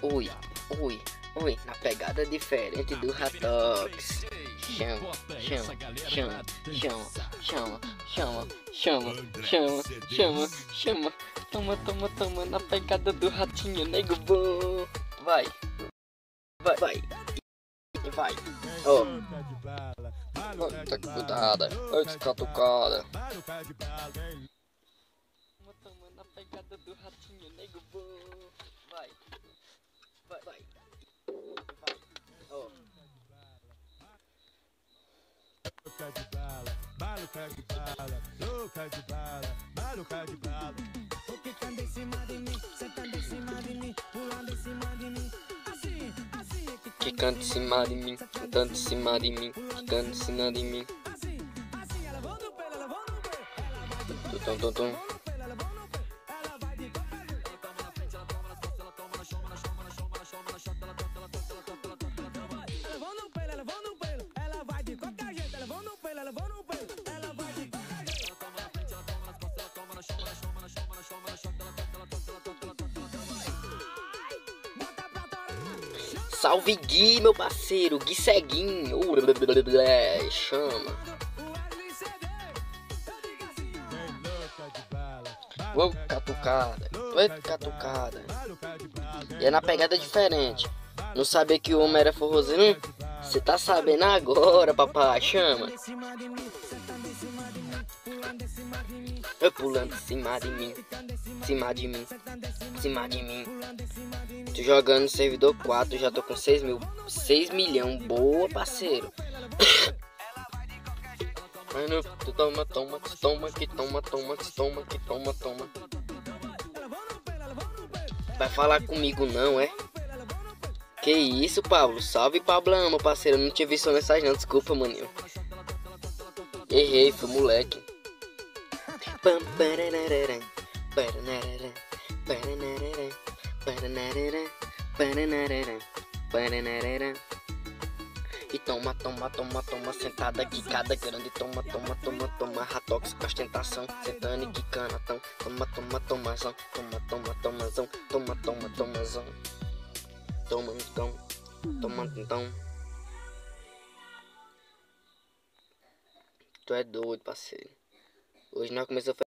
Oi, oi, oi, na pegada diferente do Ratox. Chama, chama, chama, chama, chama, chama, chama, chama, chama, chama. Toma, toma, toma, na pegada do ratinho, nego bom. Vai, vai, vai, vai. Oh. tá cuidada, olha catucada. Toma, toma, na pegada do ratinho, nego bom. Vai, vai, vai. Vai, ó. Louca de bala, maluca de bala, louca de bala, maluca de bala. O que canta em cima de mim, sentando em cima de mim, pulando em cima de mim. Assim, assim, que Quicando em cima de mim, quicando em cima de mim, quicando em cima de mim. assim, assim, ela levando o pé, ela levando o pé. Vai Tum, tum, tum, tum. Salve Gui, meu parceiro, Gui Ceguinho. Uh, chama. Ô, catucada, ô, catucada. E é na pegada diferente. Não sabia que o homem era forrozinho? Hum? cê tá sabendo agora, papai, chama. Eu pulando em cima de mim, em cima de mim, em cima de mim. Tô jogando servidor 4, já tô com 6 mil. 6 milhão, boa, parceiro. Mano, tu toma, toma, toma, que toma, toma, toma, que toma, toma. Vai falar comigo não, é? Que isso, Pablo? Salve, Pablão, meu parceiro. Eu não tinha visto sua mensagem não, desculpa, maninho. Errei, foi moleque. Pam, parararara, parararara, parararara. E toma, toma, toma, toma, sentada, quicada grande, toma, toma, toma, toma, ratox, ostentação, sentando e quicando, então, toma, toma, tomazão, toma, toma, tomazão, toma, toma, tomazão, toma, então, toma, então. Tu é doido, parceiro. Hoje nós começamos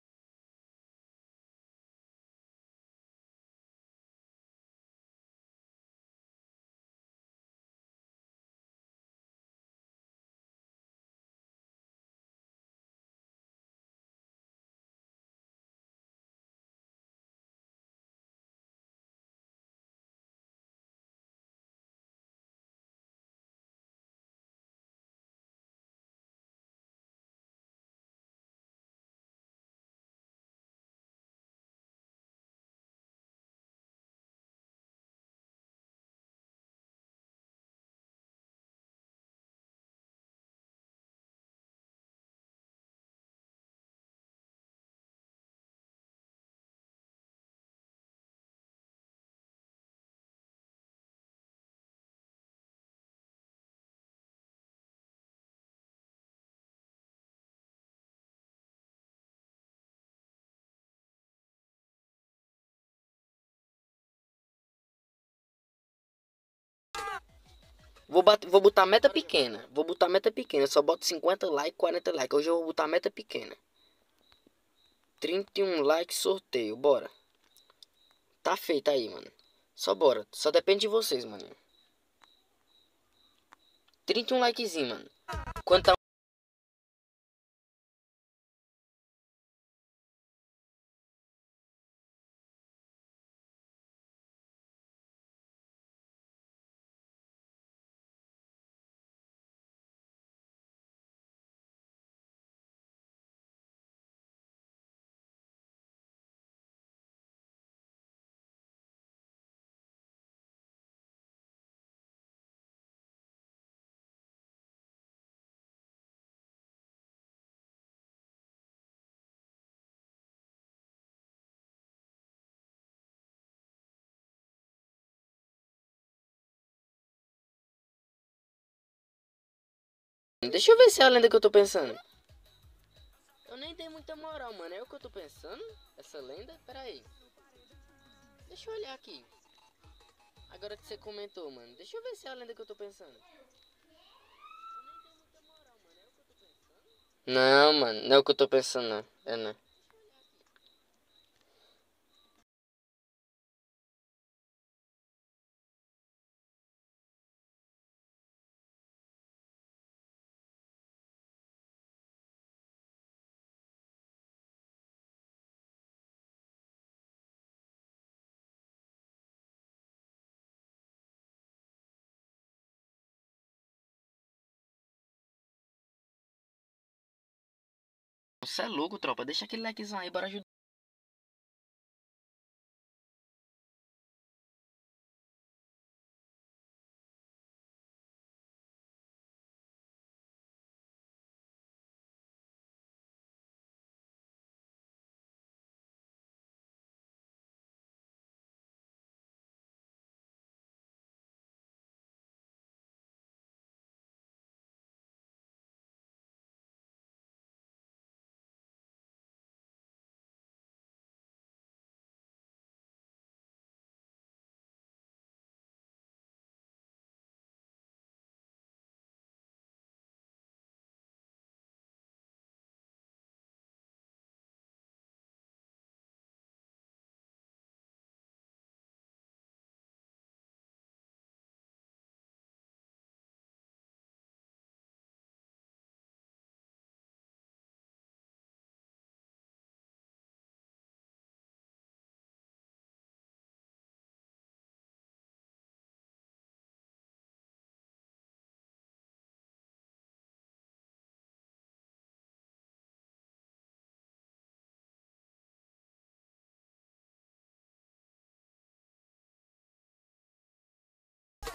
Vou, bat- vou botar meta pequena. Vou botar meta pequena. Só boto 50 likes, 40 likes. Hoje eu vou botar meta pequena. 31 likes sorteio. Bora. Tá feito aí, mano. Só bora. Só depende de vocês, mano. 31 likezinho, mano. Quanto tá Deixa eu ver se é a lenda que eu tô pensando. Eu nem dei muita moral, mano. É o que eu tô pensando? Essa lenda? Pera aí. Deixa eu olhar aqui. Agora que você comentou, mano. Deixa eu ver se é a lenda que eu tô pensando. Não, mano. Não é o que eu tô pensando, não. É não. Você é louco, tropa. Deixa aquele likezão aí, bora ajudar.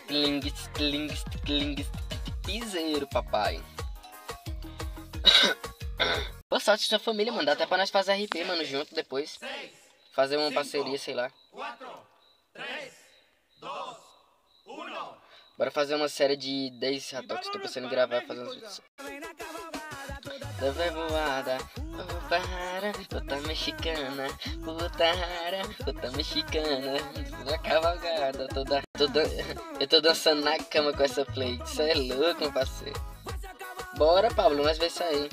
Tling, tling, tling, piseiro, papai. Boa sorte sua família, mano. Dá até pra nós fazer RP, mano, junto depois. Fazer uma parceria, sei lá. Bora fazer uma série de 10 ratoques. Tô pensando em gravar, fazer uns... Voada, oh, para, puta mexicana, puta rara, puta mexicana, na cavalgada, toda, toda, eu tô dançando na cama com essa play, isso é louco, meu parceiro. Bora, Pablo, nós vamos sair.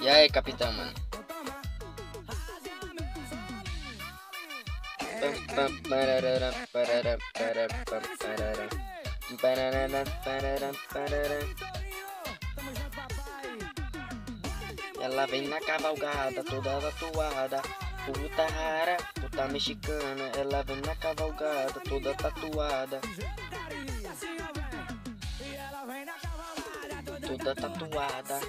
E aí, capitão, mano? Pam, Ela vem na cavalgada, toda tatuada. Puta rara, puta mexicana. Ela vem na cavalgada, toda tatuada. Toda tatuada.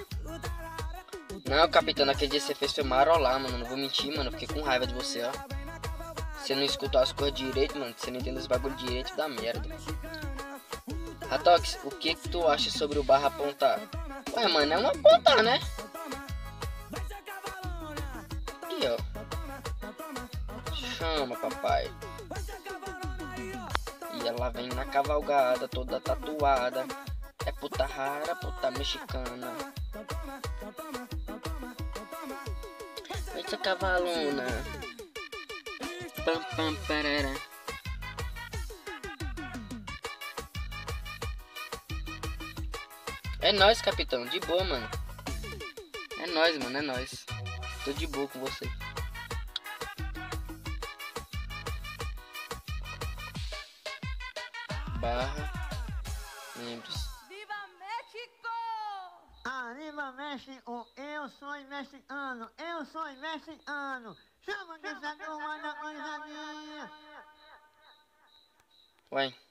Não, capitão, naquele dia você fez foi marolar, mano. Não vou mentir, mano. Fiquei com raiva de você, ó. Você não escutou as coisas direito, mano. Você não entende os bagulho direito da merda. Ratox, o que que tu acha sobre o barra apontar? Ué, mano, é uma ponta, né? Aqui, ó. Chama, papai. E ela vem na cavalgada, toda tatuada. É puta rara, puta mexicana. Essa cavalona. Pam, pam, parara. É nóis, capitão. De boa, mano. É nóis, mano. É nóis. Tô de boa com você. Barra. Membros. Viva México! Arriba México, eu sou mexicano, eu sou mexicano. Chama que essa turma da coisa minha. Ué.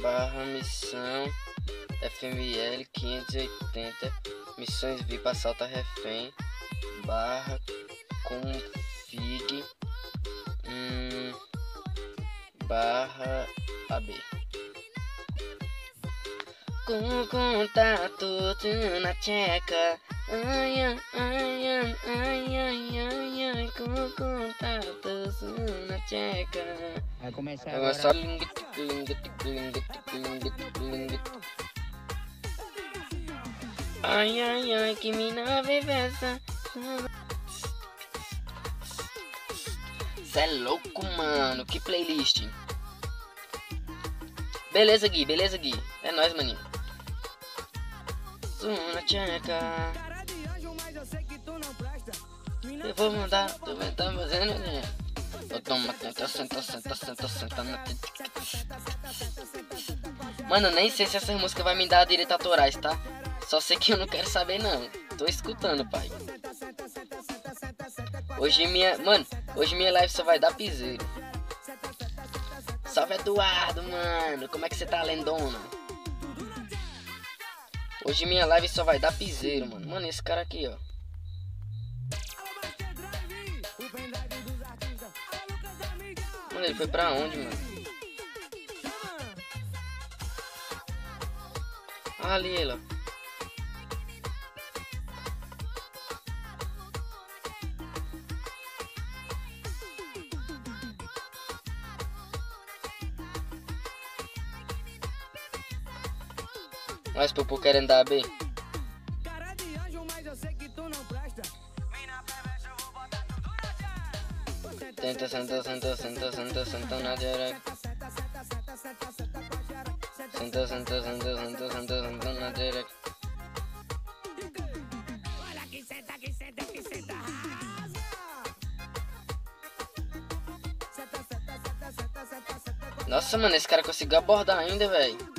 Barra missão FML 580 missões VIP assalta refém barra config hum, barra AB com contato na tcheca ai ai ai ai ai ai ai ai com contato tu na tcheca. Vai começar é agora. só ling ling ling ling ling Ai ai ai que mina bebesa Cê é louco mano. Que playlist. Beleza Gui, beleza Gui. É nóis maninho. Zona tcheca Eu vou mandar, tu vai tá fazendo né? Eu tomo tenta, senta, senta, senta, senta na. Mano, nem sei se essa música vai me dar direito autorais, tá? Só sei que eu não quero saber não. Tô escutando, pai. Hoje minha. Mano, hoje minha live só vai dar piseiro. Salve Eduardo, mano. Como é que você tá, lendona? Hoje minha live só vai dar piseiro, mano. Mano, esse cara aqui, ó. ele Foi pra onde, mano? Ah, ali ela. Mas Pupu querendo dar bem. Senta, senta, senta, senta, senta, senta na xereca. Senta, senta, senta, senta, senta, senta na xereca. Olha que senta, que senta, que senta. Nossa, mano, esse cara conseguiu abordar ainda, velho.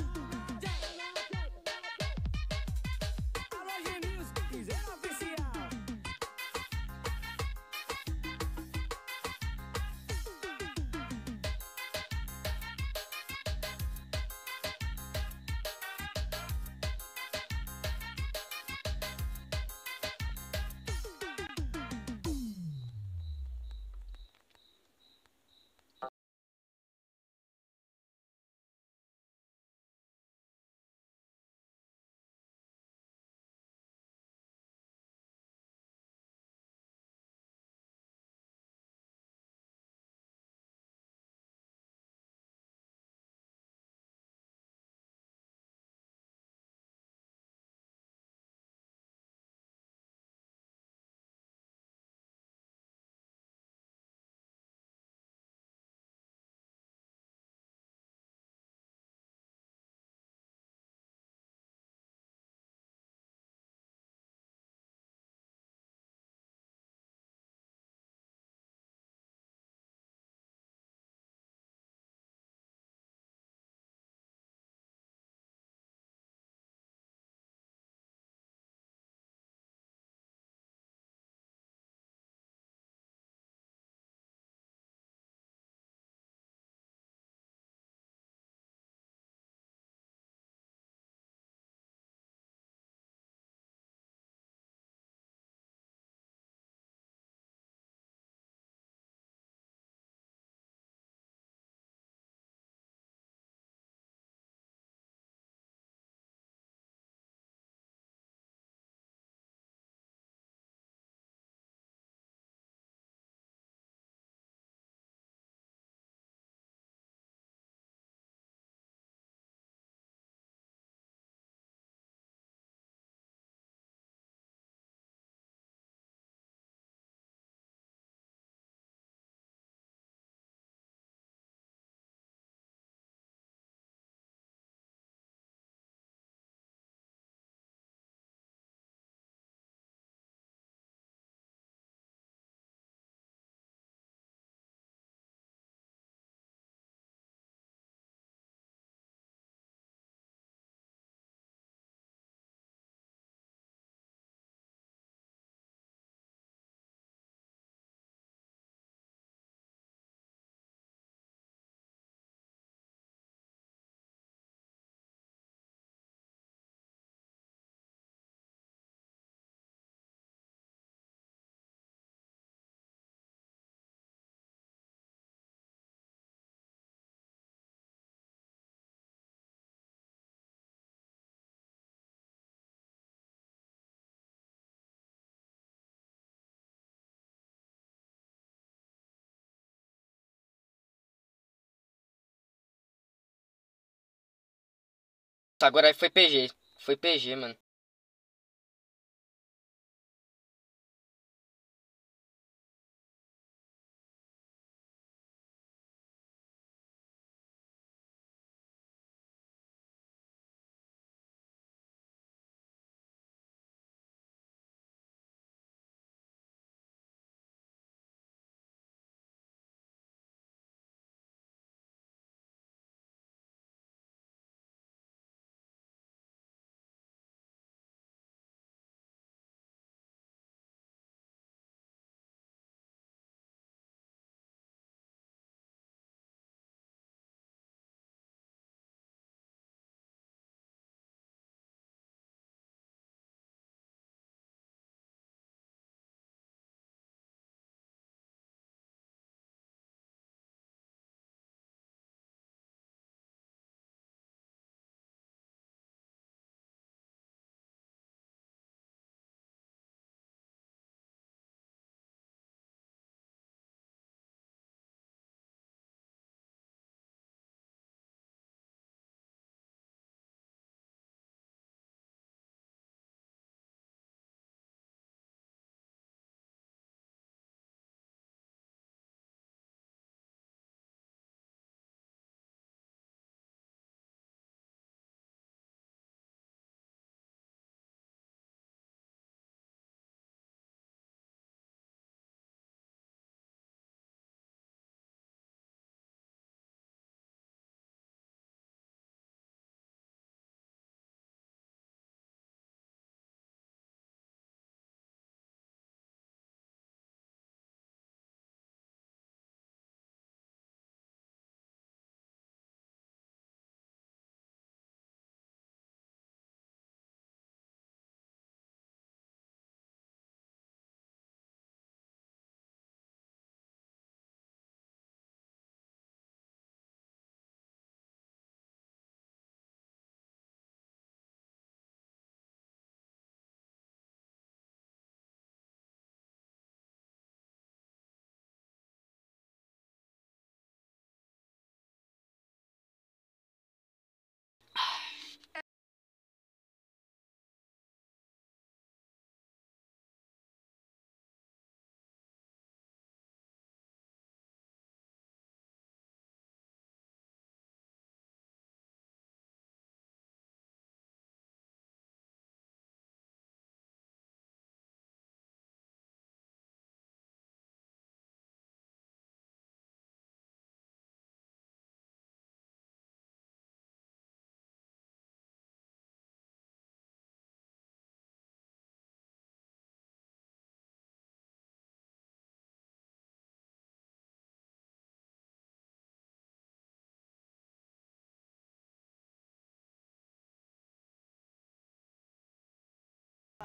Agora foi PG. Foi PG, mano.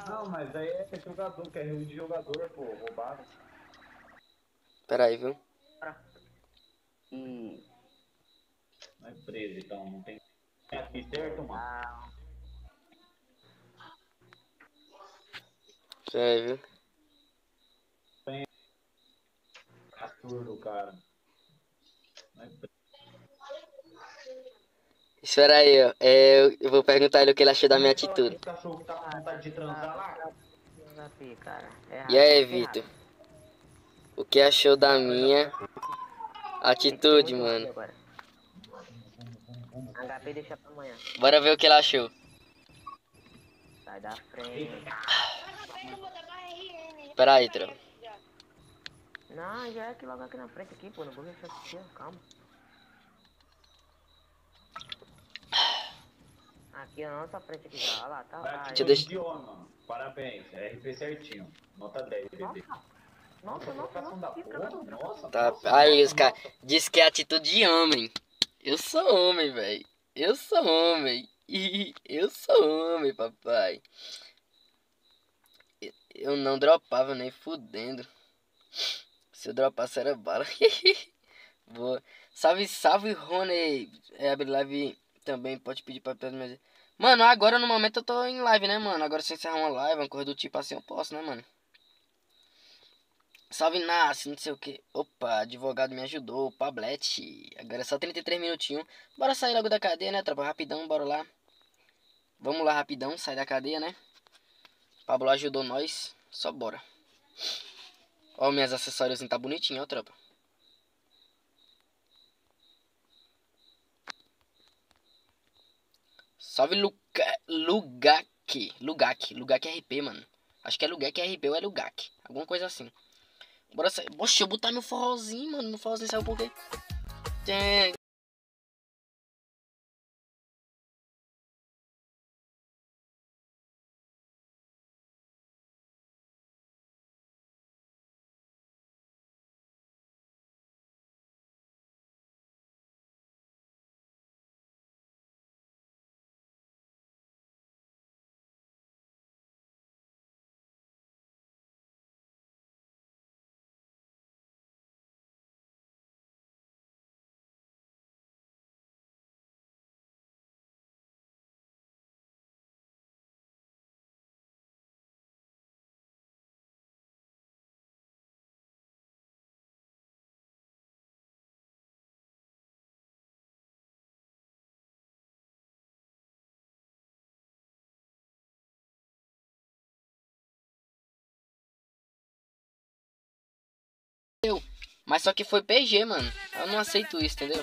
Não, mas aí é jogador, que é rio de jogador, pô, roubado. Pera aí, viu? E. Não é preso, então, não tem. É aqui certo, mano? Pera aí, viu? Absurdo, cara. Não é preso. Espera aí, ó. É, eu- vou perguntar ele o que ele achou da minha atitude. que E aí, Vitor? O que achou da minha que atitude, mano? HP deixa pra amanhã. Bora ver o que ele achou. Sai da frente. Pera aí, Tro. Não, já é aqui logo aqui na frente aqui, pô. Não vou deixar assistir, calma. Aqui na nossa frente aqui já, olha lá, tá lá. Vai Deixa mano. Parabéns, RP certinho. Nota 10, bebê. Nossa, nossa, nossa, que porra, nossa. Tá, nossa, aí os nossa, caras. nossa. Diz que é atitude de homem. Eu sou homem, velho. Eu sou homem. Ih, Eu sou homem, papai. Eu- Eu não dropava nem fudendo. Se eu dropasse era bala. Boa. Salve, salve, Rony. É, abre live também. Pode pedir papel, mas. Mano, agora no momento eu tô em live, né, mano? Agora se encerrar uma live, uma coisa do tipo assim, eu posso, né, mano? Salve Nasce, não sei o que. Opa, advogado me ajudou, Pablete. Agora é só 33 minutinhos. Bora sair logo da cadeia, né, tropa? Rapidão, bora lá. Vamos lá rapidão, sai da cadeia, né? Pablo ajudou nós. Só bora. Ó, minhas acessórios tá bonitinho, ó, tropa. Salve Luca... Lugak. Lugak. Lugak RP, mano. Acho que é Lugak RP ou é Lugak. Alguma coisa assim. Bora sair. Poxa, eu botar meu forrozinho, mano. Meu forrozinho saiu por quê? Tchan. Mas só que foi PG, mano. Eu não aceito isso, entendeu?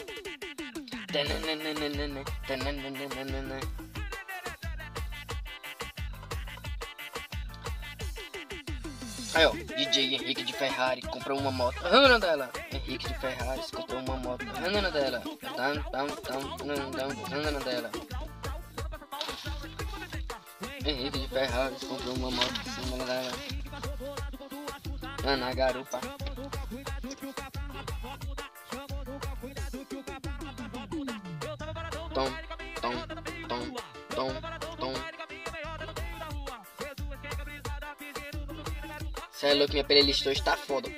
Aí, ó, DJ Henrique de Ferrari comprou uma moto. Rana dela. Henrique de Ferrari comprou uma moto. Rana dela. Rana dela. Henrique de Ferrari comprou uma moto. Rana dela. Ana garupa. Cê é louco, minha playlist hoje tá foda.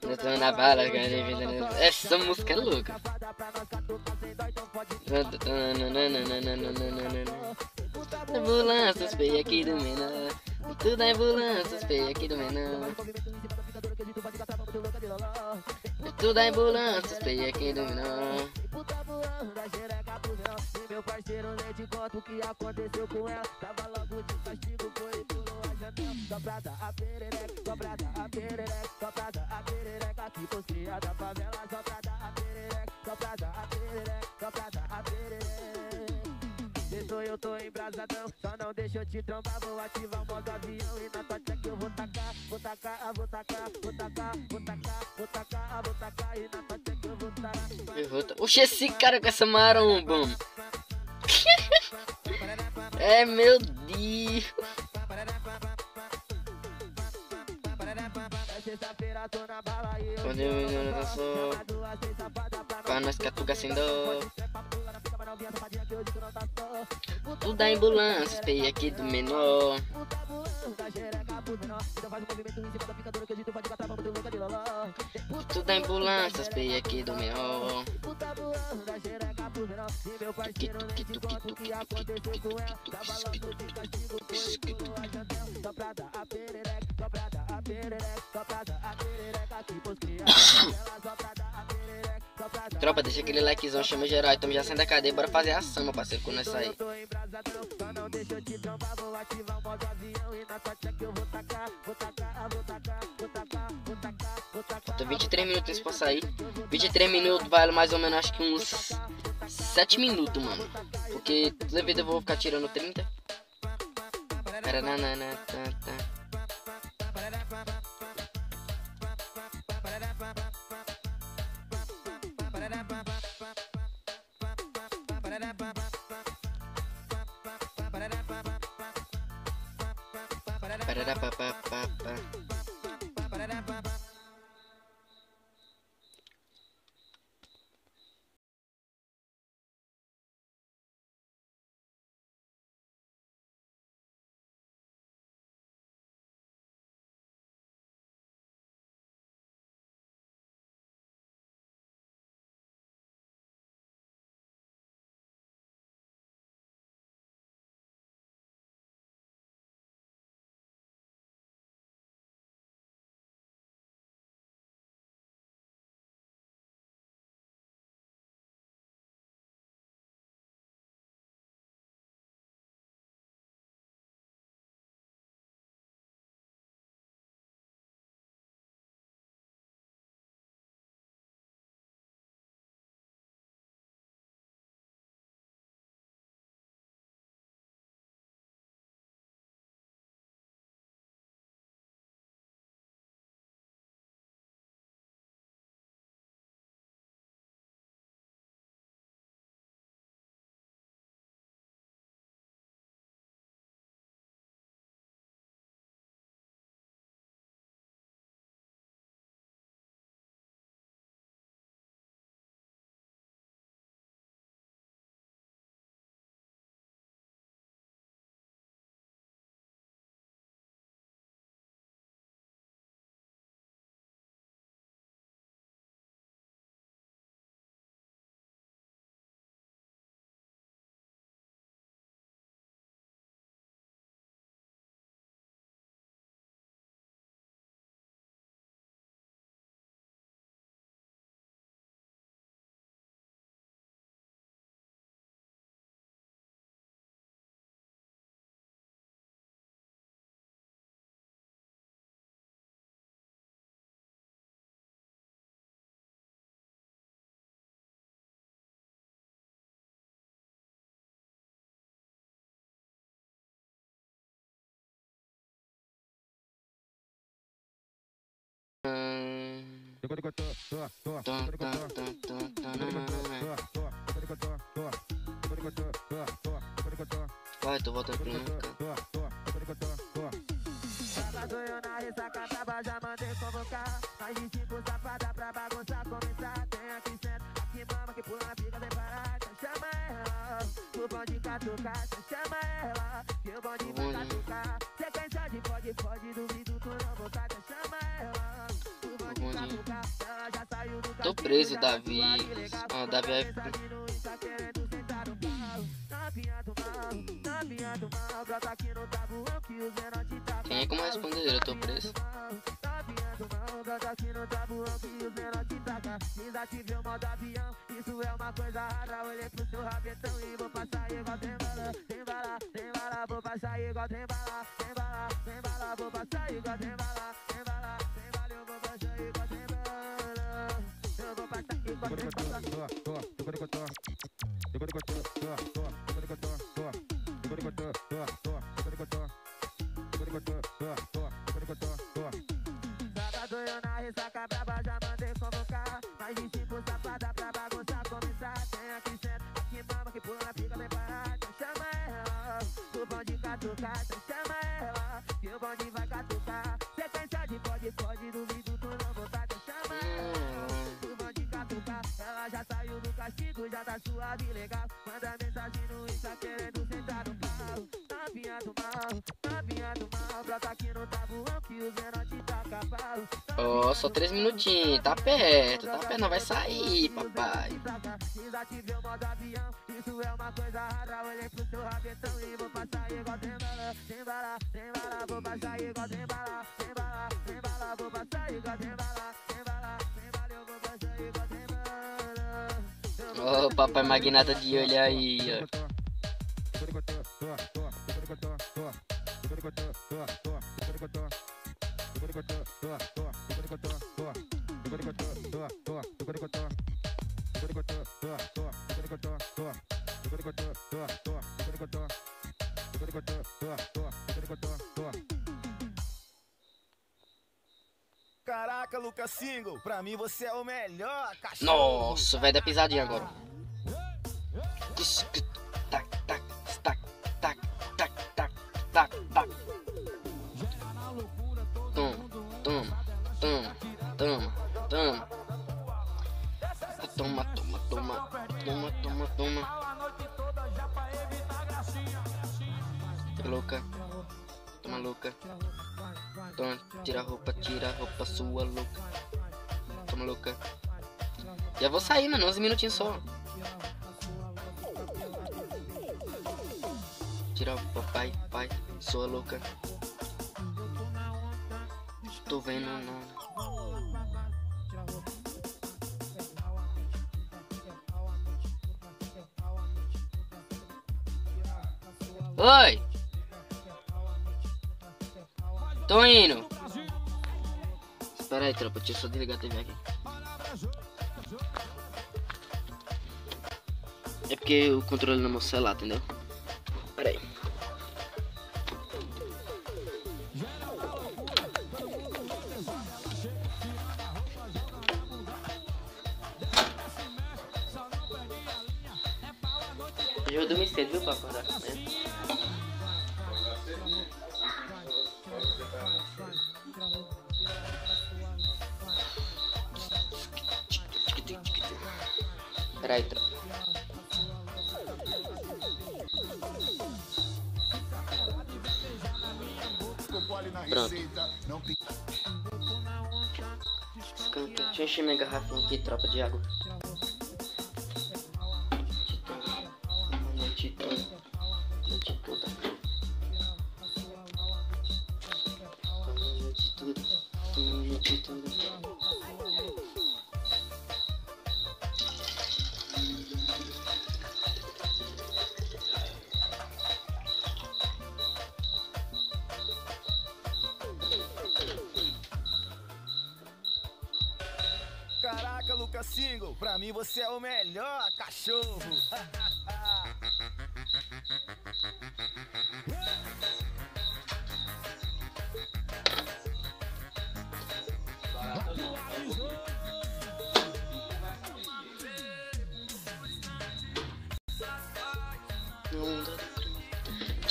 Tô na bala. Essa música é louca. Ambulâncias feia aqui do menor. Tudo é ambulâncias feia aqui do menor. Tudo é ambulâncias feia aqui do menor. Cara com essa maromba. É meu Deus. Quando eu me engano, eu sou. duas, três safadas pra Pra nós catuca sem só. Tudo da ambulância, feia aqui do menor. Voando da xereca pro menor. Então o que aconteceu com ela. Tava lá no de castigo, foi empurrou a janela. A perereca, a perereca, a perereca a Tropa, deixa aquele likezão, chama geral. Então já sai da cadeia, bora fazer ação, meu parceiro, quando nós sair. Só não deixa eu te trombar. Vou ativar o modo avião e na tua check eu vou tacar, vou tacar, vou tacar, vou tacar, vou tacar, vou tacar. Falta 23 minutos pra sair. 23 minutos vale mais ou menos acho que uns 7 minutos, mano. Porque toda vez eu vou ficar tirando 30. Paranana, Vai, tô voltando pro meu canto. Sábado eu na ressaca tava, já mandei convocar. Mais de cinco safada pra bagunçar começar. Tem aqui senta, aqui mama que pula na fica sem parar. Então chama ela, o bonde catucar. Então chama ela, que o bonde vai catucar. Sequência de pode, pode, duvido tabuão que os menores tá Quem é que vou responder? Eu tô preso. Sábado na ressaca braba já mandei convocar Mais de cinco safada pra bagunçar começar Tem aqui senta, aqui mama que pula na fica sem parar Então chama ela, o bonde catucar Então chama ela, que o bonde vai catucar castigo, já tá suave legal. Manda mensagem no Insta querendo sentar no pau Novinha do mal, novinha do mal. Brota aqui no tabuão que os menores te taca pau Ó, só 3 minutinhos. Tá perto, tá perto. Não vai sair, papai. O modo avião, isso Isso é uma coisa rara, olhei pro seu rabetão e vou passar igual tem bala, tem bala, tem bala, vou passar igual tem bala, tem bala, tem bala, vou passar igual tem bala, Ô, papai magnata de olho aí, ó. Caraca, Lucas Single, pra mim você é o melhor cachorro. Nossa, vai dar pisadinha agora. Tac, tac, tac, tac, tac, tac, tac, tac. Toma, toma, toma, toma, toma. Toma, toma, toma, toma, toma, toma. Tá louca? Toma louca. Toma, tira a roupa, tira a roupa sua louca. Toma louca. Já vou sair, mano, 11 minutinhos só. Tira a roupa, pai, pai, sua louca. Tô vendo nada. Oi! Tô indo! Espera aí, tropa, deixa eu só desligar a TV aqui. É porque o controle no meu celular, entendeu?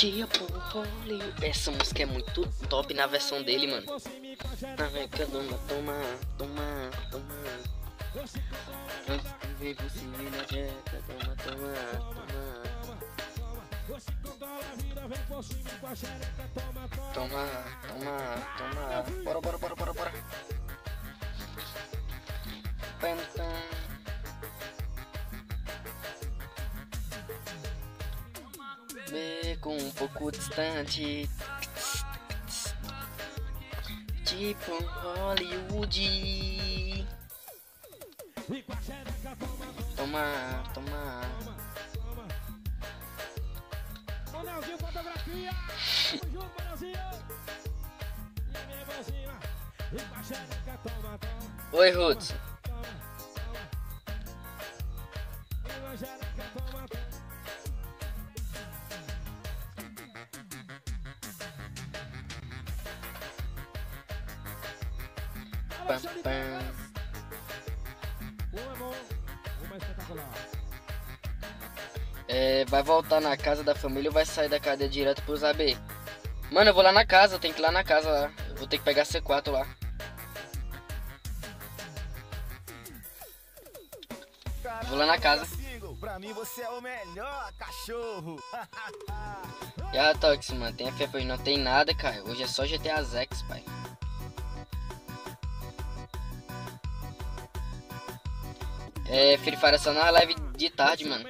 Dia Hollywood. Essa música é muito top na versão dele, mano. Navega, toma, toma, toma, na toma, toma, toma. Toma, toma, toma. Bora, bora, bora, bora, bora. Beco um pouco distante. Tipo Hollywood. Toma, toma. Manelzinho fotografia! Tamo junto, Manelzinho! E a minha xereca, toma, toma, Oi, Hudson. Vai voltar na casa da família ou vai sair da cadeia direto pros AB? Mano, eu vou lá na casa, tem que ir lá na casa lá. Eu vou ter que pegar C4 lá. Vou lá na casa. Pra mim você é o melhor cachorro. E a Tox, mano, tem FF hoje? Não tem nada, cara. Hoje é só GTA Zex, pai. É, Free Fire é só na live de tarde, mano.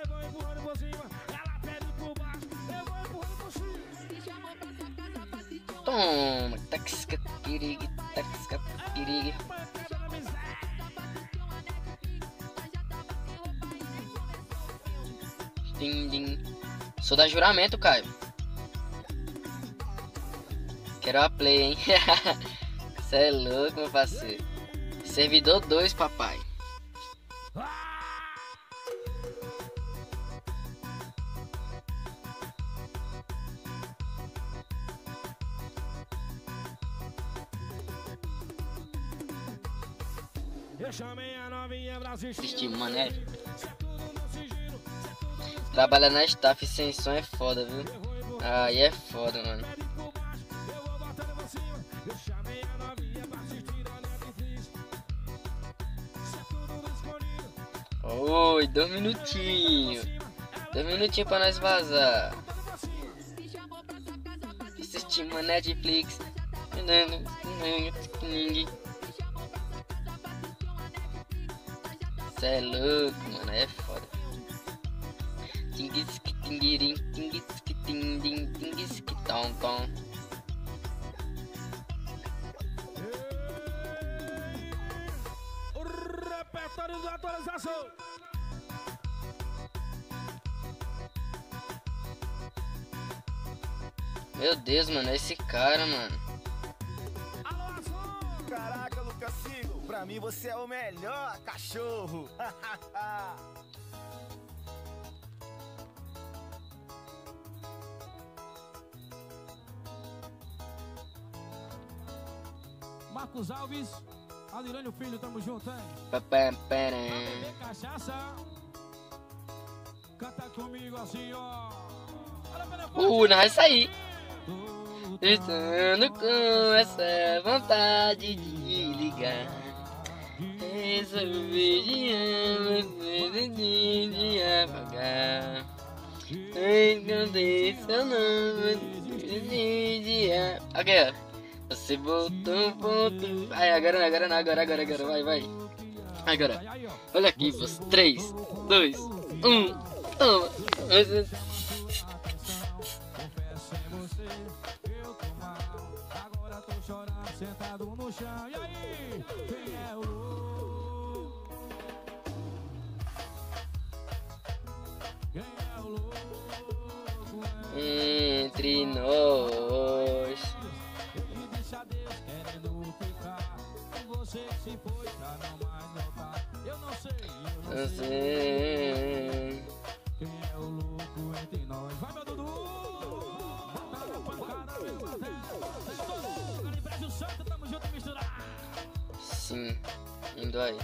Eu vou empurrando por cima. Toma, taxca pirig, taxca pirig. Din, din. Sou da juramento, Caio. Quero a play, hein? Cê é louco, meu parceiro. Servidor 2, papai. Eu chamei a novinha pra assistir. Mané. É é Trabalhar na staff sem som é foda, viu? Aí é foda, mano. Oi, dois minutinhos. Dois minutinhos pra nós vazar. Assistir uma Netflix. Cê é louco, mano. É foda. Tinguisque tinguirim, tinguisque tindim, tinguisque tom tom. Da atualização. Meu Deus, mano. É esse cara, mano. Caraca, Lucasinho, pra mim você é o melhor cachorro. Marcos Alves, Adirânio Filho, tamo junto, hein? Pará. beber cachaça. Canta comigo assim, ó. Uh, sair. Tudo Estando com essa vontade de ligar. Resolvi de ama, de, de apagar. Encontrei seu nome, de, de a- Aqui, ó. Você botou um ponto. Ai, agora não, agora agora, agora, agora, vai, vai. Agora, Aí, olha aqui, você. 3, 2, 1, toma. Sentado no chão. E aí, quem é o? Quem é o louco? Entre nós. Você se foi pra não mais voltar. Eu não sei, eu não Eu sei. sei. Quem é o louco entre nós? Vai, meu Dudu! Bota na pancada, meu Deus! Todo mundo, Calibre Santo, tamo junto misturado! Sim, indo aí.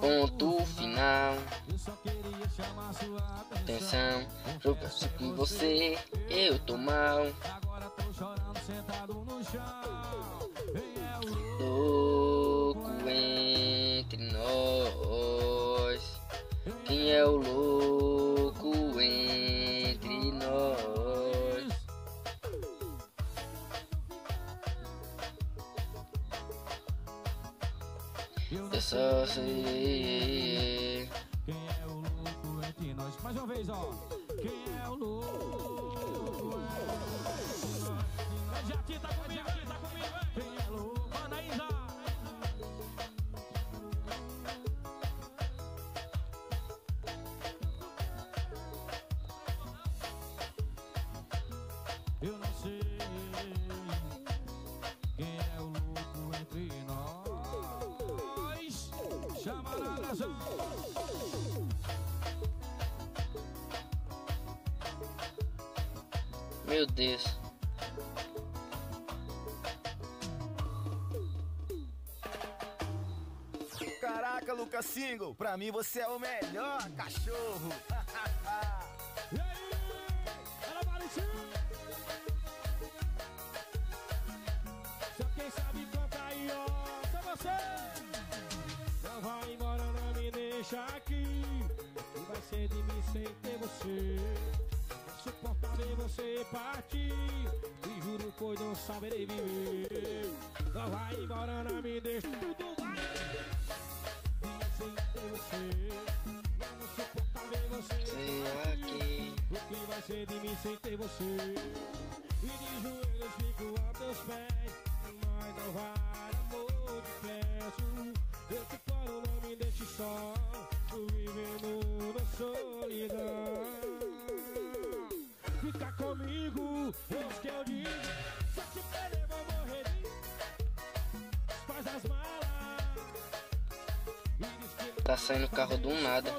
Ponto final. atenção. Eu penso com você, eu tô mal. Louco entre nós. Quem é o louco entre só. Quem é o louco entre nós? Mais uma vez, ó. Quem é o louco entre nós? É Jati, tá comigo, aqui, tá comigo, hein? Quem é louco? Anaísa! Meu Deus. Caraca, Lucas Single, pra mim você é o melhor cachorro. E aí? Ela apareceu! Só quem sabe canta aí, ó. você. Não vai embora, não me deixa aqui. Que vai ser de mim sem ter você? Suporta você partir. E juro, pois não saberei viver. Não vai embora, não me deixa. Tudo vai mim sem ter você. Não suporta ver você Sei aqui. o que vai ser de mim sem ter você? E de joelhos fico a teus pés Mas não vai, amor, te peço Eu te falo, não me deixe só vivendo na solidão Fica comigo, hoje que eu digo. Se eu te perder vou morrer. Faz as malas. Tá saindo o carro do nada.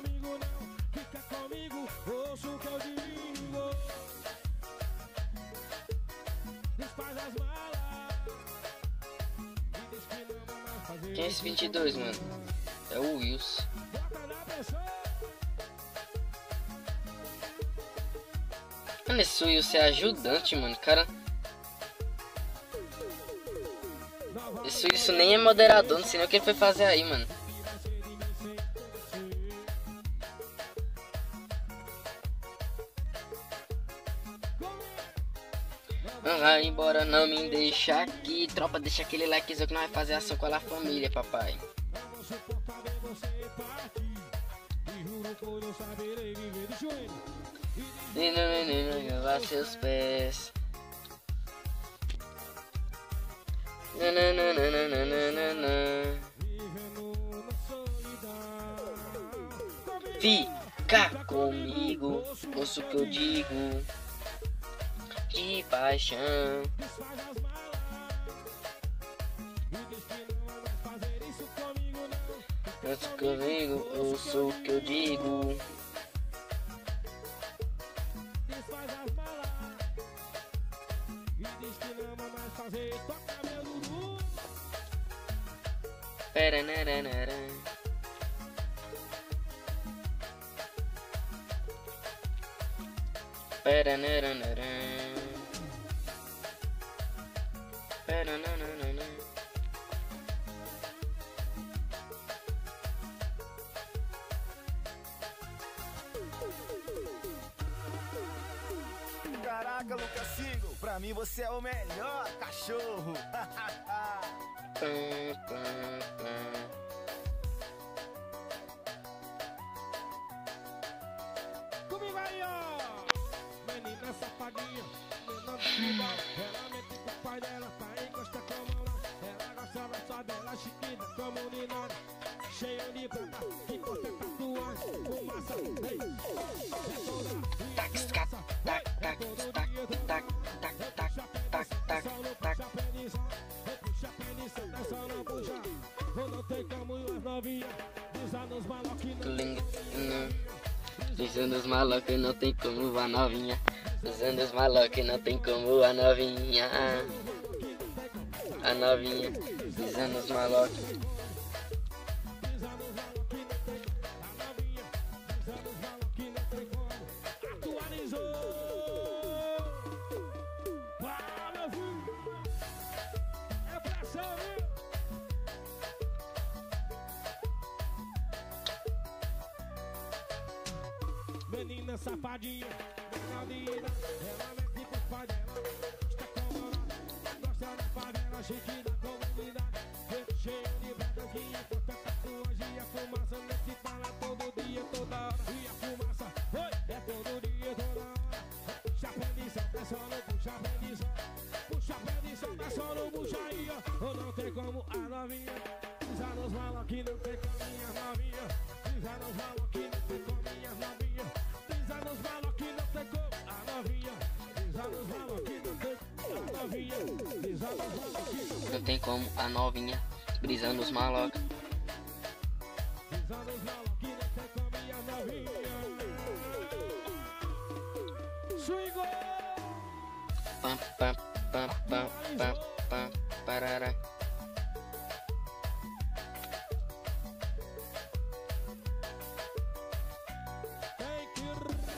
Quem é esse 22, mano? É o Wilson. Mano, esse Wilson é ajudante, mano. Cara, esse Wilson nem é moderador. Não sei nem o que ele foi fazer aí, mano. ser vai embora, não me deixa aqui. Tropa, deixa aquele likezão que nós vai fazer ação com a família, papai. Menino, menino, lavar seus pés. Fica comigo, ouça o que eu digo. De paixão. Ouça comigo, eu sou ouça o que eu digo. Pero no, no, no, Caraca, Lucas Single, pra mim você é o melhor cachorro. Comigo aí, ó. Menina safadinha Menina de bola Ela mente pro pai dela Pra encostar com a mão lá Ela gosta da sua bela chiquita Como Ninara Cheio de prata Que Usando os malocos não tem como a novinha. Usando os malocos não tem como a novinha. A novinha. Usando os malocos. Menina safadinha, menina ela mete pro pai dela. Está comandada, gosta da favela, chique da comunidade. Cheio de branquinha, corta tatuagem, a fumaça nesse fala todo dia, toda hora. E a fumaça, oi, é todo dia, toda hora. Pé de solta, é só no puxa pé de solta. Puxa pé de solta, é só no puxa aí, ó. Ou não tem como a novinha. Pisa nos malos que não tem como minha novinha. Pisa nos malos que não tem não tem como a novinha. Brisando os malocos. Pam, pam, pam, pam, pam, pam, parará.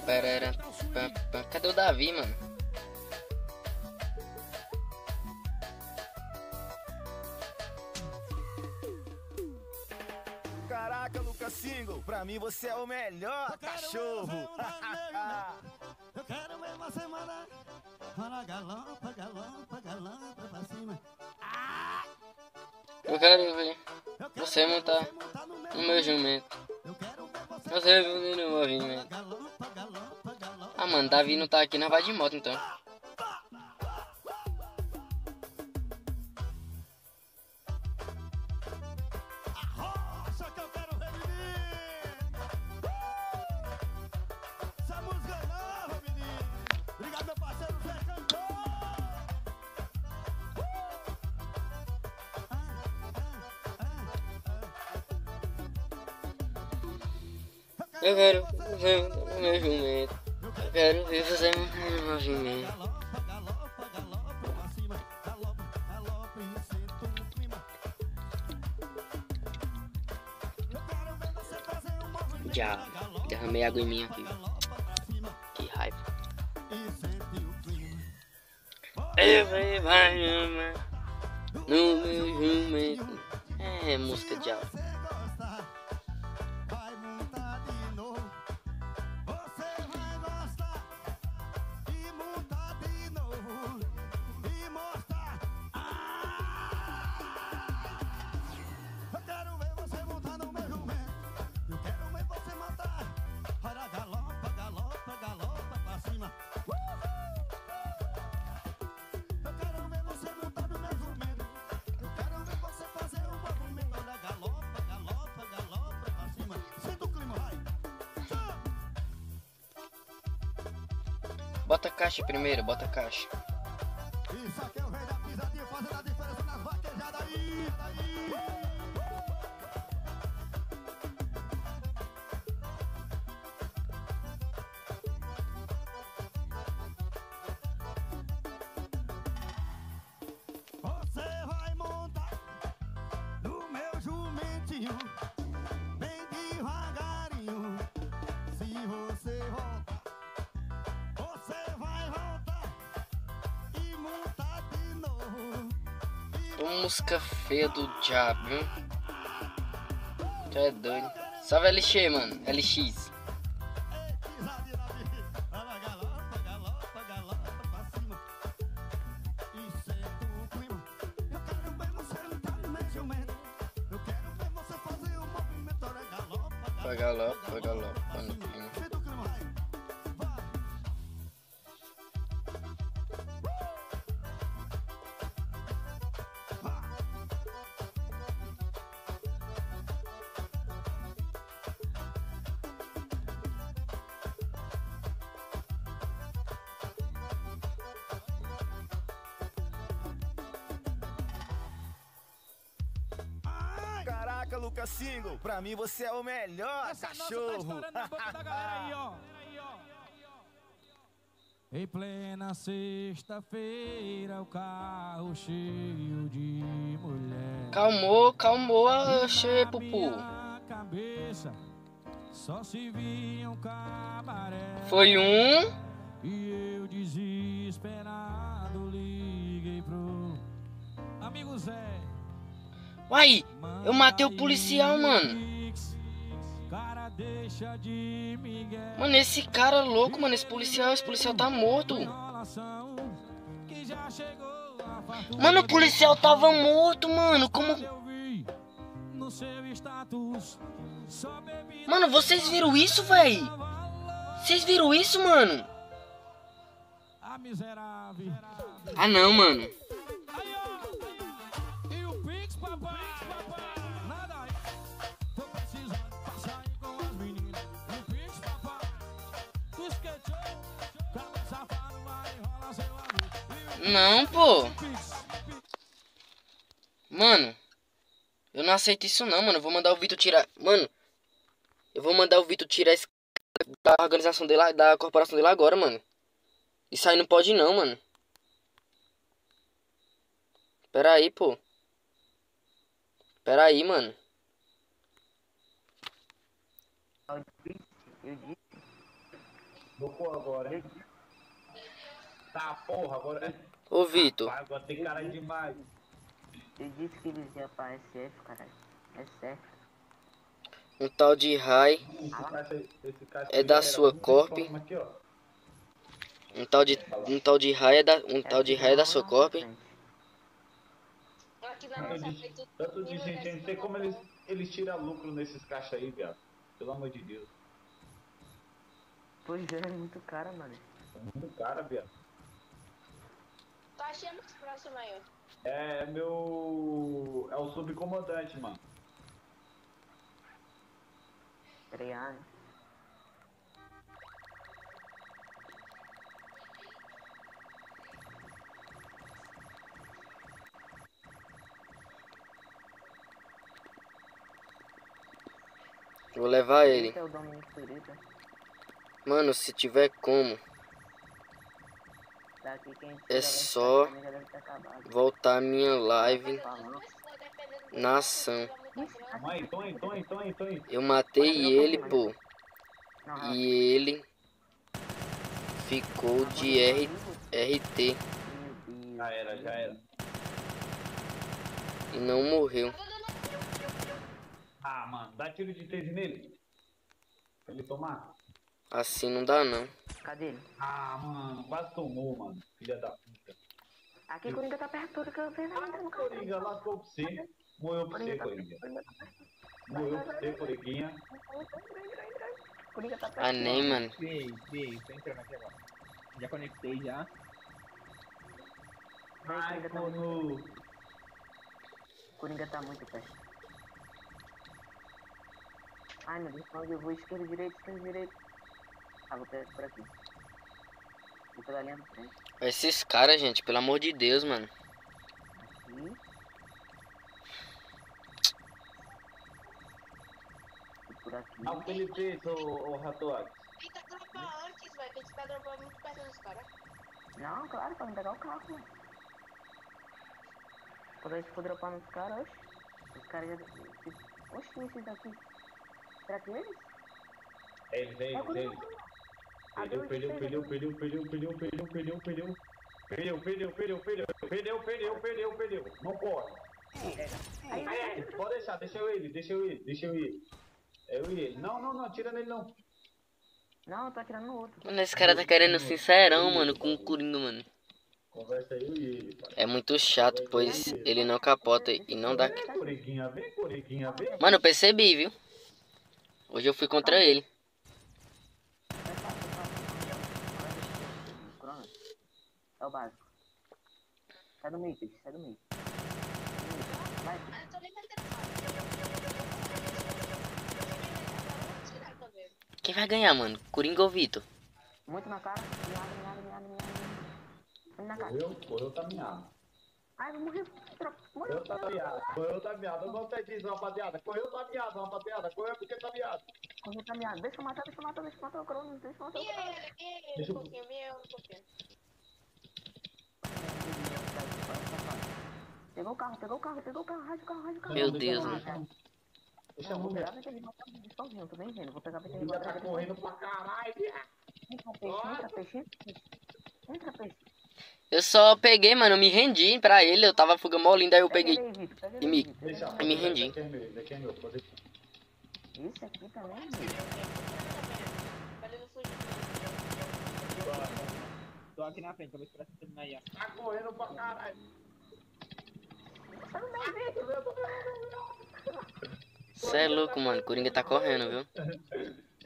Parará, pam, pam. Cadê o Davi, mano? Caraca, Lucas Single, pra mim você é o melhor cachorro. Eu quero ver você mandar. Para galopa, galopa, galopa pra cima. Eu quero ver Eu quero você ver montar você montar no meu jumento. Eu quero ver você viu no movimento. Ah, mano, Davi não tá aqui, nós vai de moto então. Eu quero ver no meu jumento. Eu quero ver você no movimento. Já derramei água em mim aqui. Que raiva. o. Eu vai amar no meu jumento. É música de aula. Caixa primeiro, bota a caixa. Isso aqui é o rei da pisadinha fazendo a diferença nas vaquejadas aí. Você vai montar no meu jumentinho, Música feia do diabo? Tu é doido. Salve LX, mano. LX. Pra mim você é o melhor Essa nossa tá cachorro. estourando na boca da galera aí, ó. Em plena sexta-feira, o carro cheio de mulher. Calmou, calmou, achei, Na pupu. cabeça só se via um cabaré. Foi um. E eu desesperado liguei pro amigo Zé. Uai, matei o policial, mano. Mano, esse cara louco, mano. Esse policial, esse policial tá morto. Mano, o policial tava morto, mano. Como. Mano, vocês viram isso, véi? Vocês viram isso, mano? Ah, não, mano. Não, pô. Mano, eu não aceito isso não, mano. Eu vou mandar o Vitor tirar. Mano, eu vou mandar o Vitor tirar esse da organização dele, da corporação dele agora, mano. Isso aí não pode não, mano. Pera aí, pô. Pera aí, mano. Tá, porra, agora. Ô, Vitor. Agora tem cara demais. eu disse que eles iam pra SF, caralho. É certo. Um tal de Rai. É da sua corp? Um tal de. Um tal de Rai é da. Um tal de Rai é da sua corp. Aqui na Tanto nossa de, frente. tanto de gente, eu não sei como eles, eles tiram lucro nesses caixas aí, viado. Pelo amor de Deus. Pois é, é muito cara, mano. É muito caro, viado. Tá achando mais próximo aí, ó. É meu. É o subcomandante, mano. Triane. Vou levar ele. É. Mano, se tiver como, É tira só- voltar minha live na ação. Eu matei ele, pô. E ele ficou de R, RT. Já era, já era. e não morreu. Ah, mano, dá tiro de taser nele. Pra ele tomar. Assim não dá não. Cadê ele? Ah, mano, quase tomou, mano. Filha da puta. Aqui o Coringa tá perto do que eu vejo ainda no carro. Coringa, lascou pra você. Morreu pra você, Coringa. Morreu pra você, Coringuinha. Coringa tá perto. Ah, nem, mano. Sim, sim, tô entrando aqui agora. Já conectei já. Ai, Coringa tá muito mano. Coringa tá muito perto. Ai meu Deus, eu vou? Esquerda, direita, esquerda, direita. Ah, vou pegar por aqui. Vou pela linha do frente. Esses caras, gente, pelo amor de Deus, mano. Aqui. E por aqui. Ah, o que ele fez, ô, ô Ratoax? Tenta dropar antes, velho, que a gente tá dropando muito perto dos caras. Não, claro, pra não pegar o carro, mano. Quando a gente for dropar nos caras, oxe. Os caras já. Oxe, quem é esses daqui? Será que eles? É eles, é eles, é eles. Perdeu, perdeu, perdeu, perdeu, perdeu, perdeu, perdeu, perdeu, perdeu. Perdeu, perdeu, perdeu, perdeu, perdeu, perdeu, perdeu, perdeu. Não corre. Aí, Ai, ai, pode deixar, deixa eu ele, deixa eu ir, deixa eu ir. É eu e ele. Não, não, não, tira nele não. Não, eu tô atirando no outro. Mano, esse cara tá querendo sincerão, mano, com o Coringa, mano. Conversa eu e ele, pai. É muito chato, pois ele não capota e não dá. Vem, vem, vem. Mano, eu percebi, viu? Hoje eu fui contra ele. É fácil, é fácil. Crono. É o básico. Sai do meio, Peixe, sai do meio. Vai, eu tô nem. Quem vai ganhar, mano? Coringa ou Vitor? muito na cara. Miado, miado, miado, miado. Na cara. Correu, correu, tá miado. Ai, vou morrer. Morreu. Correu, tá miado. Correu, tá miado. Eu não sei disso, rapaziada. Correu, tá miado, rapaziada. Correu porque tá miado. Correu, tá miado. Deixa eu matar, deixa eu matar, deixa eu matar o Crono. Deixa eu matar o Crono. ele, minha ele, Deixa um eu- pouquinho, minha eu um pouquinho. Pegou o carro, pegou o carro, pegou o carro, rádio o carro, rádio o carro. Meu Deus, mano. eu- Deixa eu vou pegar sozinho, tô bem vendo. Vou pegar tá correndo pra caralho, viado. Entra peixe, entra peixe, entra peixe. Eu só peguei, mano, eu me rendi pra ele, eu tava fuga mó linda, aí eu peguei. e me-. Eu me rendi. Daqui é meu, daqui é meu. Pode deixar. Esse aqui também, Vitor. Pra ele não fugir. Tô aqui na frente, tô esperando você terminar aí, ó. Tá correndo pra caralho. Cê é louco, mano. Coringa tá correndo, viu?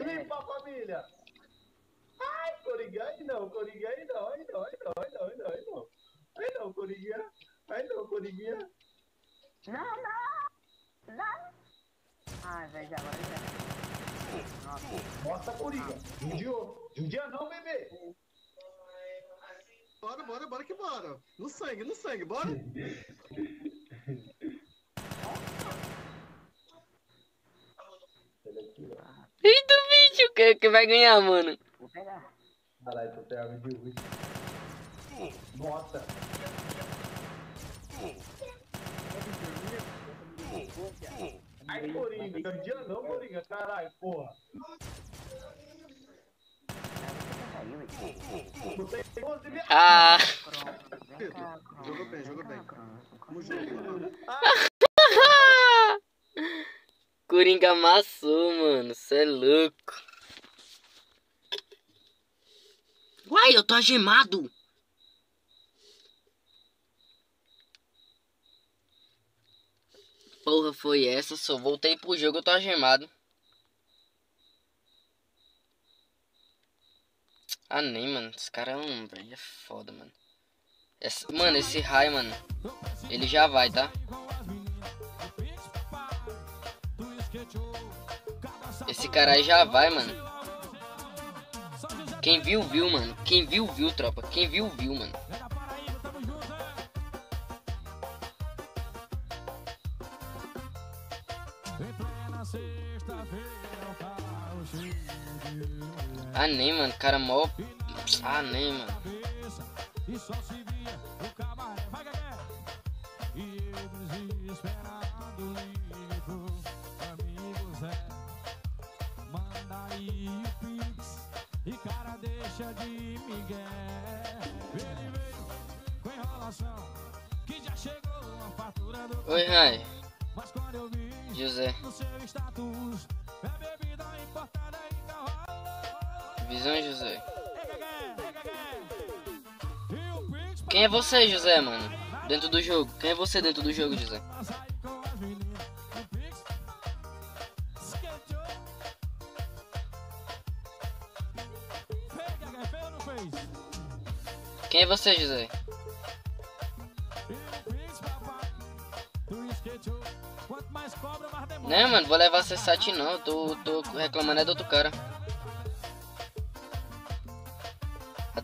Limpa a família. Ai, Coringa, aí não, Coringa, aí não, aí não, aí não, aí não, aí não, aí não. Aí não, Coringa. Aí não, Coringa. Não, não! Não! Ai, velho, agora já. Nossa, Mostra a Coringa. Judiou. Judia não, bebê. Bora, bora, bora que bora. No sangue, no sangue, bora. Eita, bicho, que, que vai ganhar, mano? vou pegar. Caralho, tem arma de luz. Nossa. Ai, Coringa. Judia não, Coringa. Caralho, porra. Caiu, velho. Tu tem 11 mil. Ah. Jogou bem, jogou bem. Junto, mano. Coringa amassou, mano. Cê é louco. Uai, eu tô algemado. Porra, foi essa? Só voltei pro jogo, eu tô algemado. Ah, nem, mano. Esse cara é um velho. É foda, mano. Esse, mano, esse raio, mano. Ele já vai, tá? Esse cara aí já vai, mano. Quem viu, viu, mano. Quem viu, viu, tropa. Quem viu, viu, mano. Ah, nem, mano. Cara mó. Ah, nem, mano. Oi, Rai. José. Visão, José. Quem é você, José, mano? Dentro do jogo. Quem é você dentro do jogo, José? Quem é você, José? Né, mano? Vou levar C7 não. Tô, tô reclamando é do outro cara.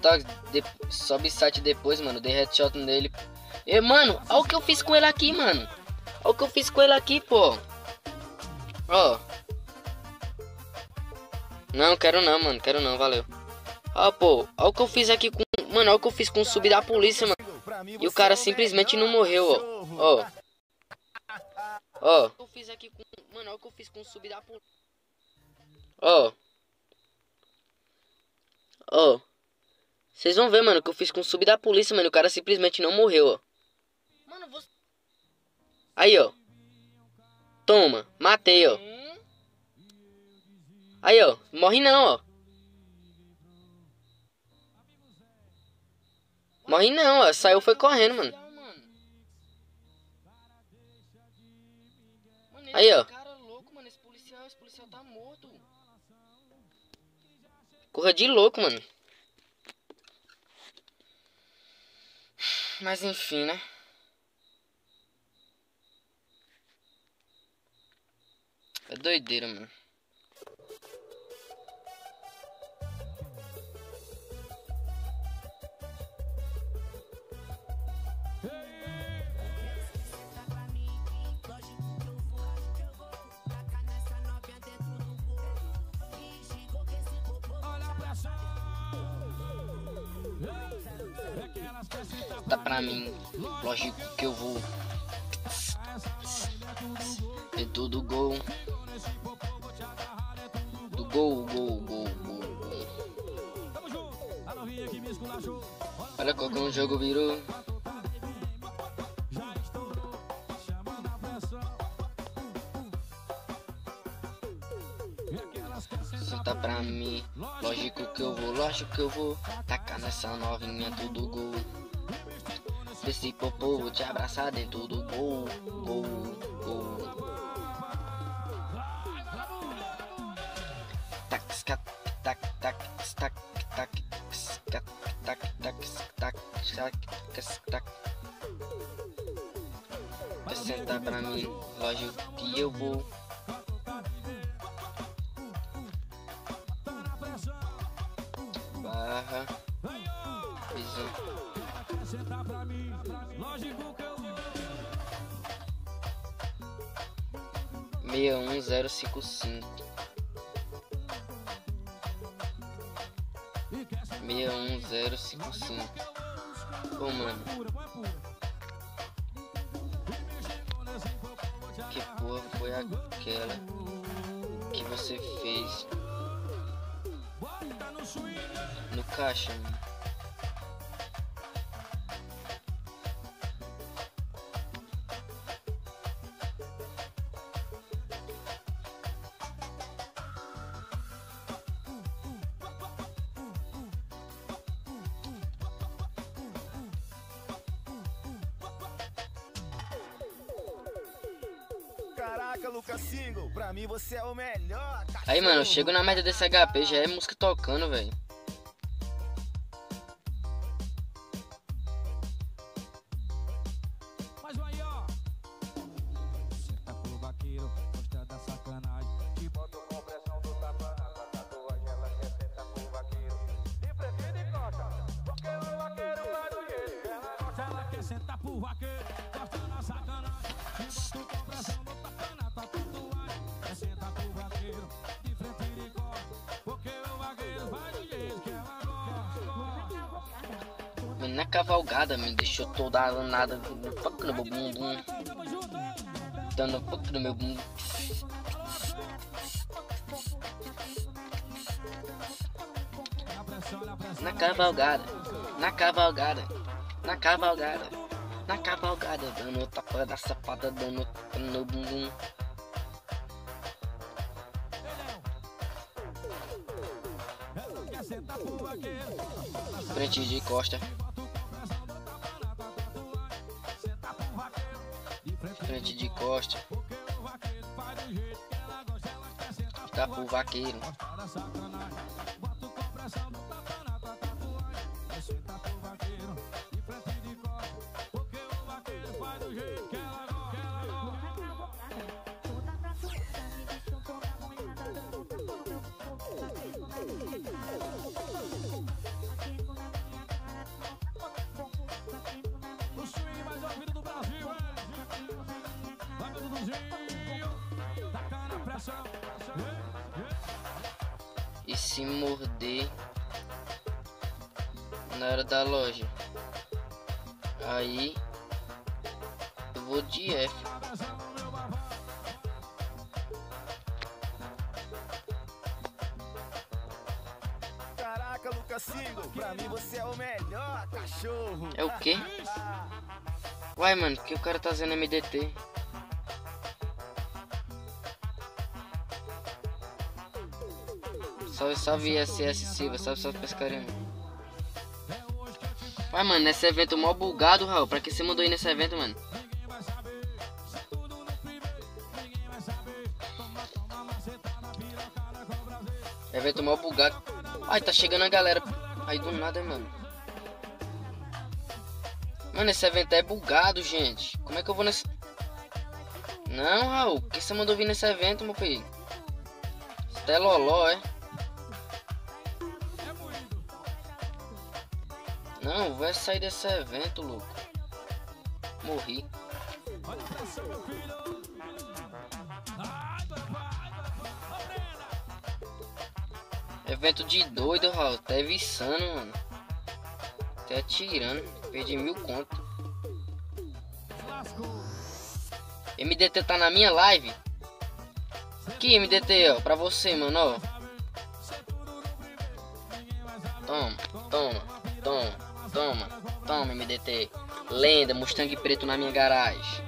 Até de, sobe site depois, mano. Dei headshot nele. E, mano, olha o que eu fiz com ele aqui, mano. Olha o que eu fiz com ele aqui, pô. Ó. Não, quero não, mano. Quero não, valeu. Ó, pô. Olha o que eu fiz aqui com. Mano, olha o que eu fiz com o sub da polícia, mano. E o cara simplesmente não morreu, ó. Ó. Ó. eu fiz aqui com. Mano, olha o que eu fiz com o sub da polícia. Ó. Ó. Vocês vão ver, mano, que eu fiz com o sub da polícia, mano. O cara simplesmente não morreu, ó. Mano, você. Aí, ó. Toma, matei, ó. Aí, ó. Morre não, ó. Morre não, ó. Saiu foi correndo, mano. Aí, ó. Policial tá. Corra de louco, mano. Mas enfim, né? É doideira, mano. Olha pra É Tá pra mim. Lógico que eu vou. Dentro do gol. Do gol, gol, gol, gol, gol. Olha qual que um jogo virou. Lógico que eu vou, lógico que eu vou. Tacar nessa novinha tudo gol. Desse popô, vou te abraçar dentro do gol. Gol, gol. Tac, scat, tac, tac, tac, tac, scat, tac, tac, tac, tac, tac. Senta pra mim, lógico que eu vou. caixa. Né? Caraca, Lucas Singo! pra mim você é o melhor. Aí, mano, eu chego na merda desse HP, já é música tocando, velho. Cavalgada me deixou toda danada. Fuck no meu bumbum. Dando fuck no meu bumbum. Na cavalgada, na cavalgada, na cavalgada, na cavalgada, dando tapa da sapada, dando tapa no bumbum. Frente de costa. De costa. Tá pro vaqueiro. Cara tá fazendo MDT? Salve, salve SS Silva, salve, salve pescarinho. Uai, mano, nesse evento mó bugado, Raul. Pra que você mandou ir nesse evento, mano? Evento mó bugado. Ai, tá chegando a galera. Aí do nada, mano. Mano, esse evento é bugado, gente. Como é que eu vou nesse. Não, Raul. Por que você mandou vir nesse evento, meu filho? Você é loló, é? Não, vai sair desse evento, louco. Morri. Evento de doido, Raul. Tá viçando, mano. Tá tirando. Perdi mil conto. MDT tá na minha live? Aqui, MDT, ó. Pra você, mano, ó. Toma, toma, toma, toma, toma, MDT. Lenda, Mustang preto na minha garagem.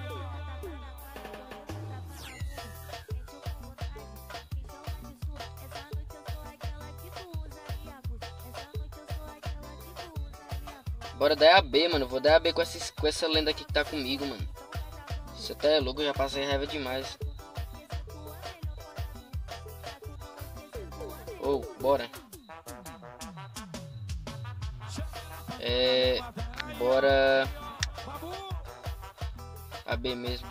Bora dar AB, mano. Vou dar AB com, essa com essa lenda aqui que tá comigo, mano. Você tá é louco, eu já passei raiva demais. Ô, oh, bora. É. Bora. AB mesmo.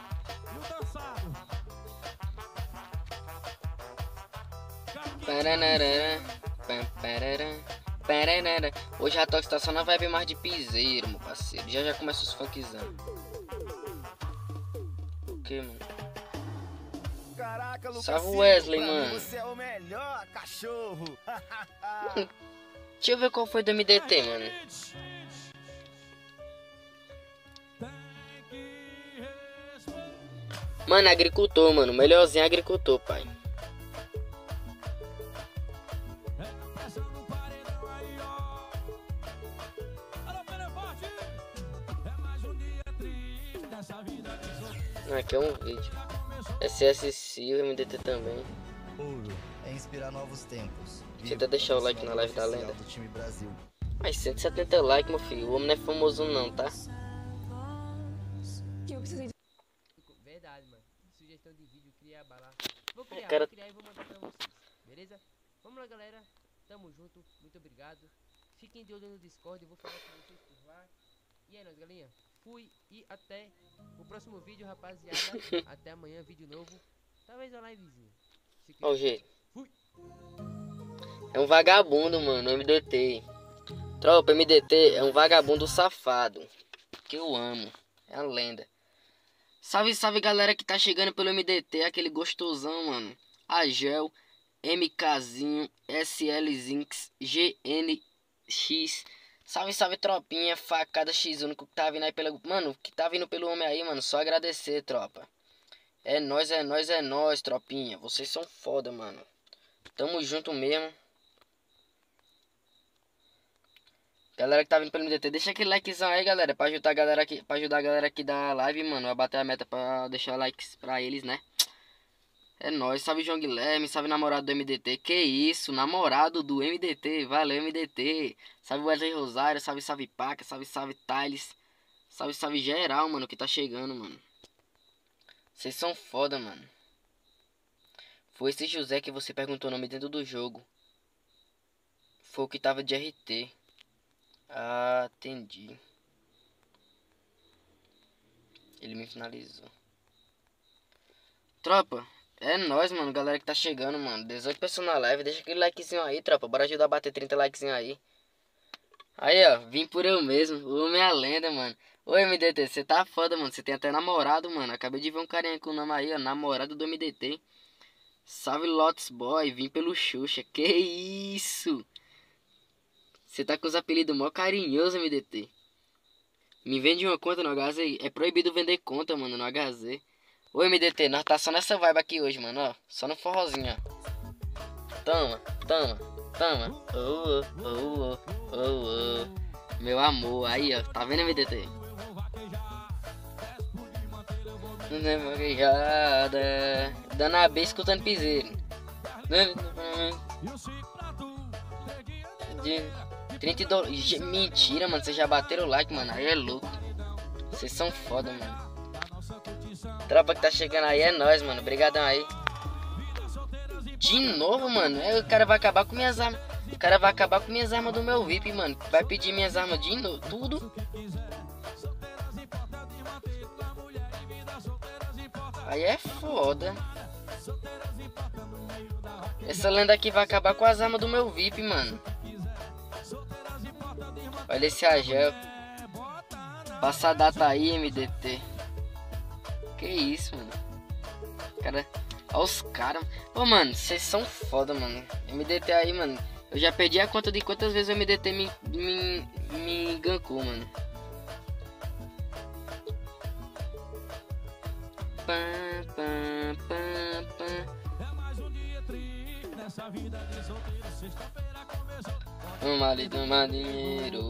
Paranara, pam, paranara. Hoje a Tox tá só na vibe mais de piseiro, meu parceiro. Já já começa os funkzão. O que, mano? Caraca, Lucas Salve Wesley, mano. Você é o melhor cachorro. Deixa eu ver qual foi do MDT, mano. Mano, agricultor, mano. Melhorzinho agricultor, pai. Aqui é um vídeo. SS Silva, MDT também. Ouro é inspirar novos tempos. Tenta deixar o like na live da lenda. do time Brasil. Mas 170 likes, meu filho. O homem não é famoso não, tá? Verdade, mano. Sugestão de vídeo, criar bala. Vou criar, cara- vou criar e vou mandar pra vocês, beleza? Vamos lá, galera. Tamo junto, muito obrigado. Fiquem de olho no Discord, eu vou falar com vocês por lá. E é nóis, galinha. Fui e até o próximo vídeo, rapaziada. até amanhã, vídeo novo. Talvez uma livezinha. Ó quiser. jeito. É um vagabundo, mano, MDT. Tropa, MDT é um vagabundo safado. Que eu amo. É a lenda. Salve, salve galera que tá chegando pelo MDT, aquele gostosão, mano. Agel, MKzinho, SL Zinx, GNX. Salve, salve tropinha, facada X único que tá vindo aí pelo. Mano, que tá vindo pelo homem aí, mano. Só agradecer, tropa. É nóis, é nóis, é nóis, tropinha. Vocês são foda, mano. Tamo junto mesmo. Galera que tá vindo pelo MDT, deixa aquele likezão aí, galera, pra ajudar a galera aqui, pra ajudar a galera aqui da live, mano, a bater a meta pra deixar likes pra eles, né? É nóis, salve João Guilherme, salve namorado do MDT, que isso, namorado do MDT, valeu MDT. Salve Wesley Rosário, salve salve Paca, salve salve Thales, salve salve geral, mano, que tá chegando, mano. Vocês são foda, mano. Foi esse José que você perguntou o nome dentro do jogo. Foi o que tava de RT. Ah, entendi. Ele me finalizou. Tropa, é nóis, mano. Galera que tá chegando, mano. 18 pessoas na live. Deixa aquele likezinho aí, tropa. Bora ajudar a bater 30 likezinho aí. Aí, ó. Vim por eu mesmo. O homem é a lenda, mano. Ô, MDT, você tá foda, mano. Você tem até namorado, mano. Acabei de ver um carinha com o nome aí, ó. Namorado do MDT. Salve Lotus Boy. Vim pelo Xuxa. Que isso? Você tá com os apelidos mó carinhoso, MDT. Me vende uma conta no HZ. É proibido vender conta, mano, no HZ. Ô, MDT, nós tá só nessa vibe aqui hoje, mano, ó. Só no forrozinho, ó. Toma, toma, toma. Oh, oh, oh, oh, oh. Meu amor, aí, ó. Tá vendo, MDT? Vaquejada. Dando a B escutando piseiro. De 32. Ge- Mentira, mano. Vocês já bateram o like, mano. Aí é louco. Vocês são foda, mano. Tropa que tá chegando aí é nóis, mano. Obrigadão aí. De novo, mano. É, o cara vai acabar com minhas armas. O cara vai acabar com minhas armas do meu VIP, mano. Vai pedir minhas armas de novo. Tudo. Aí é foda. Essa lenda aqui vai acabar com as armas do meu VIP, mano. Olha esse Agel. Passa a data aí, MDT. Que isso, mano. Cara, olha os caras. Ô, mano, vocês são foda, mano. MDT aí, mano. Eu já perdi a conta de quantas vezes o MDT me, me, me gankou, mano. Pam, pam, pam, pam. Toma ali, toma dinheiro.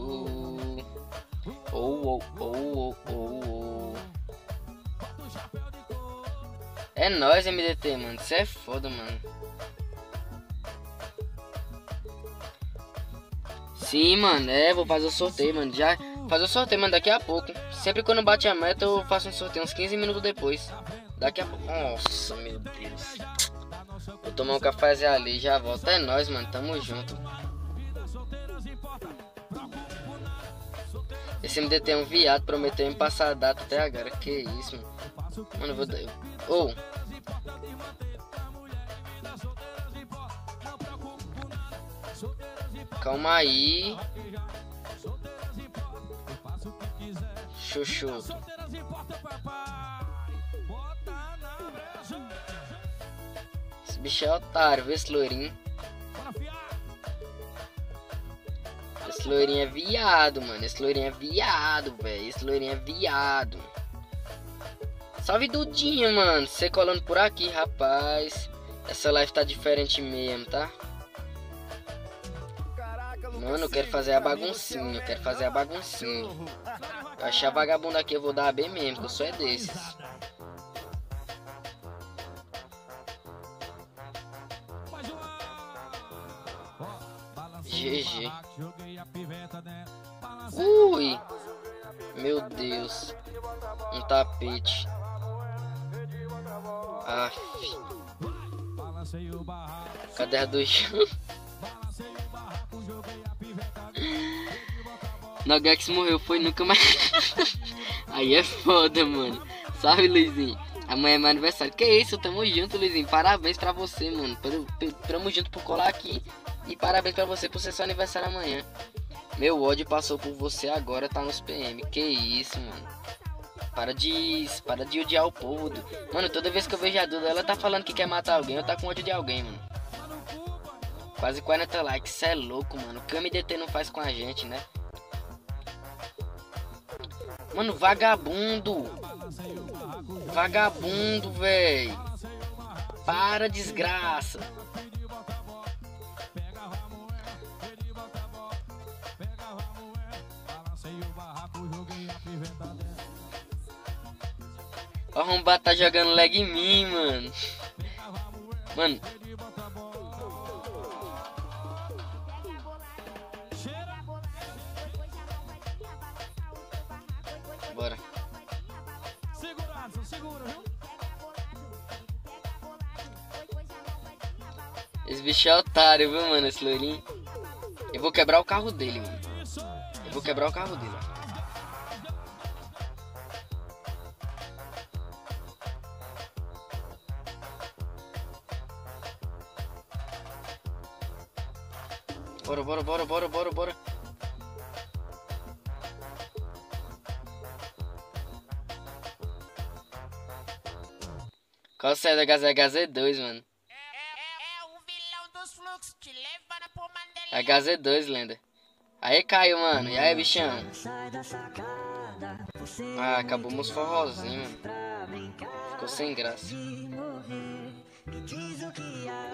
Oh, oh, oh, oh, oh, oh. É nóis, MDT, mano. Isso é foda, mano. Sim, mano. É, vou fazer o sorteio, mano. Já fazer o sorteio, mano, daqui a pouco. Sempre quando bate a meta, eu faço um sorteio uns 15 minutos depois. Daqui a pouco. Nossa, meu Deus. Vou tomar um café ali já volto. É nóis, mano. Tamo junto. Esse MDT é um viado, prometeu me passar a data até agora. Que isso, mano. Mano, eu vou dar. Ou. Calma aí. Chuchu. Esse bicho é otário, vê esse loirinho. Esse loirinho é viado, mano. Esse loirinho é viado, velho. Esse loirinho é viado. Salve Dudinho, mano. Você colando por aqui, rapaz. Essa live tá diferente mesmo, tá? Mano, eu quero fazer a baguncinha. Eu quero fazer a baguncinha. Eu achar vagabundo aqui, eu vou dar a B mesmo, que eu sou é desses. GG. Ui! Meu Deus. Um tapete. A do chão? Nogex morreu, foi nunca mais. Aí é foda, mano. Salve, Luizinho. Amanhã é meu aniversário. Que isso, tamo junto, Luizinho. Parabéns pra você, mano. Tamo junto por colar aqui. E parabéns pra você por ser seu aniversário amanhã. Meu ódio passou por você agora, tá nos PM. Que isso, mano. Para de. Para de odiar o povo. Mano, toda vez que eu vejo a Duda, ela tá falando que quer matar alguém. Eu tá com ódio de alguém, mano. Quase 40 likes. Cê é louco, mano. O MDT não faz com a gente, né? Mano, vagabundo. Vagabundo, véi. Para, desgraça. Balancei o barraco, joguei a. O arrombado tá jogando lag em mim, mano. Mano, bora. Esse bicho é otário, viu, mano, esse loirinho. Eu vou quebrar o carro dele, mano. Eu vou quebrar o carro dele. Bora, bora, bora, bora, bora, bora. Qual sai da HZ2, mano? HZ2, lenda. Aí caiu, mano. E aí, bichão? Ah, acabamos forrozinho, mano. Ficou sem graça.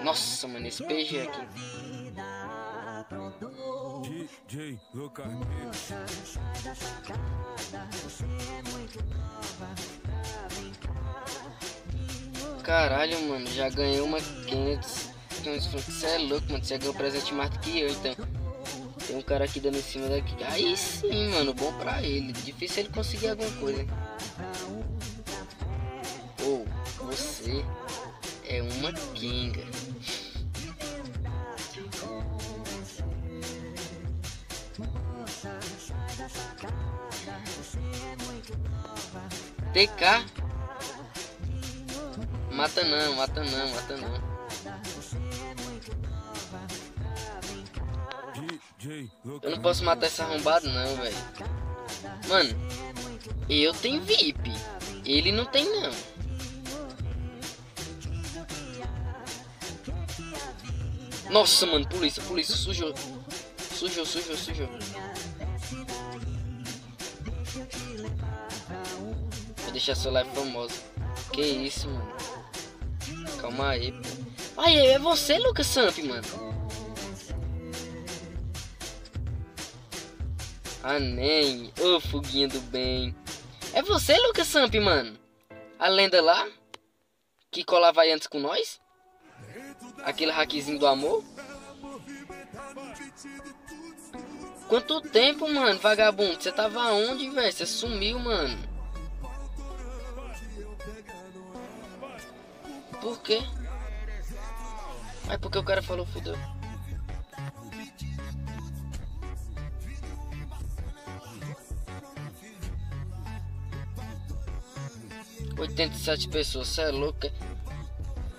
Nossa, mano, esse PG aqui. DJ Lucas Caralho, mano, já ganhou uma 500. 500 Você é louco, mano. Você ganhou presente mais do que eu, então. Tem um cara aqui dando em cima daqui. Aí sim, mano, bom pra ele. Difícil ele conseguir alguma coisa. Ou, você é uma kinga. TK Mata não, mata não, mata não. Eu não posso matar esse arrombado não, velho. Mano, eu tenho VIP. Ele não tem não. Nossa, mano, polícia, polícia, sujou. Sujou, sujou, sujou. Deixar sua live famosa. Que isso, mano. Calma aí, pô. Aí, é você, Lucas Samp, mano. Ah, nem. Ô, foguinha do bem. É você, Lucas Samp, mano? A lenda lá? Que colava antes com nós? Aquele hackzinho do amor? Quanto tempo, mano, vagabundo? Você tava onde, velho? Você sumiu, mano. Por quê? Mas porque o cara falou fudeu. Oitenta e sete pessoas, cê é louca.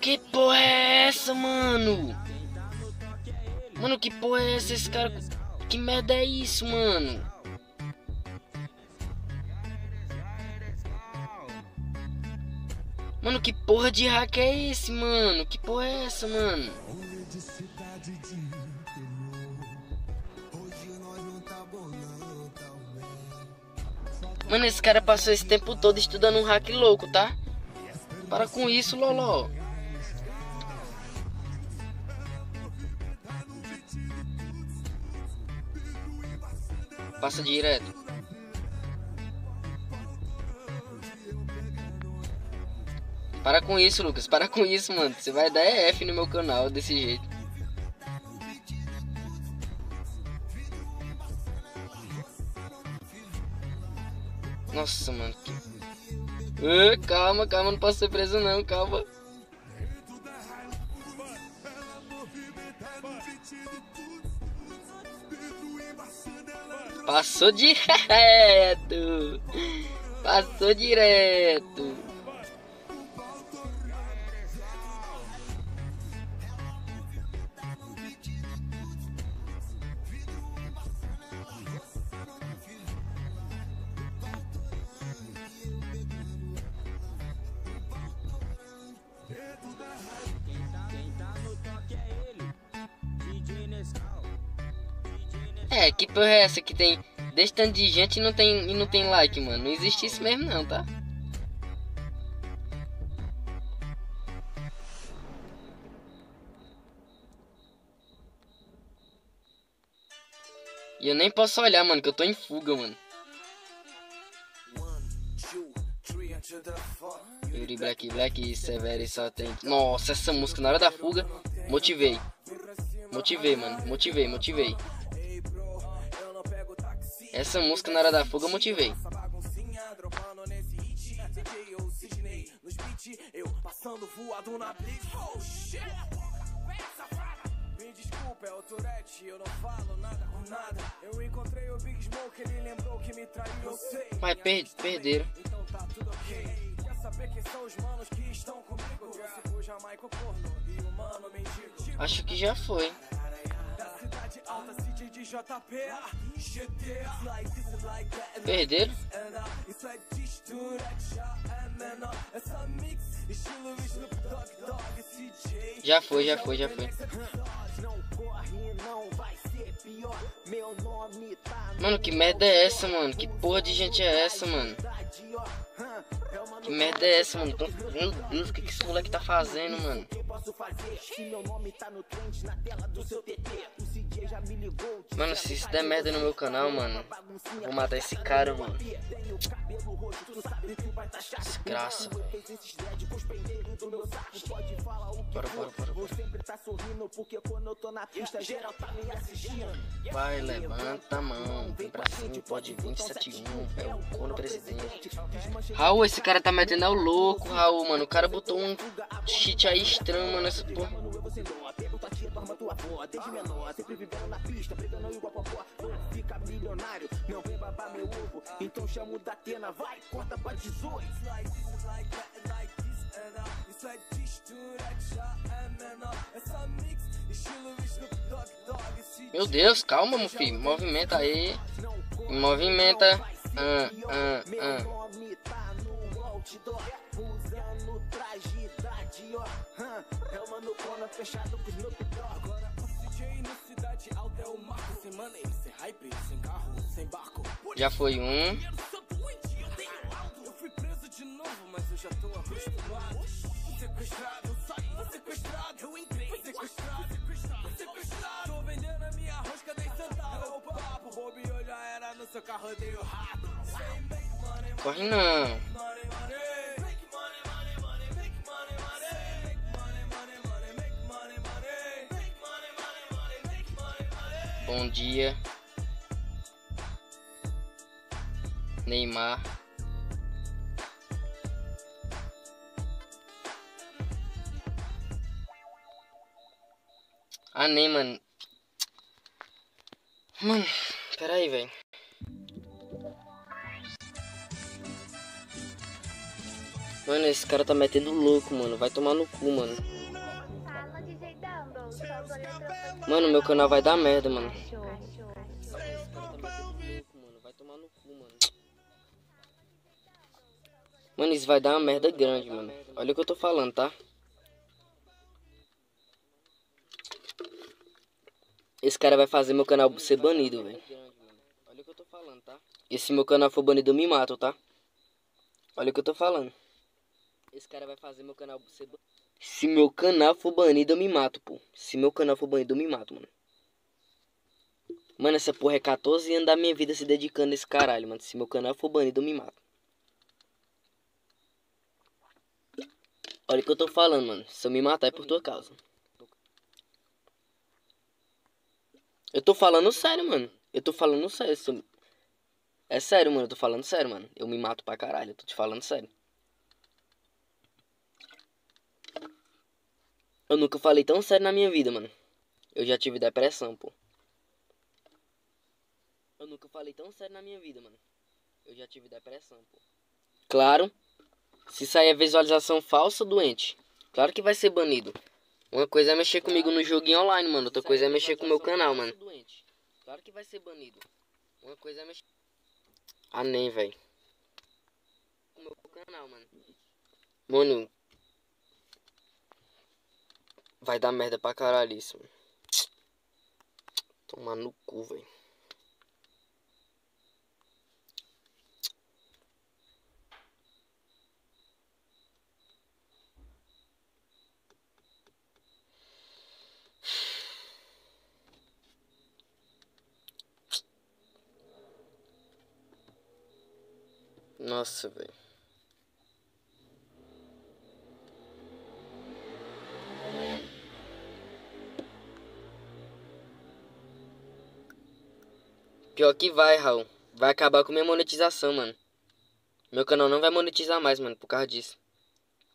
Que porra é essa, mano? Mano, que porra é essa? Esse cara. Que merda é isso, mano? Mano, que porra de hack é esse, mano? Que porra é essa, mano? Mano, esse cara passou esse tempo todo estudando um hack louco, tá? Para com isso, Loló. Passa direto. Para com isso, Lucas. Para com isso, mano. Você vai dar EF no meu canal desse jeito. Nossa, mano. Que... Uh, calma, calma. Não posso ser preso, não. Calma. Passou direto. Passou direto. Porra é essa que tem desse tanto de gente e não tem, e não tem like, mano? Não existe isso mesmo não, tá? E eu nem posso olhar, mano, que eu tô em fuga, mano. Yuri Black Black Severo só tem. Nossa, essa música na hora da fuga. Motivei. Motivei, mano. Motivei, motivei. Essa música na hora da fuga eu motivei. Eu! Me desculpa, é o Tourette, eu não falo nada com nada. Eu encontrei o Big Smoke, ele lembrou que me traiu, eu sei. Mas per perderam. Então tá tudo ok. Quer saber quem são os manos que estão comigo? Trouxe o Jamaica o corno e o mano mendigo. Acho que já foi. Da cidade alta, CJ Perderam? Já menor. Essa mix, estilo Snoop Dogg, Dogg, CJ. Já foi, já foi, já foi. Não corre, não vai ser pior. Meu nome tá Mano, que merda é essa, mano? Que porra de gente é essa, mano? Que merda é essa, mano? Tô- Meu Deus, o que, que esse moleque tá fazendo, mano? Mano, se isso der merda no meu canal, mano, vou matar esse cara, mano. Desgraça. Fez esses dread com os pendeiros do meu saco. Pode falar o que Bora, bora, bora, assistindo. Vai, levanta a mão, vem pra cima, pode 271, é o corno presidente. Raul, esse cara tá metendo ao louco, Raul, mano. O cara botou um cheat aí estranho, mano, nessa porra. Tua tia, toma tua avó, desde menor, sempre vivendo na pista, pregando igual popó. Não fica milionário, não vem babar meu ovo, então chamo da Atena, vai, corta pra 18. Isso é disturete, já é menor. Essa mix, estilo Snoop Dogg, Dogg, CJ. Meu Deus, calma, meu filho. Movimenta aí. Movimenta. Ah, ah, ah. Dior. É o mano Kona fechado com Snoop Dogg. Agora o CJ na cidade alta é o Marco. Sem money, sem hype, sem carro, sem barco. Já foi um. eu fui preso de novo, mas eu já tô acostumado. Fui sequestrado, eu saí, fui sequestrado. Eu entrei, fui sequestrado, sequestrado, sequestrado. Tô vendendo a minha rosca, dei centavo. O papo, bobeou, já era no seu carro, eu dei o rato. Corre não. Bom dia. Neymar. Ah, nem, mano. Mano, pera aí, velho. Mano, esse cara tá metendo louco, mano. Vai tomar no cu, mano. Mano, meu canal vai dar merda, mano. Mano, isso vai dar uma merda grande, mano. Olha o que eu tô falando, tá? Esse cara vai fazer meu canal ser banido, velho. Olha o que eu tô falando, tá? E se meu canal for banido, eu me mato, tá? Olha o que eu tô falando. Esse cara vai fazer meu canal ser banido. Se meu canal for banido, eu me mato, pô. Se meu canal for banido, eu me mato, mano. Mano, essa porra é 14 anos da minha vida se dedicando nesse caralho, mano. Se meu canal for banido, eu me mato. Olha o que eu tô falando, mano. Se eu me matar é por tua causa. Eu tô falando sério, mano. Eu tô falando sério. É sério, mano. Eu tô falando sério, mano. Eu me mato pra caralho. Eu tô te falando sério. Eu nunca falei tão sério na minha vida, mano. Eu já tive depressão, pô. Eu nunca falei tão sério na minha vida, mano. Eu já tive depressão, pô. Claro. Se sair a visualização falsa, doente. Claro que vai ser banido. Uma coisa é mexer comigo no joguinho online, mano. Outra coisa é mexer com o meu canal, mano. Claro que vai ser banido. Uma coisa é mexer. Ah, nem, velho. Com o meu canal, mano. Mano. Vai dar merda pra caralho isso, mano. Tomar no cu, velho. Nossa, velho. Pior que vai, Raul. Vai acabar com minha monetização, mano. Meu canal não vai monetizar mais, mano, por causa disso.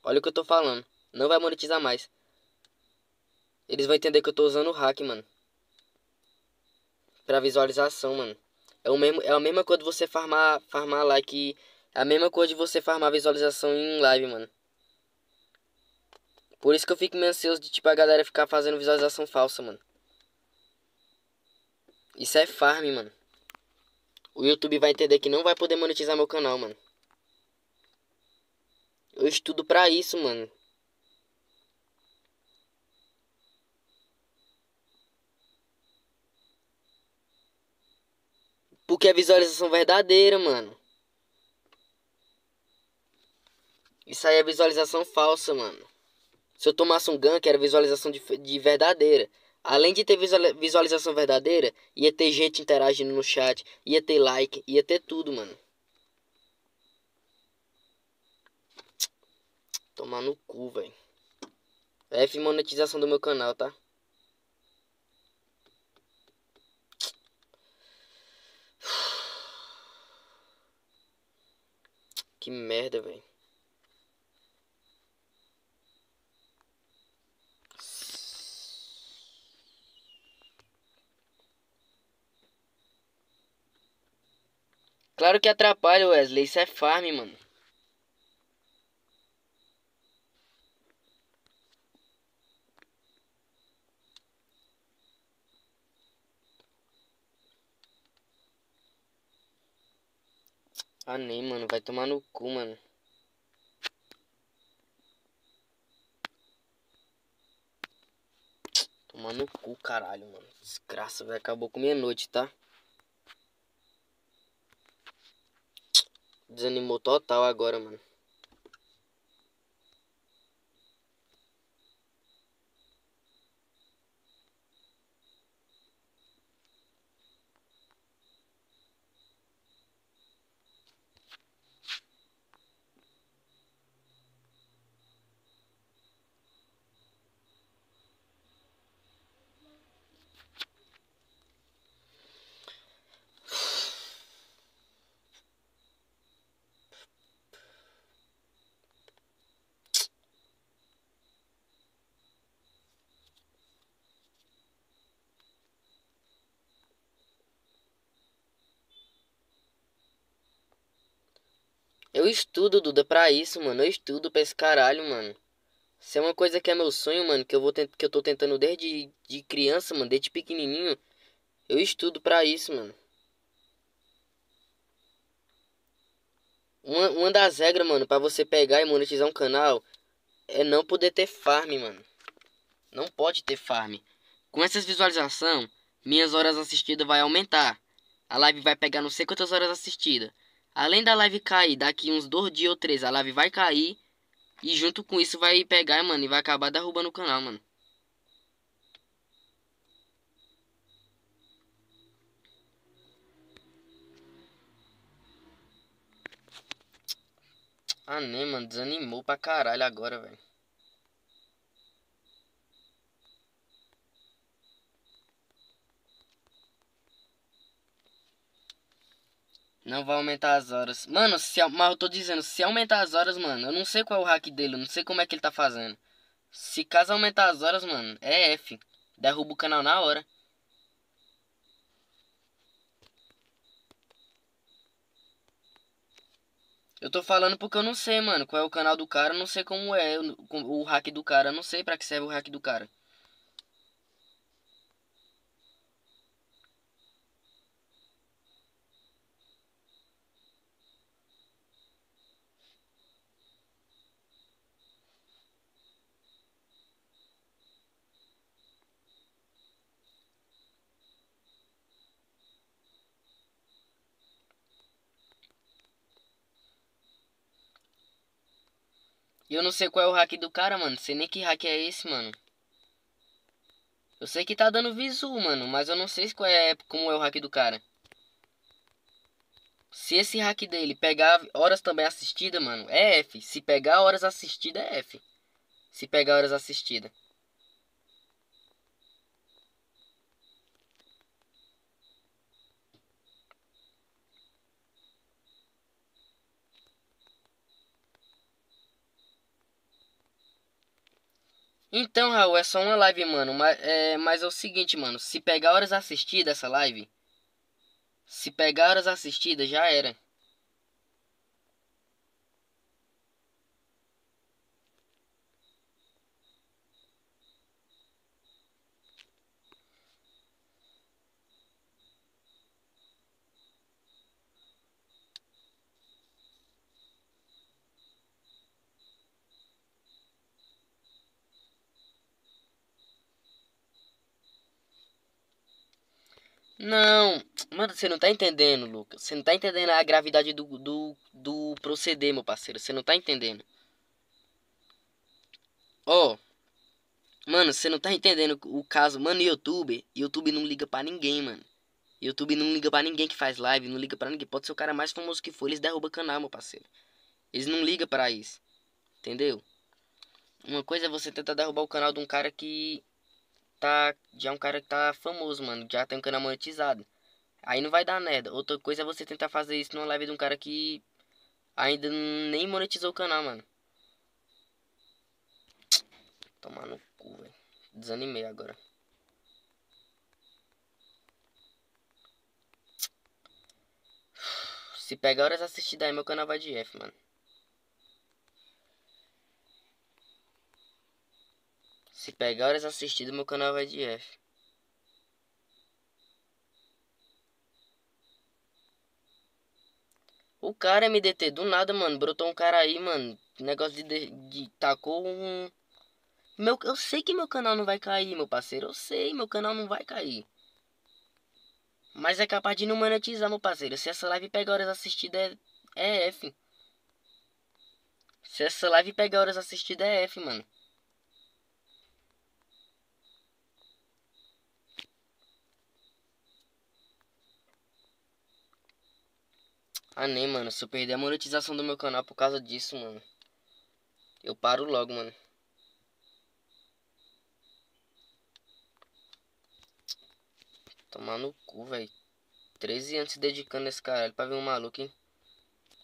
Olha o que eu tô falando. Não vai monetizar mais. Eles vão entender que eu tô usando o hack, mano. Pra visualização, mano. É, o mesmo, é a mesma coisa de você farmar, farmar like. É a mesma coisa de você farmar visualização em live, mano. Por isso que eu fico meio ansioso de, tipo, a galera ficar fazendo visualização falsa, mano. Isso é farm, mano. O YouTube vai entender que não vai poder monetizar meu canal, mano. Eu estudo pra isso, mano. Porque é visualização verdadeira, mano. Isso aí é visualização falsa, mano. Se eu tomasse um gank, era visualização de, de verdadeira. Além de ter visualização verdadeira, ia ter gente interagindo no chat, ia ter like, ia ter tudo, mano. Tomar no cu, velho. F monetização do meu canal, tá? Que merda, velho. Claro que atrapalha, Wesley. Isso é farm, mano. Ah, nem, mano. Vai tomar no cu, mano. Tomar no cu, caralho, mano. Desgraça, velho. Acabou com meia-noite, tá? Desanimou total agora, mano. Eu estudo, Duda, pra isso, mano. Eu estudo pra esse caralho, mano. Se é uma coisa que é meu sonho, mano, que eu vou que eu tô tentando desde de criança, mano, desde pequenininho, eu estudo pra isso, mano. Uma, uma das regras, mano, pra você pegar e monetizar um canal é não poder ter farm, mano. Não pode ter farm. Com essas visualizações, minhas horas assistidas vai aumentar. A live vai pegar não sei quantas horas assistidas. Além da live cair daqui uns dois dias ou três, a live vai cair. E junto com isso vai pegar, mano, e vai acabar derrubando o canal, mano. Ah, nem, mano, desanimou pra caralho agora, velho. Não vai aumentar as horas. Mano, se, mas eu tô dizendo, se aumentar as horas, mano, eu não sei qual é o hack dele, eu não sei como é que ele tá fazendo. Se caso aumentar as horas, mano, é F. Derruba o canal na hora. Eu tô falando porque eu não sei, mano, qual é o canal do cara, eu não sei como é o, o hack do cara, eu não sei pra que serve o hack do cara. Eu não sei qual é o hack do cara, mano. Sei nem que hack é esse, mano. Eu sei que tá dando visu, mano, mas eu não sei qual é, como é o hack do cara. Se esse hack dele pegar horas também assistidas, mano, é F. Se pegar horas assistidas, é F. Se pegar horas assistidas. Então, Raul, é só uma live, mano. Mas é, mas é o seguinte, mano. Se pegar horas assistidas essa live. Se pegar horas assistidas, já era. Não, mano, você não tá entendendo, Lucas. Você não tá entendendo a gravidade do, do, do proceder, meu parceiro. Você não tá entendendo. Ó, oh, mano, você não tá entendendo o caso. Mano, YouTube, YouTube não liga pra ninguém, mano. YouTube não liga pra ninguém que faz live, não liga pra ninguém. Pode ser o cara mais famoso que for, eles derrubam canal, meu parceiro. Eles não ligam pra isso. Entendeu? Uma coisa é você tentar derrubar o canal de um cara que tá. Já é um cara que tá famoso, mano. Já tem um canal monetizado. Aí não vai dar merda. Outra coisa é você tentar fazer isso numa live de um cara que ainda nem monetizou o canal, mano. Tomar no cu, velho. Desanimei agora. Se pegar horas assistidas aí, meu canal vai de F, mano. Se pegar horas assistidas, meu canal vai de F. O cara MDT, do nada, mano, brotou um cara aí, mano. Negócio de, de, de tacou um. Meu, eu sei que meu canal não vai cair, meu parceiro. Eu sei, meu canal não vai cair. Mas é capaz de não monetizar, meu parceiro. Se essa live pegar horas assistidas, é, é F. Se essa live pegar horas assistidas, é F, mano. Ah, nem, mano. Se eu perder a monetização do meu canal por causa disso, mano. Eu paro logo, mano. Tomar no cu, velho. 13 anos se dedicando nesse caralho pra ver um maluco, hein?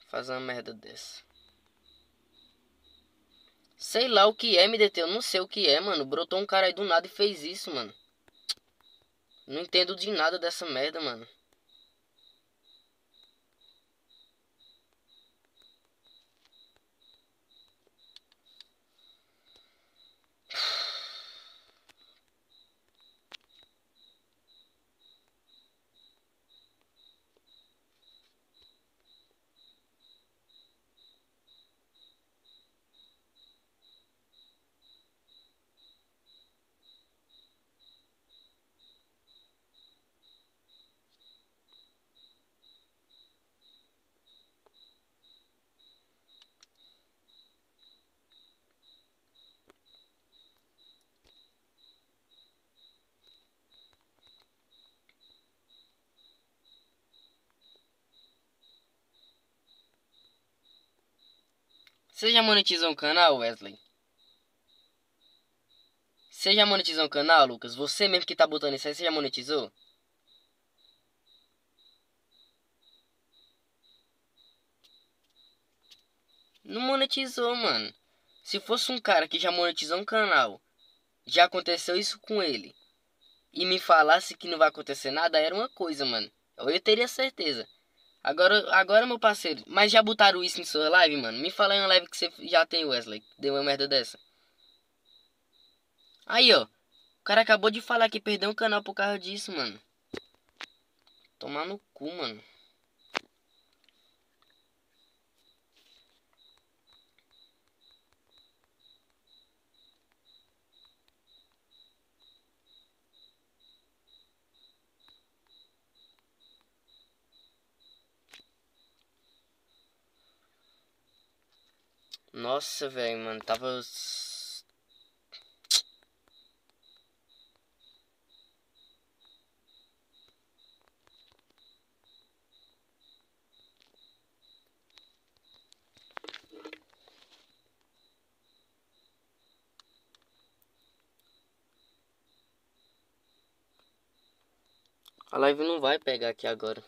Fazer uma merda dessa. Sei lá o que é, MDT. Eu não sei o que é, mano. Brotou um cara aí do nada e fez isso, mano. Não entendo de nada dessa merda, mano. Você já monetizou um canal, Wesley? Você já monetizou um canal, Lucas? Você mesmo que tá botando isso aí, você já monetizou? Não monetizou, mano. Se fosse um cara que já monetizou um canal, já aconteceu isso com ele. e me falasse que não vai acontecer nada, era uma coisa, mano. Eu, teria certeza. Agora, agora, meu parceiro, mas já botaram isso em sua live, mano? Me fala aí uma live que você já tem, Wesley. Deu uma merda dessa. Aí, ó. O cara acabou de falar que perdeu um canal por causa disso, mano. Tomar no cu, mano. Nossa, velho, mano, tava. A live não vai pegar aqui agora.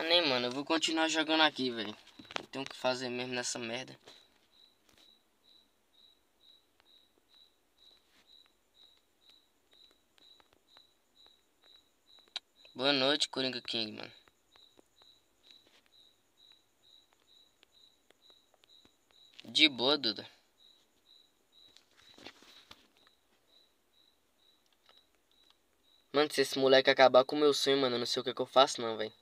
Ah, nem, mano. Eu vou continuar jogando aqui, velho. Não tenho o que fazer mesmo nessa merda. Boa noite, Coringa King, mano. De boa, Duda. Mano, se esse moleque acabar com o meu sonho, mano, eu não sei o que, que eu faço não, velho.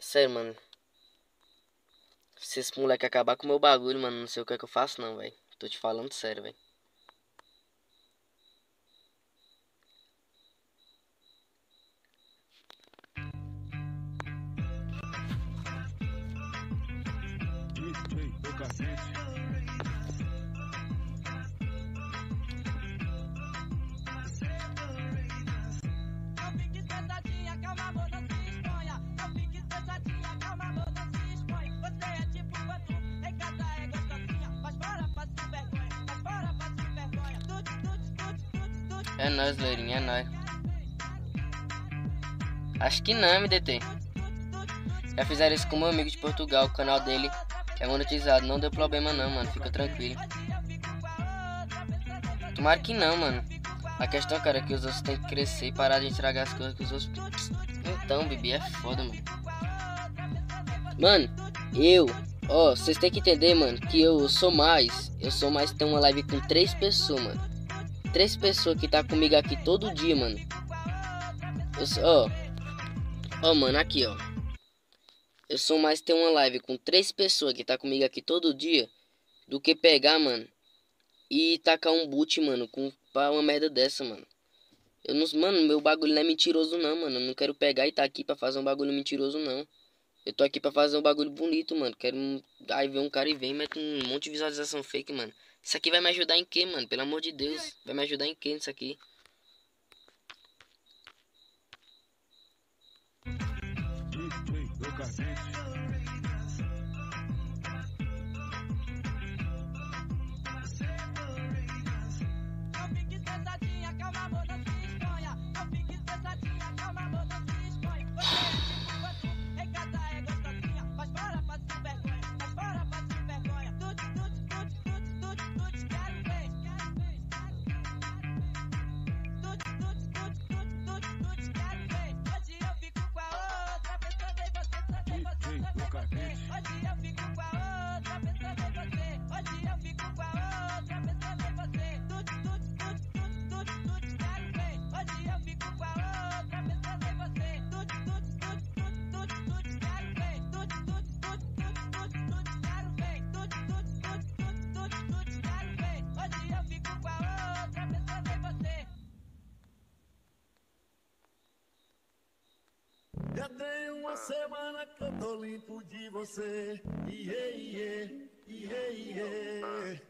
Sério, mano. Se esse moleque acabar com o meu bagulho, mano, não sei o que, que eu faço não, velho. Tô te falando sério, velho. Não É nóis, loirinha, é nóis. Acho que não, MDT. Já fizeram isso com meu amigo de Portugal, o canal dele é monetizado. Não deu problema não, mano. Fica tranquilo. Tomara que não, mano. A questão, cara, é que os outros têm que crescer e parar de estragar as coisas que os outros. Então, Bibi, é foda, mano. Mano, eu. Ó, vocês têm que entender, mano, que eu sou mais. Eu sou mais. Tem uma live com três pessoas, mano. Três pessoas que tá comigo aqui todo dia, mano. Eu sou. Ó. Ó, mano, aqui, ó. Eu sou mais ter uma live com três pessoas que tá comigo aqui todo dia do que pegar, mano, e tacar um boot, mano, com pra uma merda dessa, mano. Eu não, mano, meu bagulho não é mentiroso não, mano. Eu não quero pegar e tá aqui pra fazer um bagulho mentiroso não. Eu tô aqui pra fazer um bagulho bonito, mano. Quero um... aí vem um cara e vem mete um monte de visualização fake, mano. Isso aqui vai me ajudar em quê, mano? Pelo amor de Deus. Vai me ajudar em quê isso aqui? Tem uma semana que eu tô limpo de você. Iê, iê, iê, iê.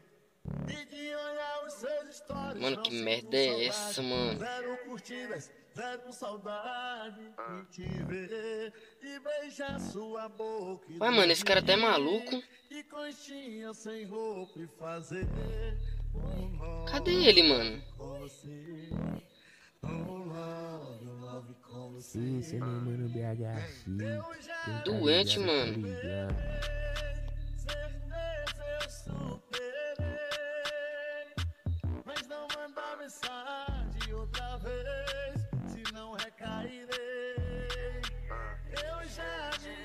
E de olhar os seus stories. Mano, que merda é essa, mano? Zero curtidas, zero saudade de te ver. E beijar sua boca. Ué, mano, esse cara tá é maluco. E conchinha sem roupa e fazer. Cadê ele, mano? Você, Isso, meu mano BH Chique. Doente, mano. Certeza eu superei. Mas não manda mensagem outra vez, senão recairei. Eu já me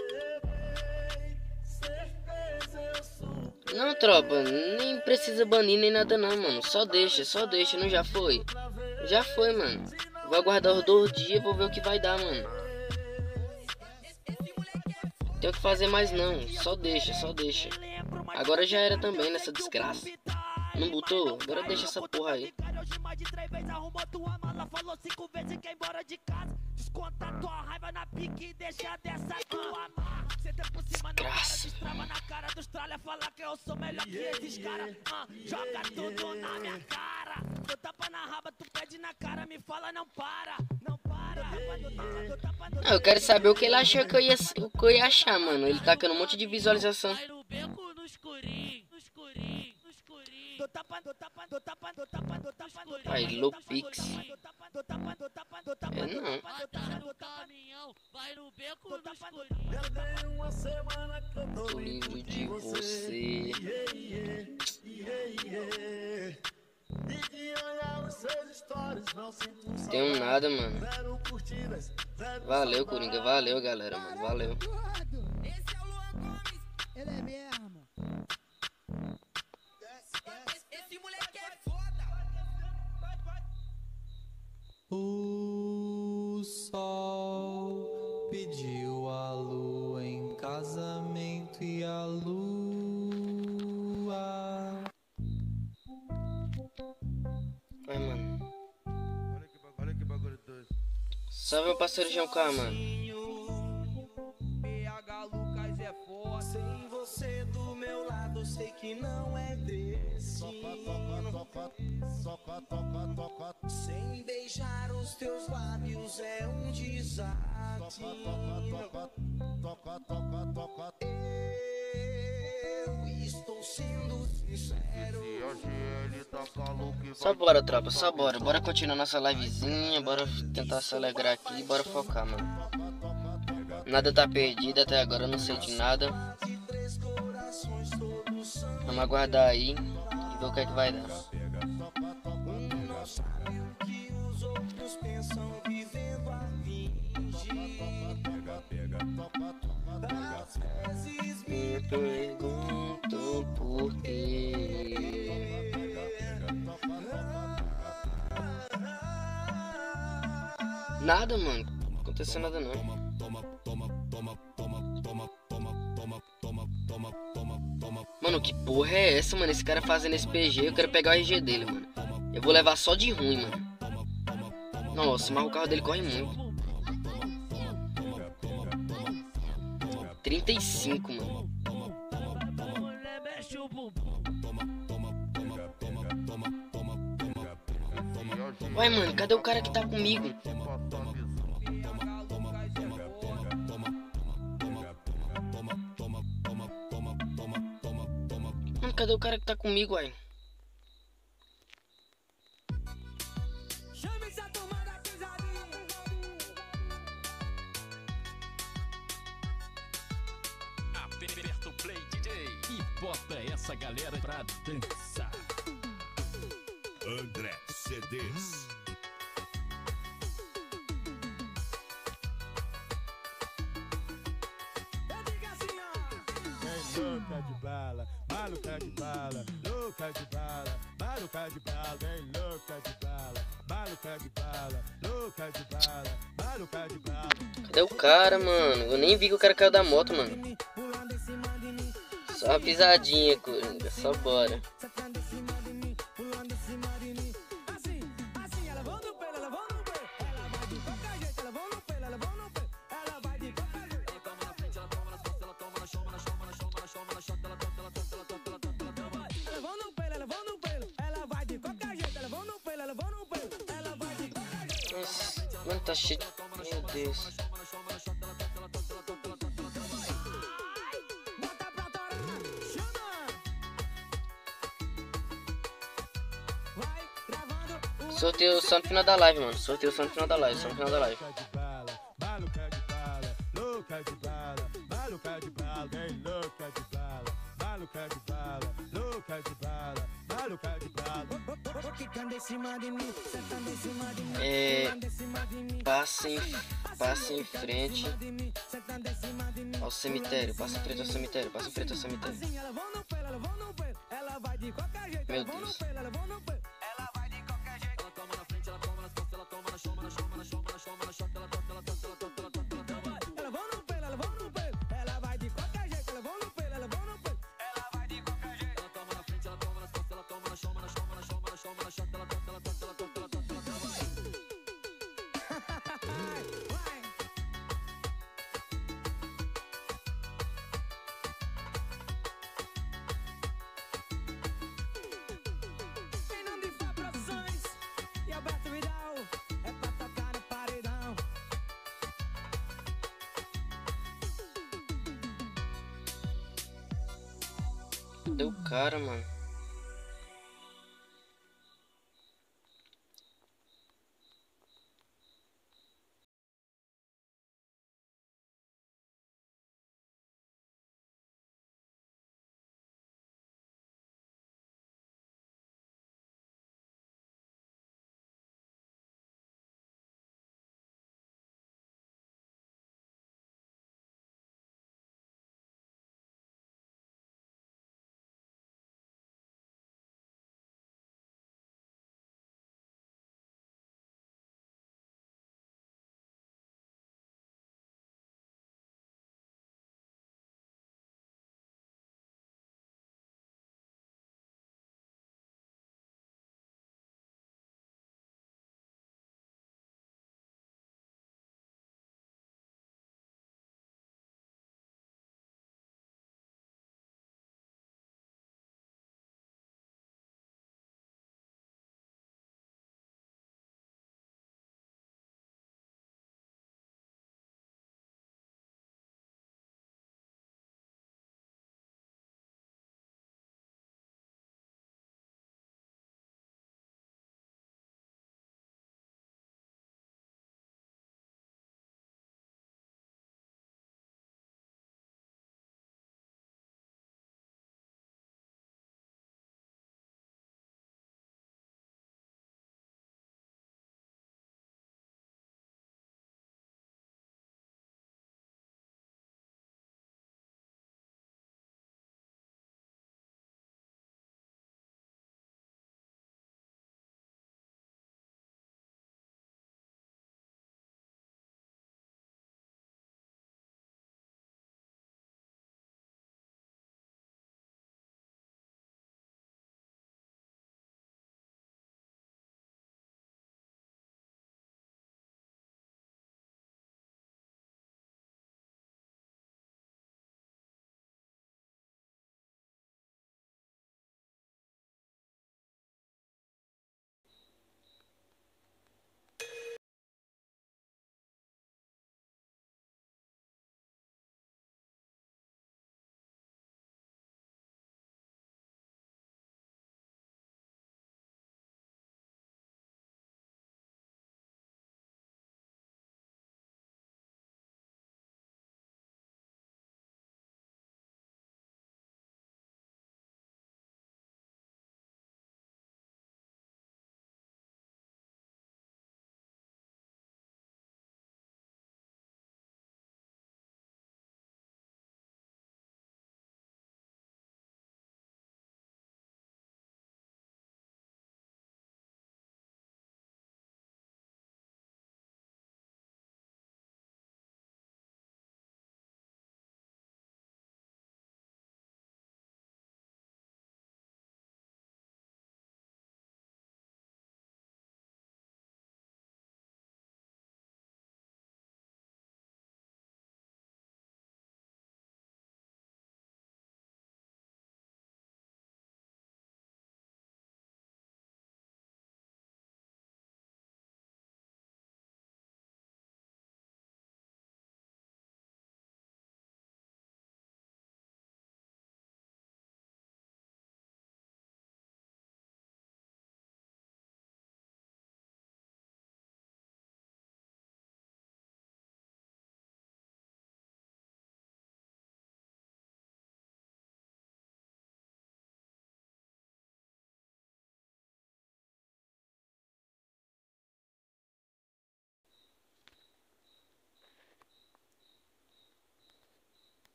superei. Certeza eu superei. Não, tropa, nem precisa banir nem nada não, mano. Só deixa, só deixa, não já foi? Já foi, mano. Vou aguardar os dois dias, vou ver o que vai dar, mano. Tem o que fazer mais não, só deixa, só deixa. Agora já era também nessa desgraça. Não botou? Agora deixa essa porra aí. Hoje mais de três vezes arrumou tua mala Falou cinco vezes que e eu sou melhor que esses caras Joga tudo na minha cara Dou tapa na raba, tu pede na cara Me fala não para, não para Ah, eu quero saber o que ele achou que eu ia, o que eu ia achar, mano. Ele tacando um monte de visualização. Aí, Lopix. É não. Vai no beco no escurinho. Já tem uma semana que eu tô Tô livre de você. Tenho nada, mano. Valeu, Coringa. Valeu, galera, mano. Valeu. Ele é mesmo. Esse moleque é foda. O sol pediu a lua em casamento e a lua. Salve meu parceiro João K, mano. PH Lucas é foda. Sem você do meu lado, sei que não é destino. Sem beijar os teus lábios é um desatino. Eu estou sendo sincero. Só bora, tropa, só bora. Bora continuar nossa livezinha, bora tentar se alegrar aqui, bora focar, mano. Nada tá perdido até agora, eu não sei de nada. Vamos aguardar aí e ver o que é que vai dar. Não sabe o que os outros pensam vivendo a Às vezes me Me pergunto por quê. Nada, mano. Não aconteceu nada não. Mano, que porra é essa, mano? Esse cara fazendo esse PG, eu quero pegar o RG dele, mano. Eu vou levar só de ruim, mano. Nossa, mas o carro dele corre muito. 35, mano. O bumbum. Ué, mano, cadê o cara que tá comigo? Mano, cadê o cara que tá comigo, ué? Bota essa galera pra dançar. André CDs. Vem louca de bala, maluca de bala, louca de bala, maluca de bala, vem louca de bala, maluca de bala, louca de bala, maluca de bala. Cadê o cara, mano? Eu nem vi que o cara caiu da moto, mano. Só uma pisadinha, Coringa. Só bora. Assim, ela vão no pelo, Sorteio só no final da live, mano. Sorteio só no final da live, só no final da live. É, passa em, passa em frente ao cemitério, passa em frente ao cemitério, passa em frente ao cemitério. Meu Deus. hora, mano.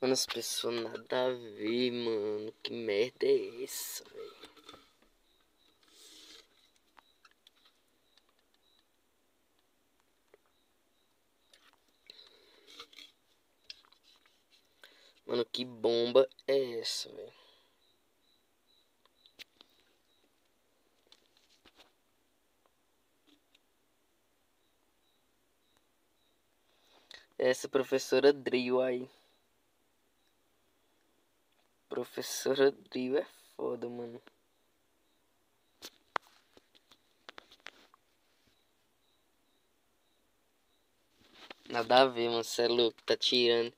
Mano, as pessoas nada a ver, mano. Que merda é essa, velho? Mano, que bomba é essa, velho? Essa professora Drill aí. Professora Drill é foda, mano. Nada a ver, mano. Cê é louco, tá tirando.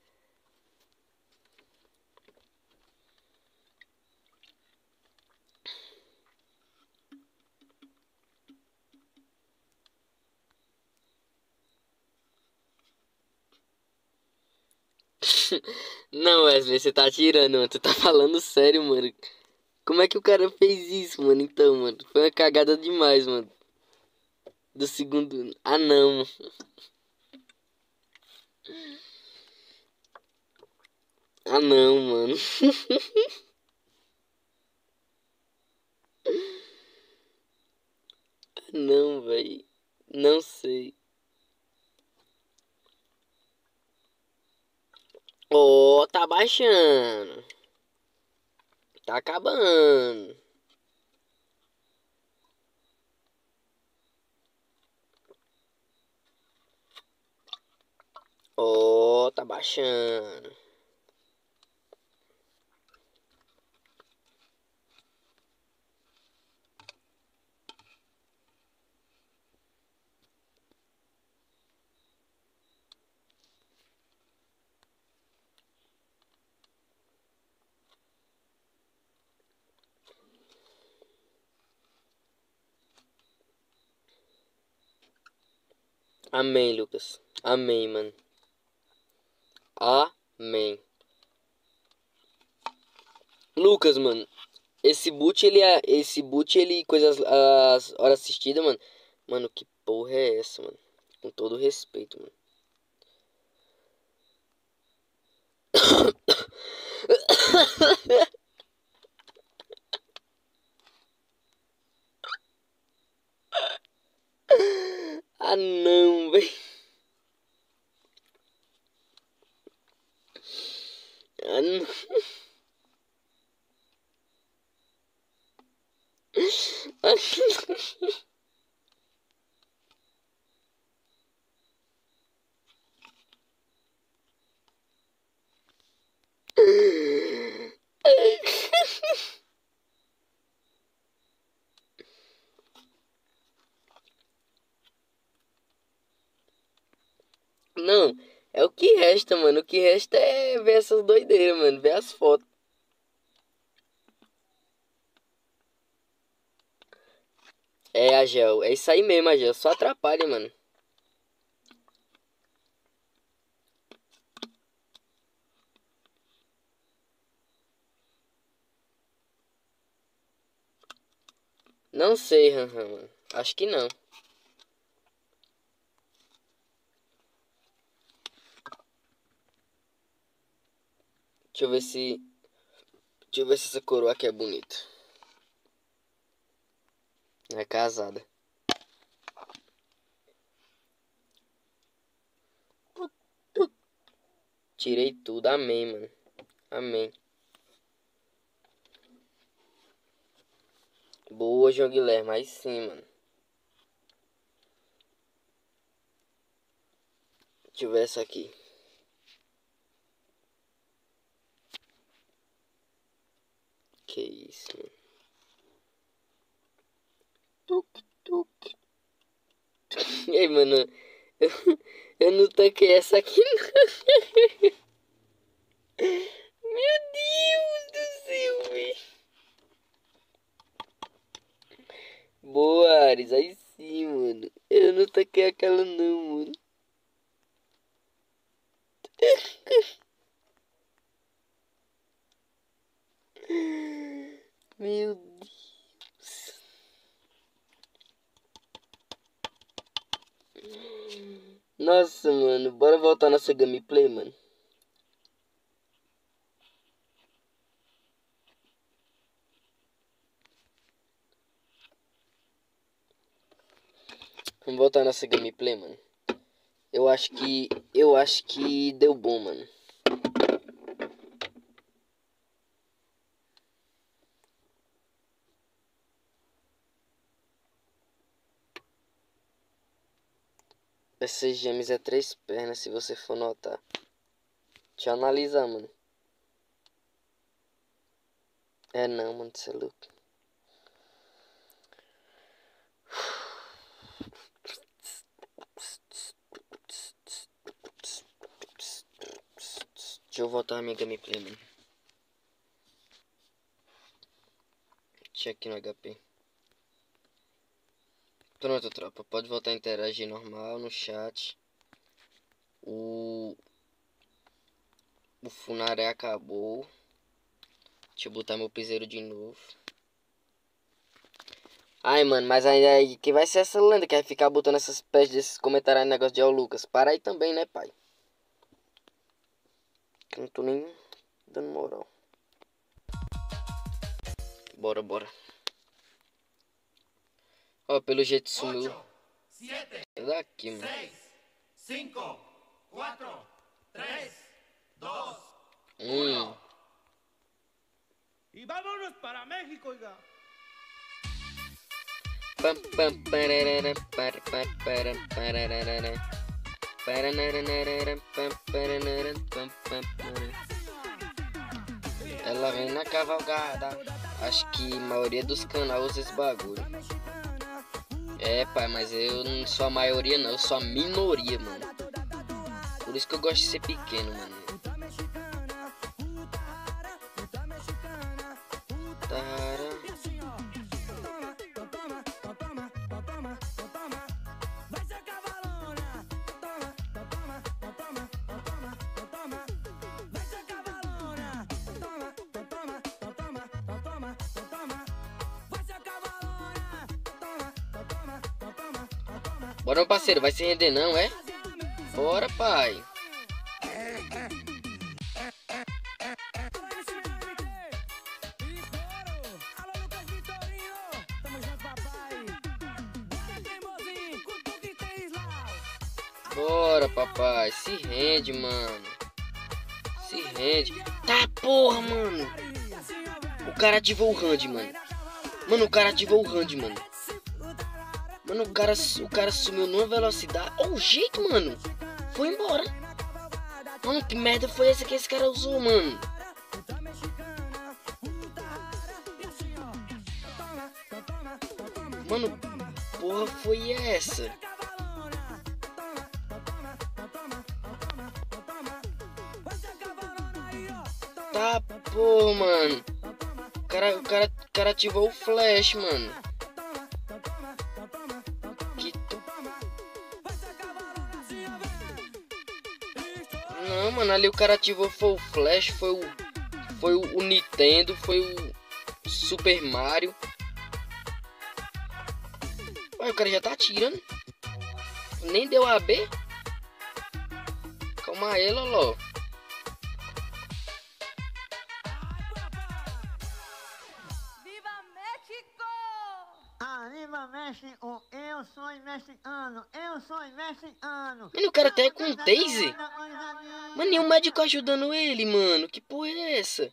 Não, Wesley, você tá tirando, mano. Tu tá falando sério, mano. Como é que o cara fez isso, mano? Então, mano. Foi uma cagada demais, mano. Do segundo. Ah, não. Ah, não, mano. Ah, não, velho. Não sei. Ô, oh, tá baixando. Tá acabando. Ô, oh, tá baixando. Amém, Lucas. Amém, mano. Amém. Lucas, mano. Esse boot, ele é. Esse boot, ele. Coisas. As horas assistidas, mano. Mano, que porra é essa, mano? Com todo respeito, mano. Ah não, velho. Ah não. Ah, não. Não, é o que resta, mano. O que resta é ver essas doideiras, mano. Ver as fotos. É, Agel. É isso aí mesmo, Agel. Só atrapalha, mano. Não sei, mano. Acho que não. Deixa eu ver se. Deixa eu ver se essa coroa aqui é bonita. É casada. Tirei tudo, amém, mano. Amém. Boa, João Guilherme, aí sim, mano. Deixa eu ver essa aqui. Que isso, mano. Tuk, tuk. Ei, mano. Eu, eu não tanquei essa aqui, não. Meu Deus do céu, velho. Boa, Ares. Aí sim, mano. Eu não tanquei aquela, não, mano. Meu Deus. Nossa, mano. Bora voltar nossa gameplay, mano. Vamos voltar nossa gameplay, mano. Eu acho que... Eu acho que deu bom, mano. Essas gêmeas é três pernas, se você for notar. Deixa eu analisar, mano. É não, mano, você é louco. Deixa eu voltar a minha gameplay, mano. Aqui no HP. Pronto, tropa. Pode voltar a interagir normal no chat. O... O funaré acabou. Deixa eu botar meu piseiro de novo. Ai, mano, mas ainda aí, que vai ser essa lenda que vai ficar botando essas pés desses comentários aí, negócio de El Lucas? Para aí também, né, pai? Que não tô nem dando moral. Bora, bora. Ó, pelo jeito sumiu. É daqui, mano. 5, 4, 3, 2, Hum. Y vámonos para México, oiga. Pam, pam, pararara, par, par, param, pararara. Paranarara, pam, paranara, pam, pam. Ela vem na cavalgada. Acho que a maioria dos canais usa esse bagulho. É, pai, mas eu não sou a maioria, não. Eu sou a minoria, mano. Por isso que eu gosto de ser pequeno, mano. Parceiro, vai se render não, é? Bora, pai. Bora, papai. Se rende, mano. Se rende. Tá, porra, mano. O cara ativou o hand, mano. Mano, o cara ativou o hand, mano. Mano, o cara, o cara sumiu numa velocidade. Ó, o jeito, mano. Foi embora. Mano, que merda foi essa que esse cara usou, mano? Mano, porra foi essa? Tá, porra, mano. O cara, o cara, o cara ativou o flash, mano. Ali o cara ativou foi o flash, foi o foi o, o Nintendo, foi o Super Mario. Olha, o cara já tá atirando. Nem deu AB. Calma aí, Loló. México, eu sou mexicano, eu sou mexicano. Mano, o cara até com taser. Mano, e o médico ajudando ele, mano. Que porra é essa?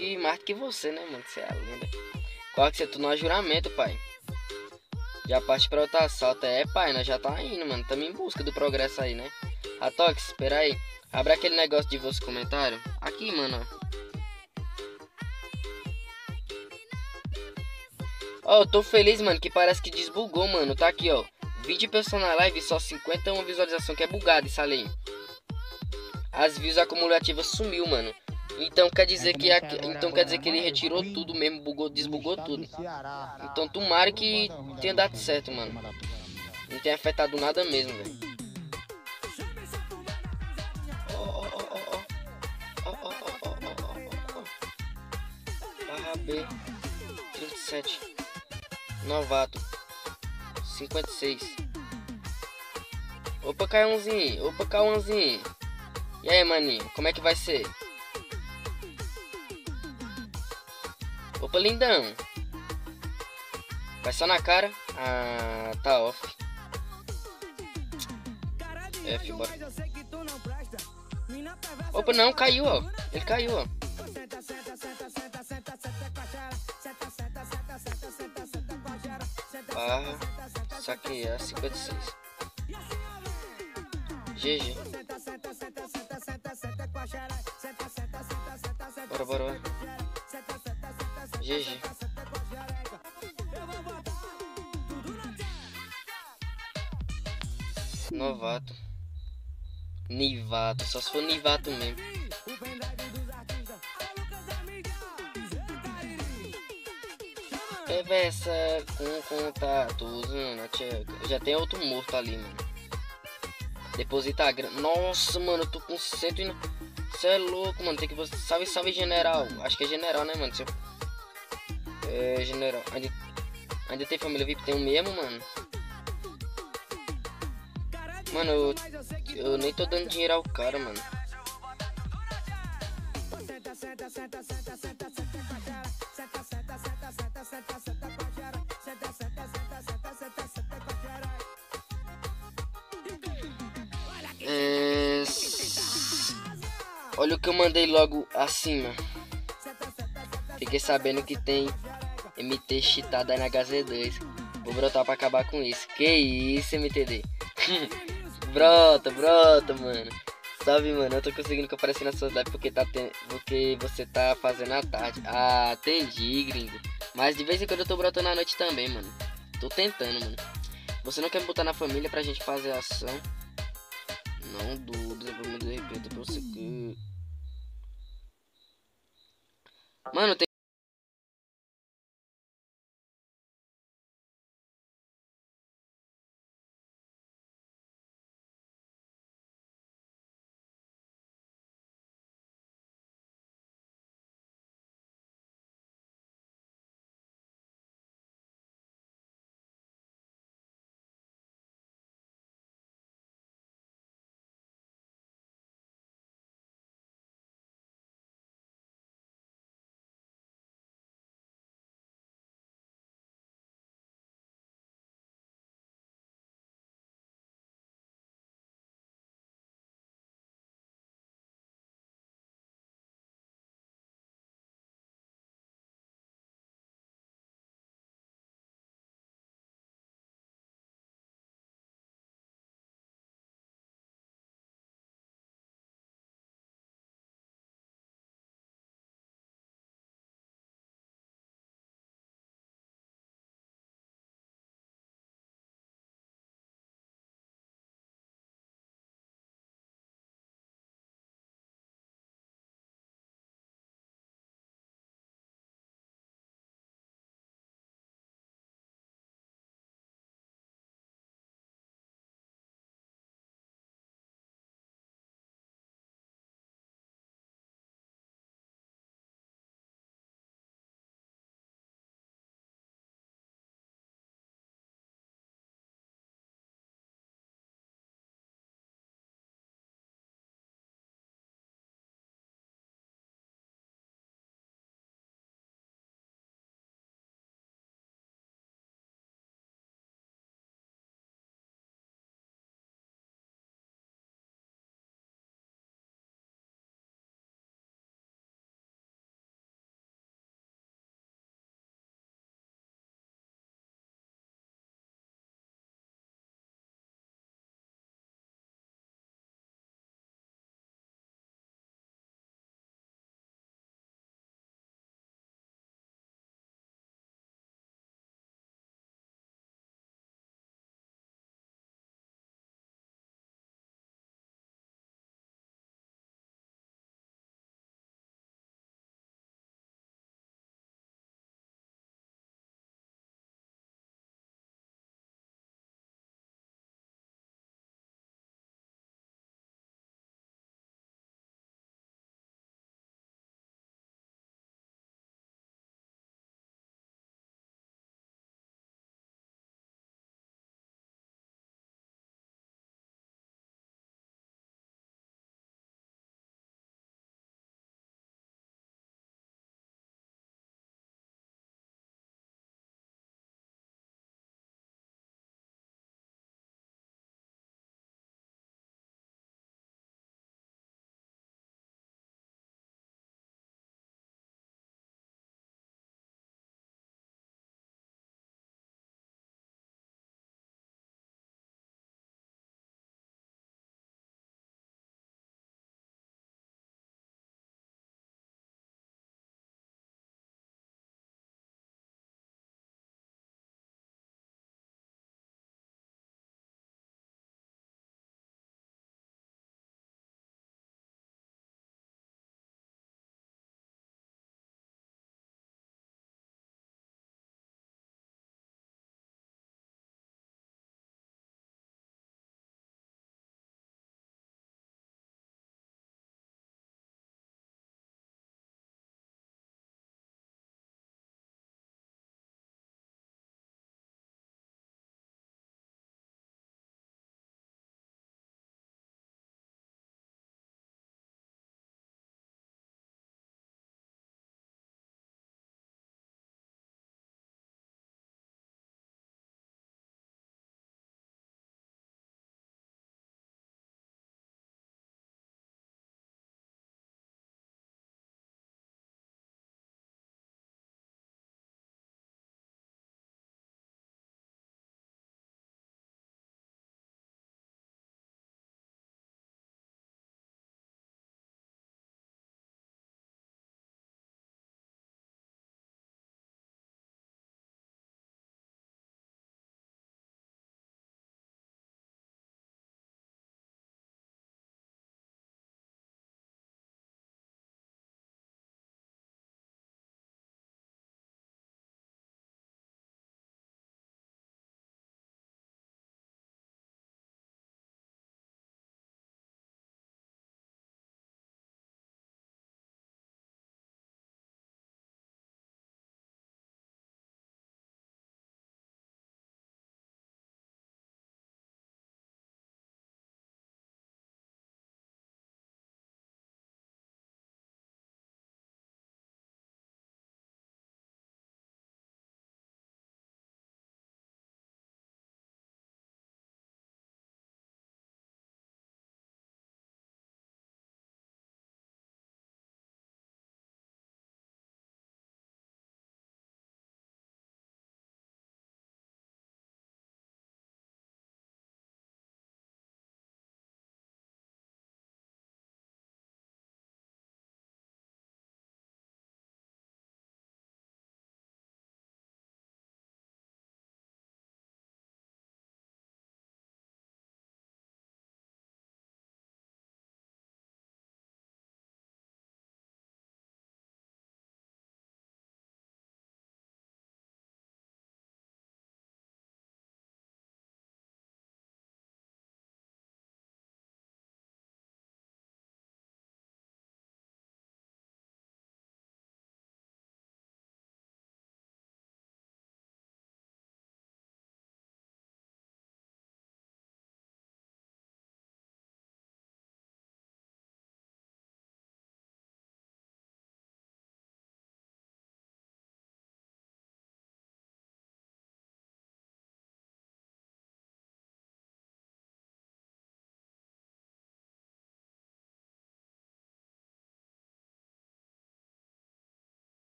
Que mais do que você, né, mano? Você é a lenda. Qual que você a juramento, pai? Já parte pra outro assalto. É, pai, nós já tá indo, mano. Tamo em busca do progresso aí, né? Atox, espera aí. Abre aquele negócio de voz comentário. Aqui, mano, ó. Ó, eu tô feliz, mano, que parece que desbugou, mano. Tá aqui, ó. Vídeo pessoal na live, só 51 visualização, que é bugado esse além. As views acumulativas sumiu, mano. Então quer dizer que aqui, então quer dizer que ele retirou tudo mesmo, bugou, desbugou tudo. Então tomara que tenha dado certo, mano. Não tenha afetado nada mesmo, velho. Barra B 37 Novato 56 Opa, Caiãozinho Opa, Cauãzinho E aí, maninho, como é que vai ser? Opa, lindão. Vai só na cara? Ah, tá off. F, bora. Opa, não, caiu, ó. Ele caiu, ó. Barra saquear 56 GG Bora, bora, bora GG Novato Nivato, só se for Nivato mesmo Reversa com contatos, mano, já tem outro morto ali, mano. Deposita a grana. Nossa, mano, eu tô com cento e... Você é louco, mano. Tem que. Salve, salve, general. Acho que é general, né, mano? É, general. Ainda, ainda tem família VIP? Tem o mesmo, mano. Mano, eu, eu nem tô dando dinheiro ao cara, mano. É... Olha o que eu mandei logo acima. Fiquei sabendo que tem MT cheatada na HZ2. Vou brotar pra acabar com isso. Que isso, MTD? brota, brota, mano. Salve, mano. Eu tô conseguindo apareça na sua live porque, tá ten... porque você tá fazendo a tarde. Ah, entendi, gringo. Mas de vez em quando eu tô brotando à noite também, mano. Tô tentando, mano. Você não quer me botar na família pra gente fazer ação? Não do desenvolvimento de repente pra você que. Mano, tem.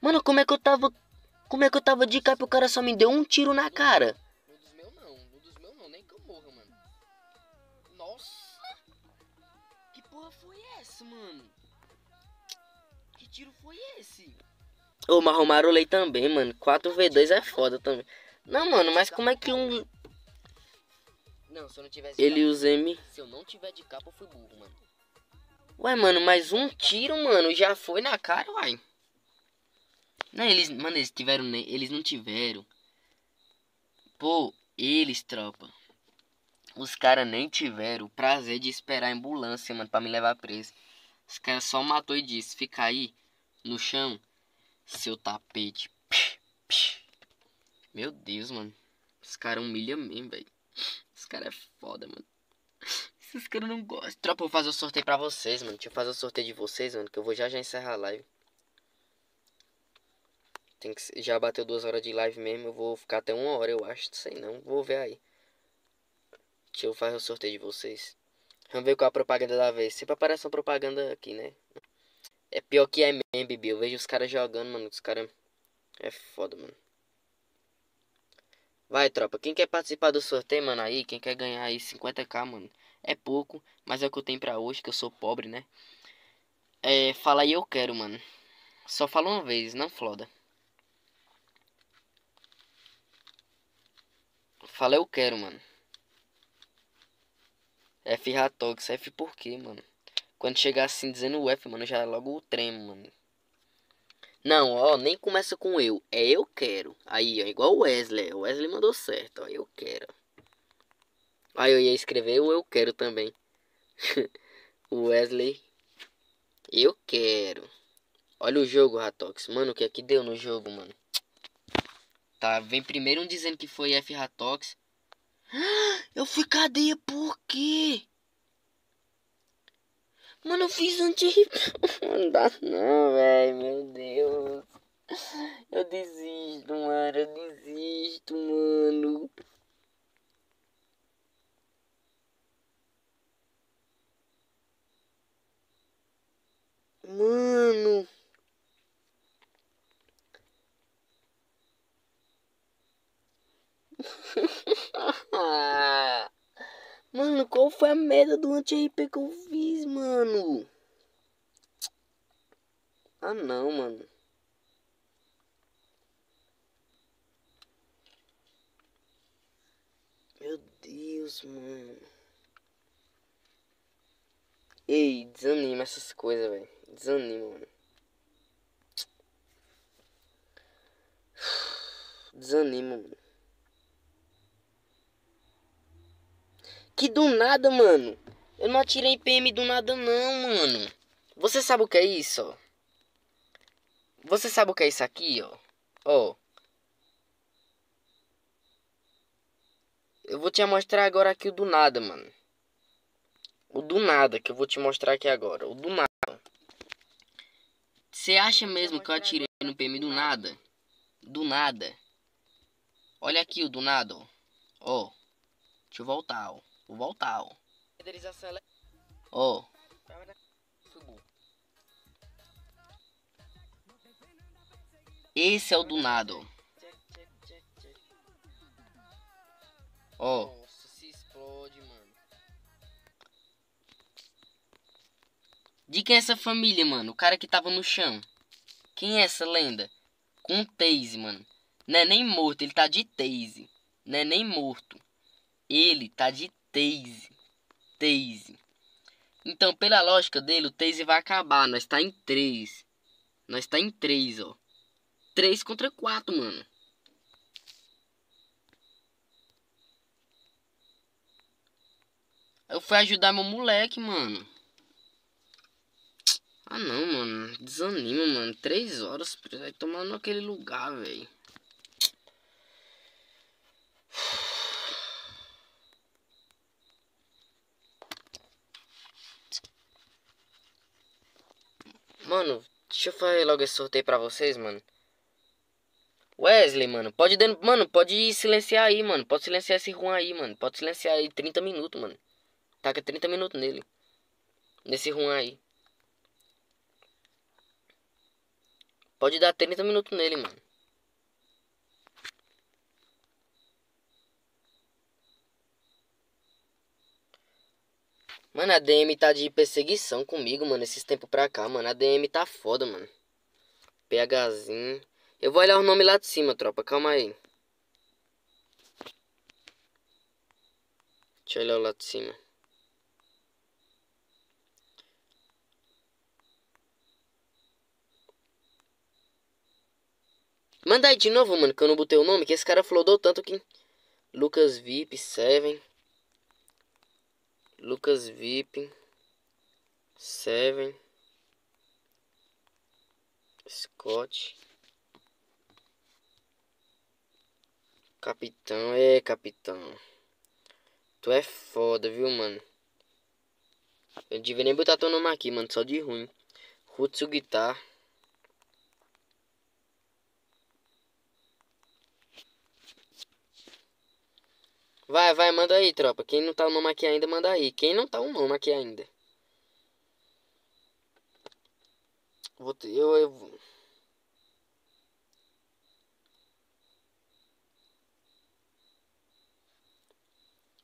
Mano, como é que eu tava. Como é que eu tava de cap e o cara só me deu um tiro na cara? No dos meus não, no dos meus não, nem que eu morra, mano. Nossa! Que porra foi essa, mano? Que tiro foi esse? Ô, mas Romarolei também, mano. 4v2 é foda também. Não, mano, mas como é que um. Não, se eu não tivesse. Ele capa- usa M. Se eu não tiver de capa, eu fui burro, mano. Ué, mano, mas um tiro, mano, já foi na cara, uai. Não, eles. Mano, eles tiveram. Eles não tiveram. Pô, eles, tropa. Os caras nem tiveram o prazer de esperar a ambulância, mano, pra me levar preso. Os caras só matou e disse: fica aí, no chão, seu tapete. Meu Deus, mano. Os caras humilham mesmo, velho. Os caras é foda, mano. Esses caras não gostam. Tropa, eu vou fazer o sorteio pra vocês, mano. Deixa eu fazer o sorteio de vocês, mano. Que eu vou já já encerrar a live. Tem que Já bateu duas horas de live mesmo. Eu vou ficar até uma hora, eu acho. Não sei não. Vou ver aí. Deixa eu fazer o sorteio de vocês. Vamos ver qual a propaganda da vez. Sempre aparece uma propaganda aqui, né? É pior que é mesmo, Bibi. Eu vejo os caras jogando, mano. Os caras. É foda, mano. Vai, tropa. Quem quer participar do sorteio, mano, aí? Quem quer ganhar aí 50k, mano? É pouco, mas é o que eu tenho pra hoje, que eu sou pobre, né? É, fala aí, eu quero, mano. Só fala uma vez, não floda. Fala eu quero, mano. F Ratox. F por quê, mano? Quando chegar assim dizendo o F, mano, já logo tremo, mano. Não, ó, nem começa com eu. É eu quero. Aí, ó, igual o Wesley. O Wesley mandou certo, ó. Eu quero. Aí eu ia escrever o eu quero também. Wesley. Eu quero. Olha o jogo, Ratox. Mano, o que é que deu no jogo, mano? Tá, vem primeiro um dizendo que foi F Ratox. Eu fui cadeia por quê? Mano, eu fiz anti Não dá não, velho. Meu Deus. Eu desisto, mano. Eu desisto, mano. Mano. Mano, qual foi a merda do anti-RP que eu fiz, mano? Ah, não, mano. Meu Deus, mano. Ei, desanima essas coisas, velho. Desanima, mano. Desanima, mano. Que do nada, mano. Eu não atirei PM do nada, não, mano. Você sabe o que é isso, ó? Você sabe o que é isso aqui, ó? Ó. Eu vou te mostrar agora aqui o do nada, mano. O do nada que eu vou te mostrar aqui agora. O do nada. Você acha mesmo que eu atirei no PM do nada? Do nada. Olha aqui o do nada, ó. Ó. Deixa eu voltar, ó. Vou voltar, ó. Ó. Esse é o do nada, ó. Ó. De quem é essa família, mano? O cara que tava no chão. Quem é essa lenda? Com tase, mano. Não é nem morto, ele tá de tase. Não é nem morto. Ele tá de tase. Tase. Então, pela lógica dele, o tase vai acabar. Nós tá em 3. Nós tá em 3, ó. 3 contra 4, mano. Eu fui ajudar meu moleque, mano. Ah não, mano. Desanima, mano. Três horas vai tomar naquele lugar, velho. Mano, deixa eu fazer logo esse sorteio pra vocês, mano. Wesley, mano, pode dando, mano, pode silenciar aí, mano. Pode silenciar esse Juan aí, mano. Pode silenciar aí 30 minutos, mano. Taca 30 minutos nele. Nesse Juan aí. Pode dar 30 minutos nele, mano. Mano, a DM tá de perseguição comigo, mano, esses tempos pra cá, mano. A DM tá foda, mano. PHzinho. Eu vou olhar o nome lá de cima, tropa. Calma aí. Deixa eu olhar lá de cima. Manda aí de novo, mano, que eu não botei o nome, que esse cara flodou tanto que... Lucas VIP 7. Lucas VIP 7. Scott. Capitão, é capitão. Tu é foda, viu, mano? Eu devia nem botar teu nome aqui, mano, só de ruim. Rutsu Guitar. Vai, vai, manda aí, tropa. Quem não tá o nome aqui ainda, manda aí. Quem não tá o nome aqui ainda. Vou ter, eu, eu...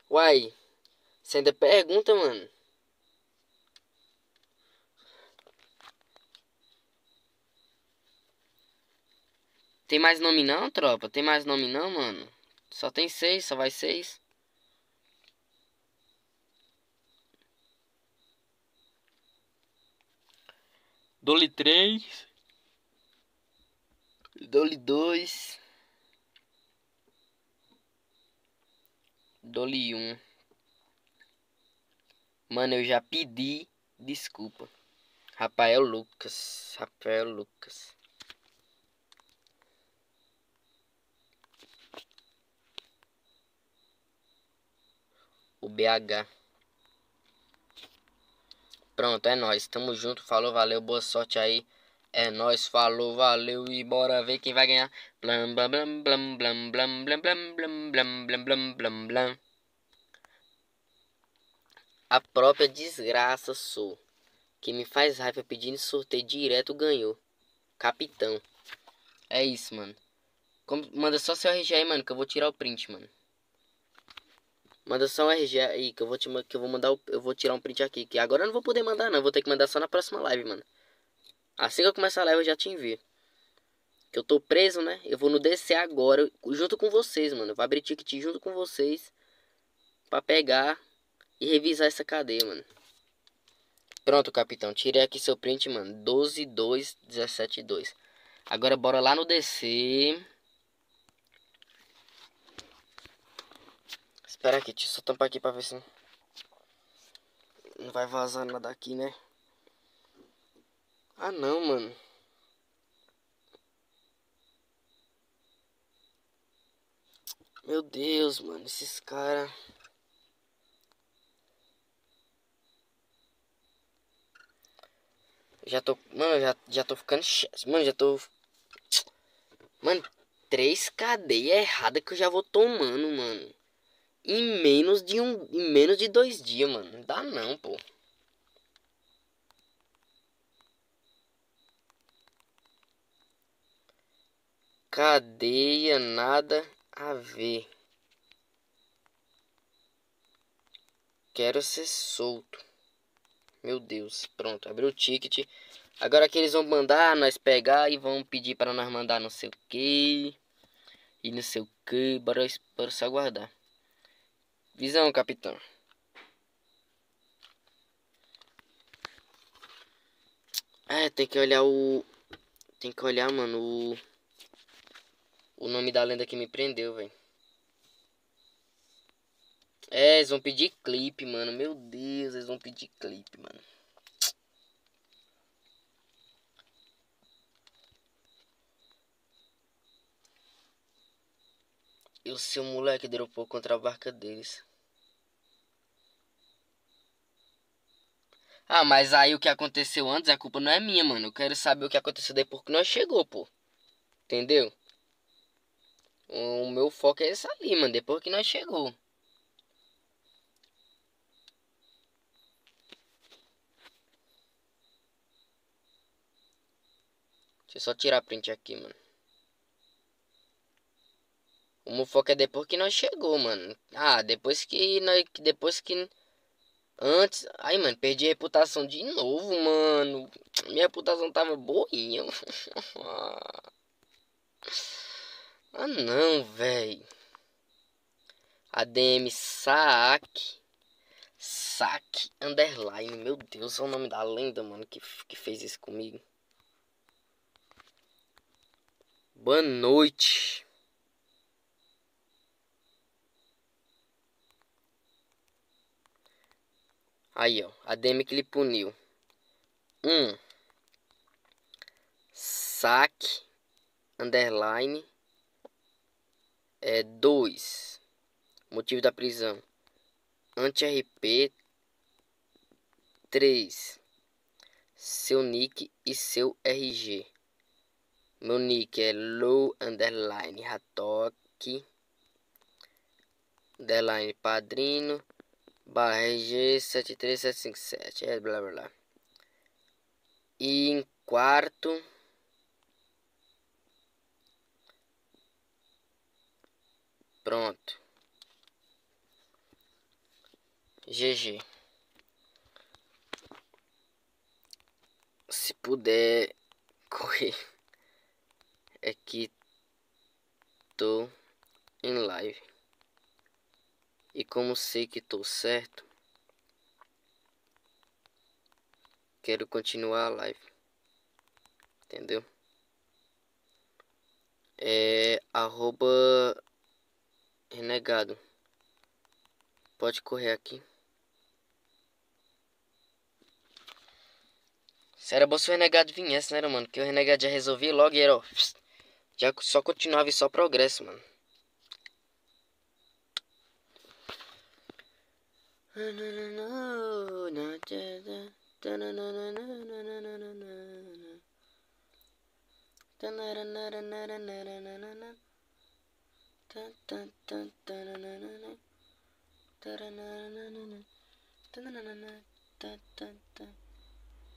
Uai, você ainda pergunta, mano? Tem mais nome não, tropa? Tem mais nome não, mano? Só tem seis, só vai seis. Dole três. Dole dois. Dole um. Mano, eu já pedi desculpa. Rafael Lucas. Rafael Lucas. O BH. Pronto, é nóis. Tamo junto. Falou, valeu. Boa sorte aí. É nóis. Falou, valeu. E bora ver quem vai ganhar. Blam, blam, blam, blam, blam, blam, blam, blam, blam, blam, blam, blam, blam. A própria desgraça sou. Quem me faz raiva pedindo sorteio direto ganhou. Capitão. É isso, mano. Manda só seu RG aí, mano, que eu vou tirar o print, mano. Manda só um RG aí, que eu vou te que eu vou mandar eu vou tirar um print aqui, que agora eu não vou poder mandar não, vou ter que mandar só na próxima live, mano. Assim que eu começar a live eu já te envio. Que eu tô preso, né? Eu vou no DC agora, junto com vocês, mano. Vou abrir ticket junto com vocês. Pra pegar e revisar essa cadeia, mano. Pronto, capitão. Tirei aqui seu print, mano. 12, 2, 17, 2. Agora bora lá no DC. Espera aqui, deixa eu só tampar aqui pra ver se não vai vazar nada aqui, né? Ah não, mano. Meu Deus, mano, esses caras. Já tô. Mano, já, já tô ficando. Mano, já tô. Mano, três cadeias erradas que eu já vou tomando, mano em menos de um em menos de dois dias, mano. Não dá não, pô. Cadeia, nada a ver. Quero ser solto. Meu Deus, pronto, abriu o ticket. Agora que eles vão mandar nós pegar e vão pedir para nós mandar não sei o que. E não sei o que, bora, bora só aguardar. Visão, capitão. É, tem que olhar o... Tem que olhar, mano, o... O nome da lenda que me prendeu, velho. É, eles vão pedir clipe, mano. Meu Deus, eles vão pedir clipe, mano. E o seu moleque dropou contra a barca deles. Ah, mas aí o que aconteceu antes, a culpa não é minha, mano. Eu quero saber o que aconteceu depois que nós chegou, pô. Entendeu? O meu foco é esse ali, mano. Depois que nós chegou. Deixa eu só tirar print aqui, mano. O Mufoca é depois que nós chegou, mano. Ah, depois que nós. Depois que. Antes. Ai, mano, perdi a reputação de novo, mano. Minha reputação tava boinha. ah, não, velho. ADM Saak. Saque Underline. Meu Deus, é o nome da lenda, mano, que, que fez isso comigo. Boa noite. Aí, ó. A que lhe puniu. Um. Saque. Underline. É dois. Motivo da prisão. Anti-RP. Três. Seu nick e seu RG. Meu nick é low underline ratoque underline padrino barra RG 73757 é blá blá blá. E em quarto pronto GG se puder correr é que tô em live. E como sei que tô certo, quero continuar a live. Entendeu? É arroba renegado. Pode correr aqui. Se era bom se o renegado viesse, né, mano? Que o renegado já resolvia logo e era, ó. Já só continuava e só progresso, mano.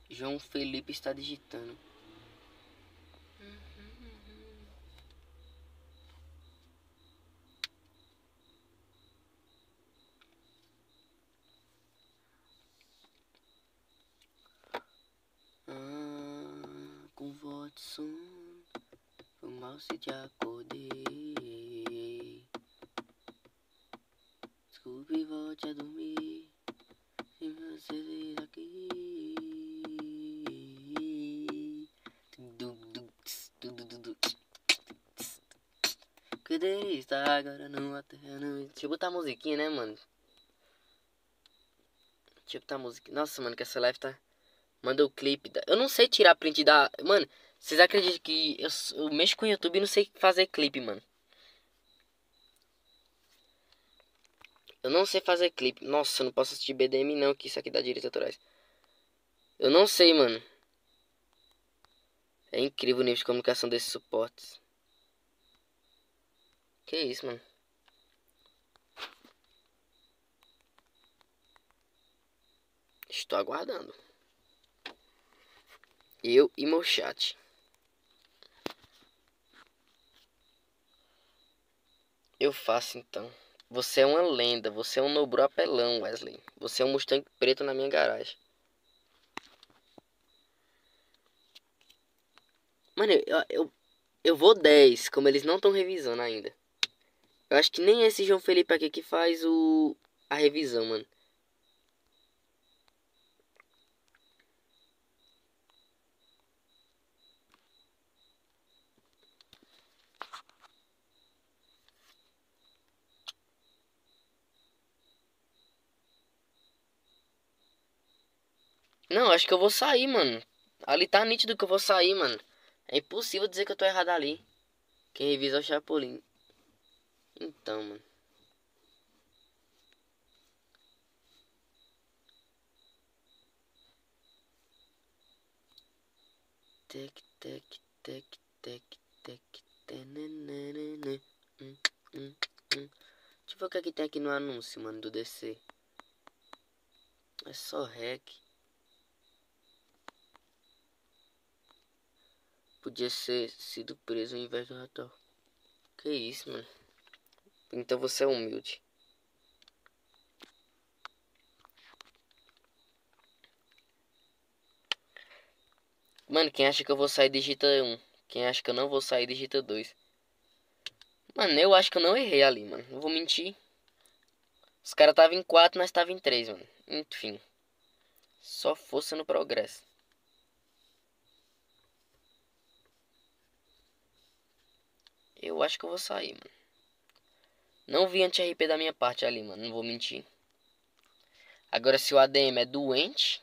João Felipe está digitando. Sono, foi mal se te acordei. Desculpe, volte a dormir, se você vir aqui. Que está agora numa terra Deixa eu botar a musiquinha, né, mano? Deixa eu botar a música. Nossa, mano, que essa live tá. Manda o clipe. Da... Eu não sei tirar print da. Mano, vocês acreditam que eu, eu mexo com o YouTube e não sei fazer clipe, mano? Eu não sei fazer clipe. Nossa, eu não posso assistir BDM não, que isso aqui dá direitos autorais. Eu não sei, mano. É incrível o nível de comunicação desses suportes. Que isso, mano? Estou aguardando. Eu e meu chat. Eu faço então. Você é uma lenda. Você é um nobro apelão, Wesley. Você é um Mustang preto na minha garagem. Mano, eu, eu, eu vou 10, como eles não estão revisando ainda. Eu acho que nem esse João Felipe aqui que faz o a revisão, mano. Não, acho que eu vou sair, mano. Ali tá nítido que eu vou sair, mano. É impossível dizer que eu tô errado ali. Quem revisa é o Chapolin. Então, mano. Tec, tec, tec, tec, tec, tenenene. Hum, hum, hum. Deixa eu ver o que, é que tem aqui no anúncio, mano, do DC. É só rec. Podia ser sido preso ao invés do ratão. Que isso, mano. Então você é humilde. Mano, quem acha que eu vou sair digita 1. Quem acha que eu não vou sair digita 2. Mano, eu acho que eu não errei ali, mano. Não vou mentir. Os caras estavam em 4, nós tava em 3, mano. Enfim. Só força no progresso. Eu acho que eu vou sair, mano. Não vi anti-RP da minha parte ali, mano. Não vou mentir. Agora, se o ADM é doente.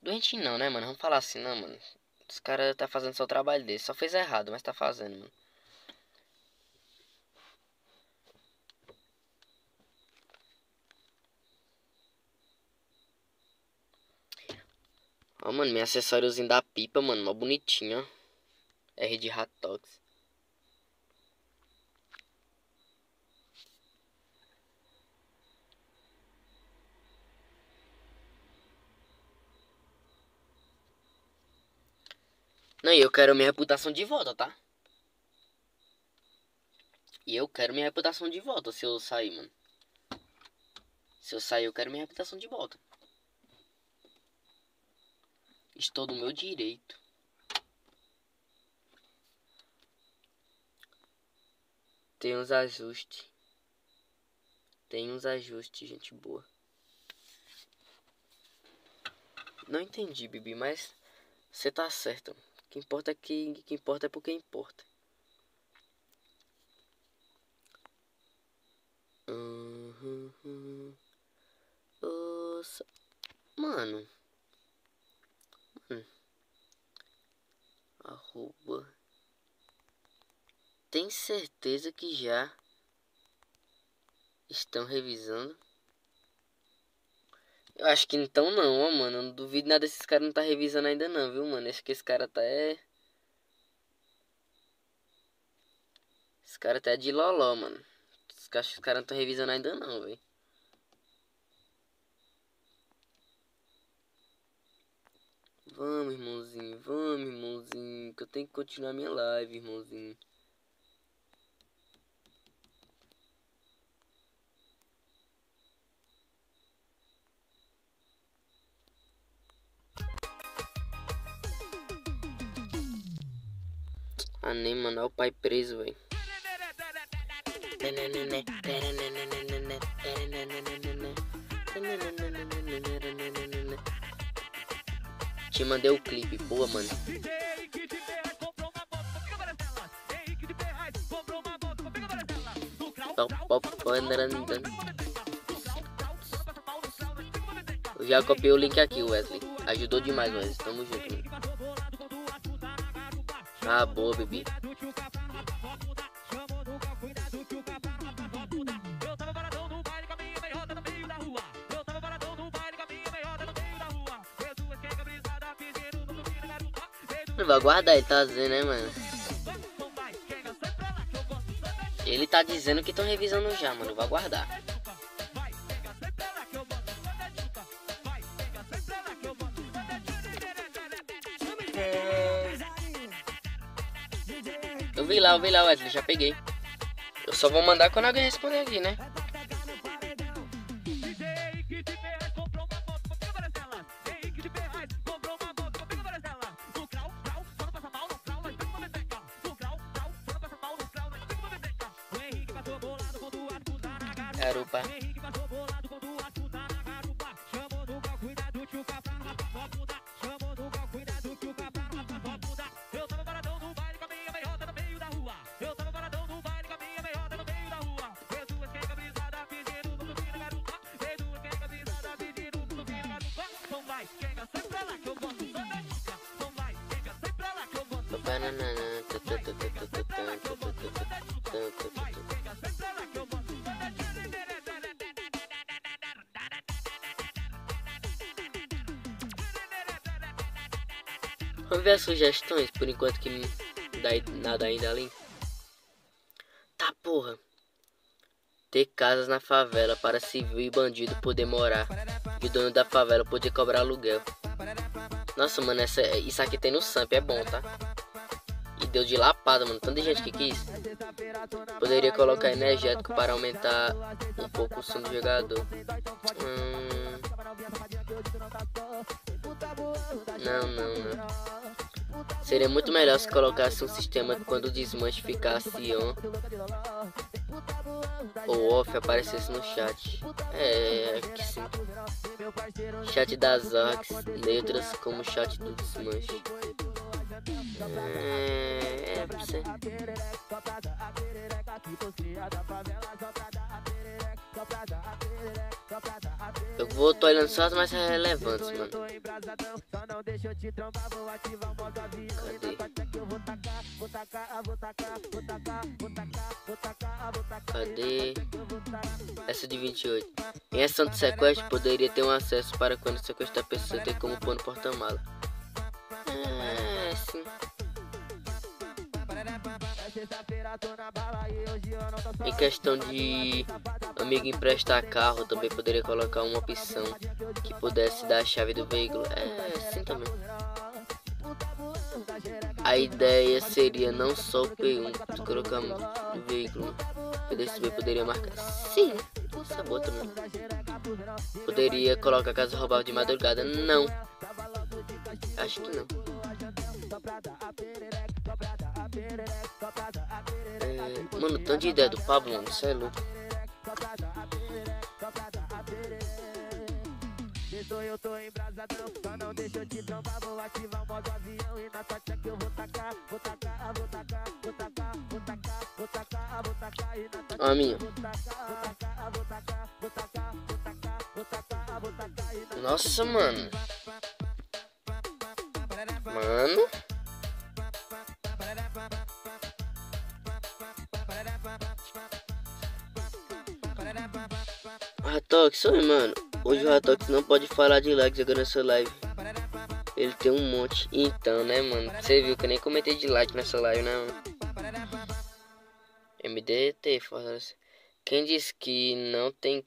Doente não, né, mano? Vamos falar assim, não, mano. Os caras tá fazendo só o trabalho dele. Só fez errado, mas tá fazendo, mano. Ó, mano, meu acessóriozinho da pipa, mano. Mó bonitinho, ó. R de Ratox. Não, e eu quero minha reputação de volta, tá? E eu quero minha reputação de volta se eu sair, mano. Se eu sair, eu quero minha reputação de volta. Estou no meu direito. Tem uns ajustes. Tem uns ajustes, gente boa. Não entendi, Bibi, mas você tá certo. O que importa é que, que importa é porque importa. Uhum. Mano. Mano. Arroba. Tem certeza que já estão revisando? Eu acho que então não, ó, mano. Eu não duvido nada desses caras não tá revisando ainda não, viu, mano? Acho que esse cara tá é. Esse cara tá de loló, mano. Acho que os caras não estão revisando ainda não, velho. Vamos, irmãozinho. Vamos, irmãozinho. Que eu tenho que continuar minha live, irmãozinho. Ah, nem, mano. É o pai preso, velho. Te mandei o clipe, boa, mano. Eu já copiei o link aqui, Wesley. Ajudou demais, Wesley. Tamo junto, mano. Ah, boa, bebê. Vai ele tá dizendo, né, mano? Ele tá dizendo que estão revisando já, mano. Vai guardar. Lá, vi lá, Wesley, já peguei. Eu só vou mandar quando alguém responder aqui, né? Vamos ver as sugestões, por enquanto que nada ainda ali. Tá porra. Ter casas na favela para civil e bandido poder morar. E o dono da favela poder cobrar aluguel. Nossa, mano, essa, isso aqui tem no Samp, é bom, tá? E deu de lapada, mano. Tanta gente que quis. Poderia colocar energético para aumentar um pouco o som do jogador. Hum... Não, não. Seria muito melhor se colocasse um sistema que quando o desmanche ficasse on ou off aparecesse no chat. É, que sim. Chat das arcs, letras como chat do desmanche. É, é pra. Eu vou tô olhando só as mais relevantes, mano. 28. Em ação de sequestro, poderia ter um acesso para quando sequestrar a pessoa ter como pôr no porta-mala. É, sim. Em questão de amigo emprestar carro, também poderia colocar uma opção que pudesse dar a chave do veículo. É, sim também. A ideia seria não só o P1, colocar no veículo. PDSB poderia marcar. Sim, boa também. Poderia colocar casa roubada de madrugada. Não. Acho que não. É, mano, tanto de ideia do Pablo, mano, isso é louco. eu tô embrasadão Só não deixa eu te trombar Vou ativar o modo avião E na check eu vou tacar Vou tacar, vou tacar, vou tacar Vou tacar, vou tacar, vou tacar E na check eu vou tacar Vou tacar, vou tacar, Nossa, mano Mano Ratox, oi mano. Hoje o Ratox não pode falar de like jogando essa live. Ele tem um monte. Então, né, mano? Você viu que eu nem comentei de like nessa live, né, mano? MDT. Quem disse que não tem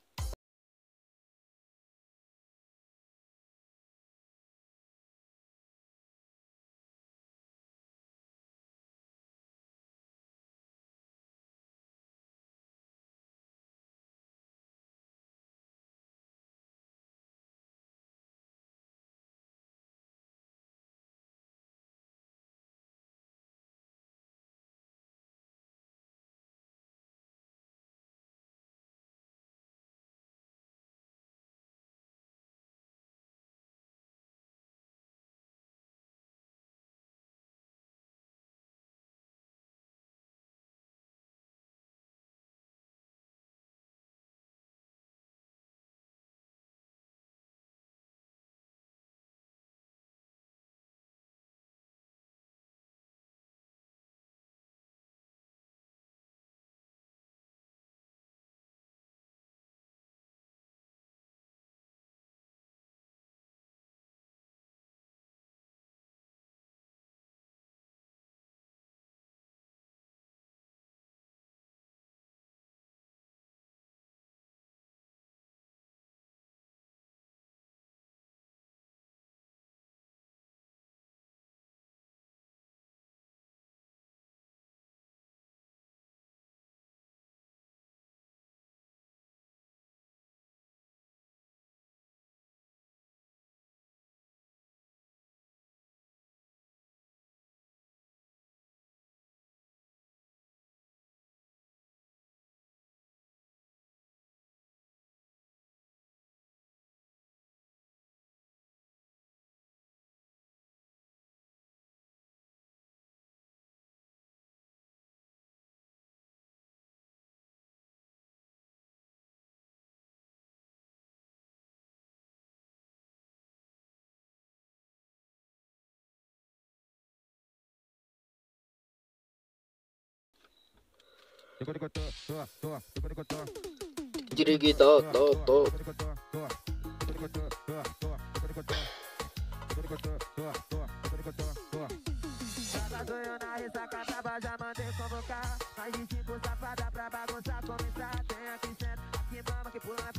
Na ressaca braba, já mandei convocar. Mais de cinco safada pra bagunçar, começar Tem aqui senta, aqui mama, que pula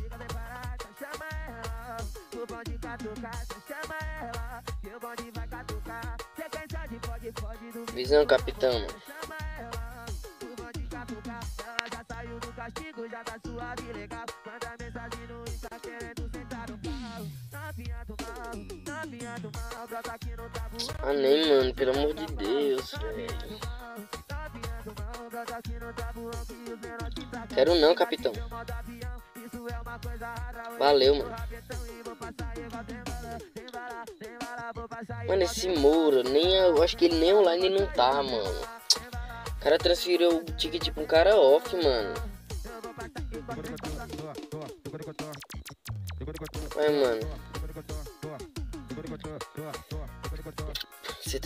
Chama ela, o bonde catucar. Chama ela, que o bonde revisão, capitão, mano. já Ah, nem, mano, pelo amor de Deus, velho. Quero não, capitão. Valeu, mano. Mano, esse Moura, nem, eu acho que ele nem online não tá, mano. O cara transferiu o ticket pra um cara off, mano. Vai, mano.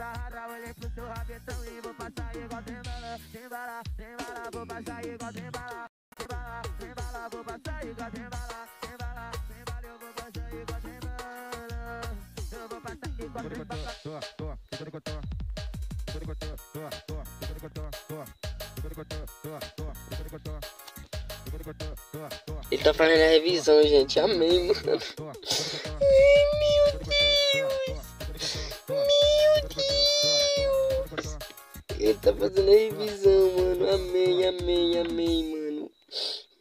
é rara. Olhei pro seu rabetão e vou passar igual tem bala. Tem bala, tem bala, vou passar igual tem bala. Tem bala, tem bala, vou passar igual tem bala. Tem bala, tem bala, eu vou passar igual tem bala. Eu vou passar igual tem bala. Ele tá fazendo a revisão, gente. Amém, mano. Ele tá fazendo a revisão, mano. Amém, amém, amém, mano.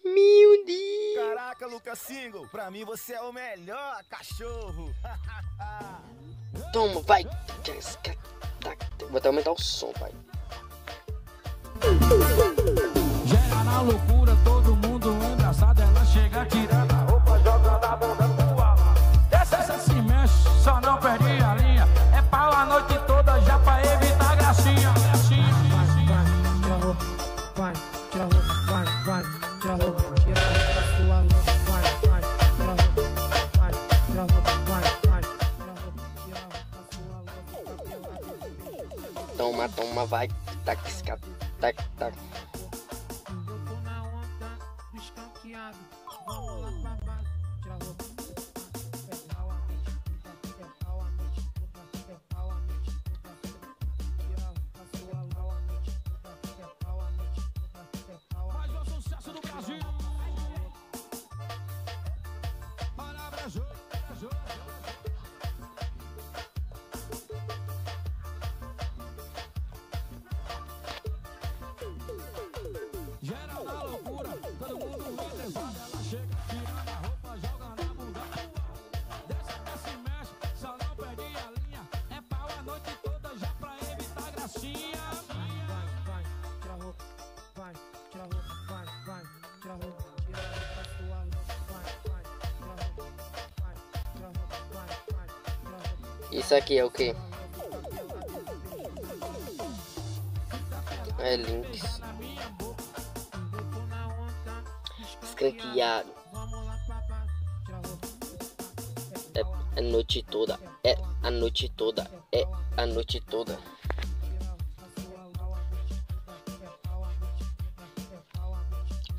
Meu Deus. Caraca, Lucas Single, pra mim você é o melhor cachorro. Toma, vai. Vou até aumentar o som, pai. Gera na loucura, todo mundo engraçado. Ela chega tirando a roupa, Toma, toma, vai. Tac, tac, tac, tac. Eu aqui é o quê? É links. Escanqueado. É a noite toda. É a noite toda. É a noite toda.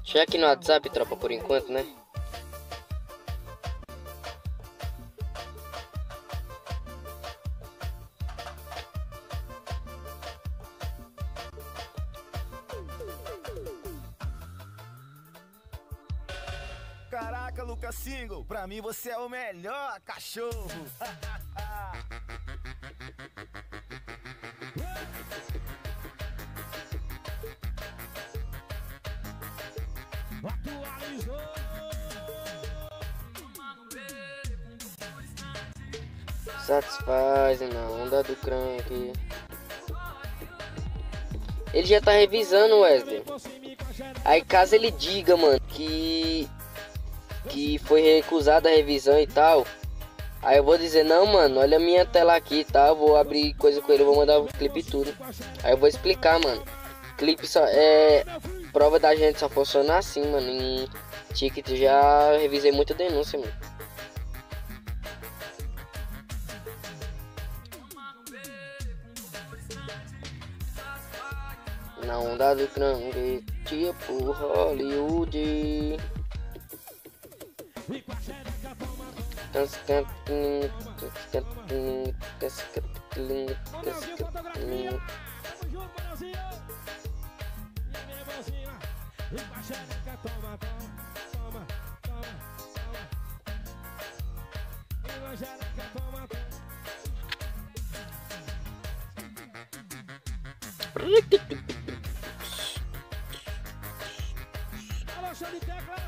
Chega aqui no WhatsApp, tropa, por enquanto, né? Você é o melhor cachorro. Satisfaz na onda do crank. Ele já tá revisando, Wesley. Aí caso ele diga, mano, que foi recusada a revisão e tal. Aí eu vou dizer, não, mano, olha a minha tela aqui e tal. Vou abrir coisa com ele, vou mandar o clipe e tudo. Aí eu vou explicar, mano. Clipe só é. Prova da gente só funciona assim, mano. Em ticket já revisei muita denúncia, mano. Na onda do crânio, tipo Hollywood. Alô, show de teclas.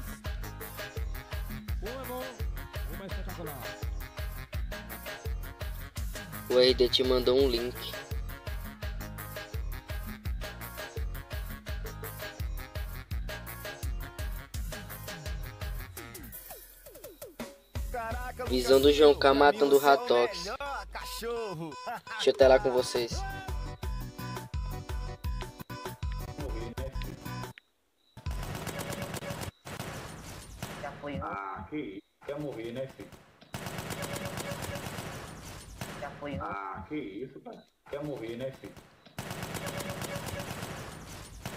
Um é bom, um é espetacular. O RD te mandou um link. Visão do João K matando o Ratox. Deixa eu telar com vocês. Ah, que isso. Quer morrer, né, filho? já foi um. Ah, que isso, cara. Quer morrer, né, filho?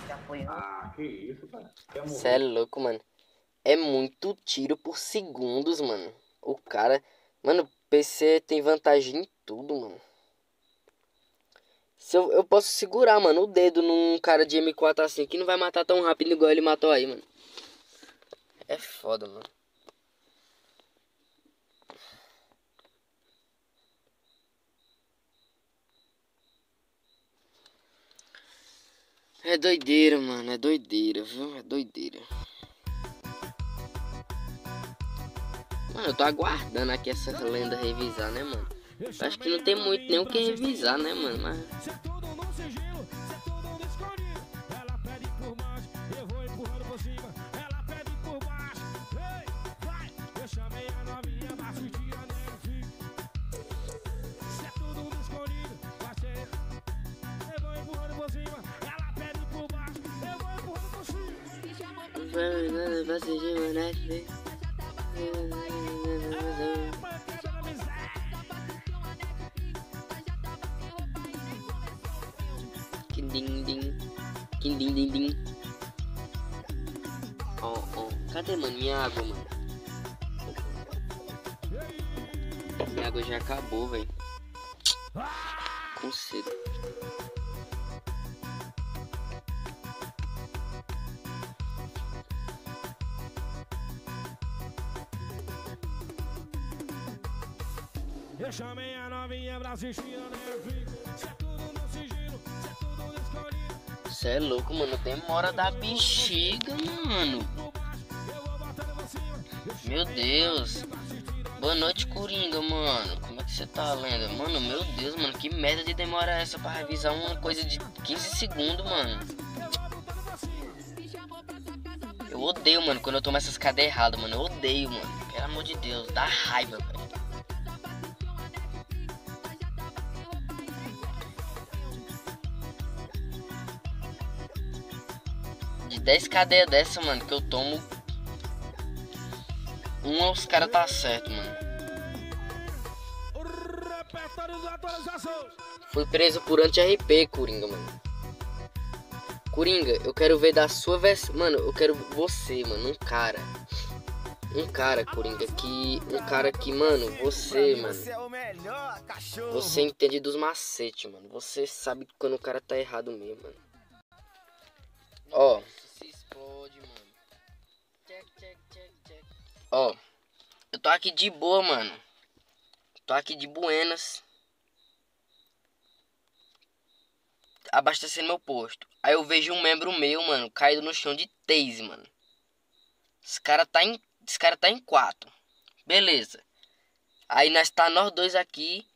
Já foi um. Ah, que isso, cara. Quer morrer. Cê é louco, mano. É muito tiro por segundos, mano. O cara. Mano, PC tem vantagem em tudo, mano. Se eu, eu posso segurar, mano, o dedo num cara de M4 assim que não vai matar tão rápido igual ele matou aí, mano. É foda, mano. É doideira, mano. É doideira, viu? É doideira. Mano, eu tô aguardando aqui essa lenda revisar, né, mano? Acho que não tem muito nem o que revisar, né, mano? Mas. Uma louco, mano. Demora da bexiga, mano. Meu Deus. Boa noite, Coringa, mano. Como é que você tá, lenda? Mano, meu Deus, mano. Que merda de demora é essa pra revisar uma coisa de 15 segundos, mano? Eu odeio, mano, quando eu tomo essas cadas erradas, mano. Eu odeio, mano. Pelo amor de Deus. Dá raiva, velho. 10 cadeias dessa, mano, que eu tomo. Uma os caras tá certo, mano. Fui preso por anti-RP, Coringa, mano. Coringa, eu quero ver da sua versão. Mano, eu quero você, mano. Um cara. Um cara, Coringa, que. Um cara que, mano, você, mano. Você entende dos macetes, mano. Você sabe quando o cara tá errado mesmo, mano. Ó. Ó, eu tô aqui de boa, mano. Tô aqui de buenas. Abastecendo meu posto. Aí eu vejo um membro meu, mano, caído no chão de tase, mano. Esse cara tá em. Esse cara tá em quatro. Beleza. Aí nós tá nós dois aqui.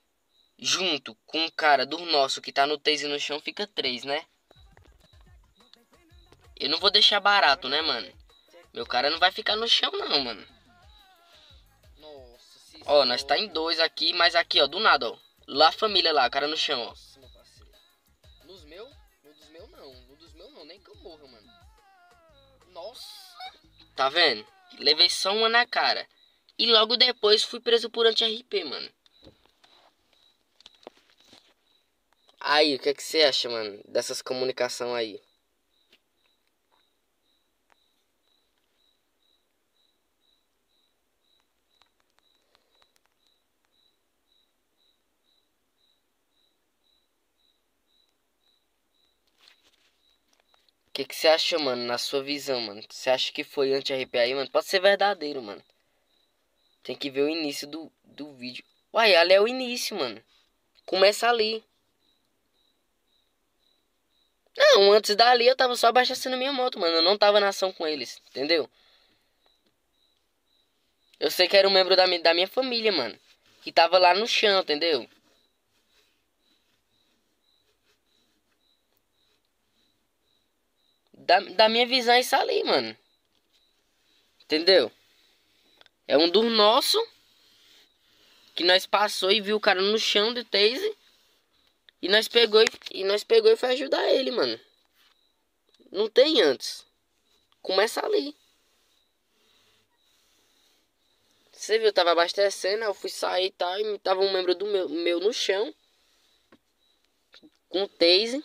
Junto com o cara do nosso que tá no tase no chão, fica três, né? Eu não vou deixar barato, né, mano? Meu cara não vai ficar no chão, não, mano. Ó, nós tá em dois aqui, mas aqui, ó, do nada, ó. Lá a família lá, cara no chão, ó. Nossa, meu parceiro. Nos meus? No dos meus não. No dos meus não, nem que eu morra, mano. Nossa. Tá vendo? Levei só uma na cara. E logo depois fui preso por anti-RP, mano. Aí, o que é que você acha, mano? Dessas comunicação aí? Que que você acha, mano, na sua visão, mano? Você acha que foi anti-RP aí, mano? Pode ser verdadeiro, mano. Tem que ver o início do, do vídeo. Uai, ali é o início, mano. Começa ali. Não, antes dali eu tava só abastecendo minha moto, mano. Eu não tava na ação com eles, entendeu? Eu sei que era um membro da, mi da minha família, mano. Que tava lá no chão, entendeu? Da, da minha visão é isso ali, mano. Entendeu? É um dos nossos. Que nós passou e viu o cara no chão de tase. E nós pegou e, nós pegou e foi ajudar ele, mano. Não tem antes. Começa ali. Você viu, eu tava abastecendo, eu fui sair e tal, e tava um membro do meu, meu no chão. Com tase.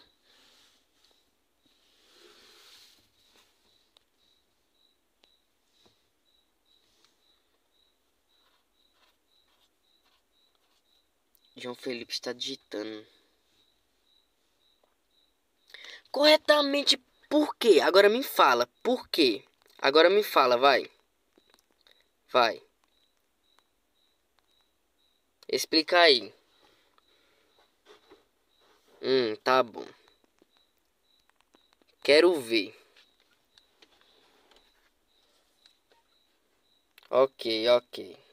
João Felipe está digitando. Corretamente por quê? Agora me fala, por quê? Agora me fala, vai. Vai. Explica aí. Hum, tá bom. Quero ver. Ok, ok.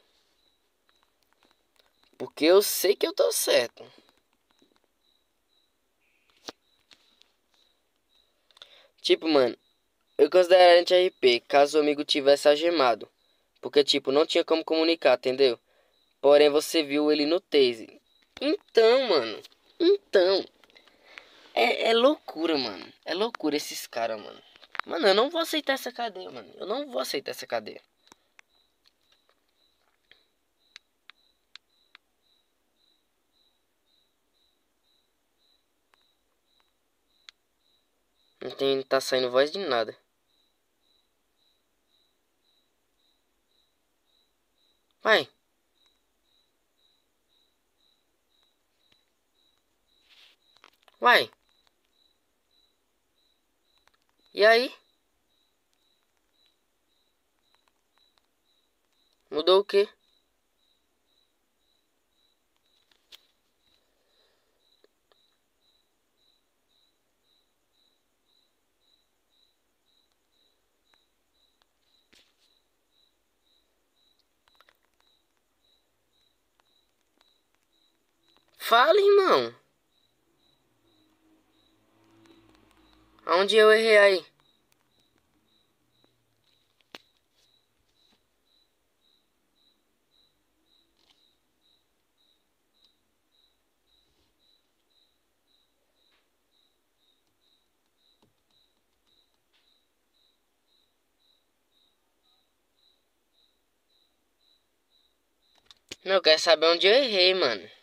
Porque eu sei que eu tô certo. Tipo, mano, eu considero anti-RP caso o amigo tivesse agemado. Porque, tipo, não tinha como comunicar, entendeu? Porém, você viu ele no tase. Então, mano. Então. É, é loucura, mano. É loucura esses caras, mano. Mano, eu não vou aceitar essa cadeia, mano. Eu não vou aceitar essa cadeia. Não tem, tá saindo voz de nada. Vai. Vai. E aí? Mudou o quê? Fala, irmão. Onde eu errei aí? Não, eu quero saber onde eu errei, mano.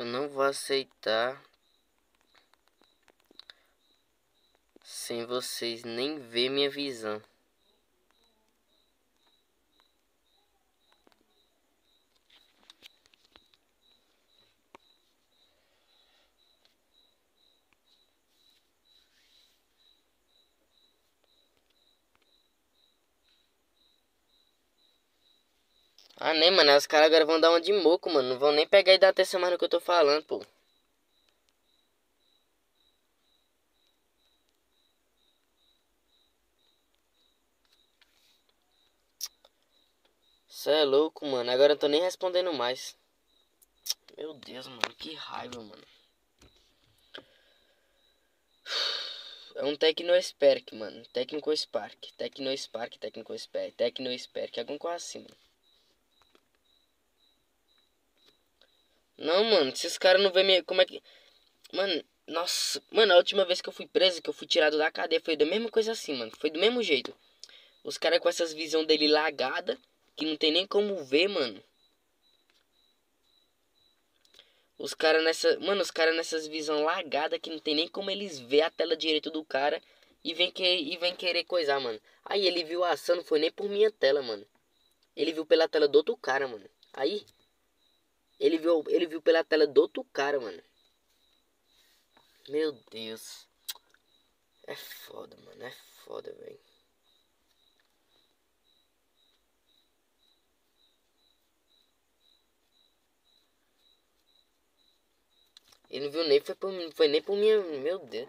Eu não vou aceitar sem vocês nem ver minha visão. Ah, nem, mano. Os caras agora vão dar uma de moco, mano. Não vão nem pegar e dar atenção mais no que eu tô falando, pô. Cê é louco, mano. Agora eu tô nem respondendo mais. Meu Deus, mano. Que raiva, mano. É um Tecno Spark, mano. Técnico Spark. Tecno Spark, Técnico Spark. Tecno Spark. Alguma coisa assim, mano. Não, mano. Se os caras não vêem minha. Como é que. Mano, nossa. Mano, a última vez que eu fui preso, que eu fui tirado da cadeia, foi da mesma coisa assim, mano. Foi do mesmo jeito. Os caras com essas visão dele lagada, que não tem nem como ver, mano. Os caras nessa. Mano, os caras nessas visão lagada que não tem nem como eles ver a tela direito do cara. E vem, que, e vem querer coisar, mano. Aí ele viu a ação, não foi nem por minha tela, mano. Ele viu pela tela do outro cara, mano. Aí. Ele viu, ele viu pela tela do outro cara, mano. Meu Deus. É foda, mano. É foda, velho. Ele não viu nem, foi, por, foi nem por minha. Meu Deus.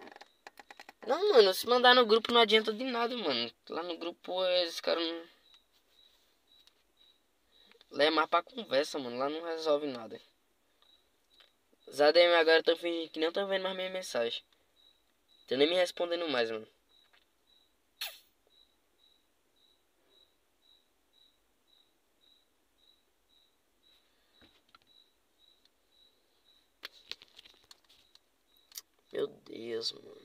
Não, mano, se mandar no grupo não adianta de nada, mano. Lá no grupo esses caras não. Lá é pra conversa, mano. Lá não resolve nada. Os ADM agora estão fingindo que não estão vendo mais minha mensagem. Tô nem me respondendo mais, mano. Meu Deus, mano.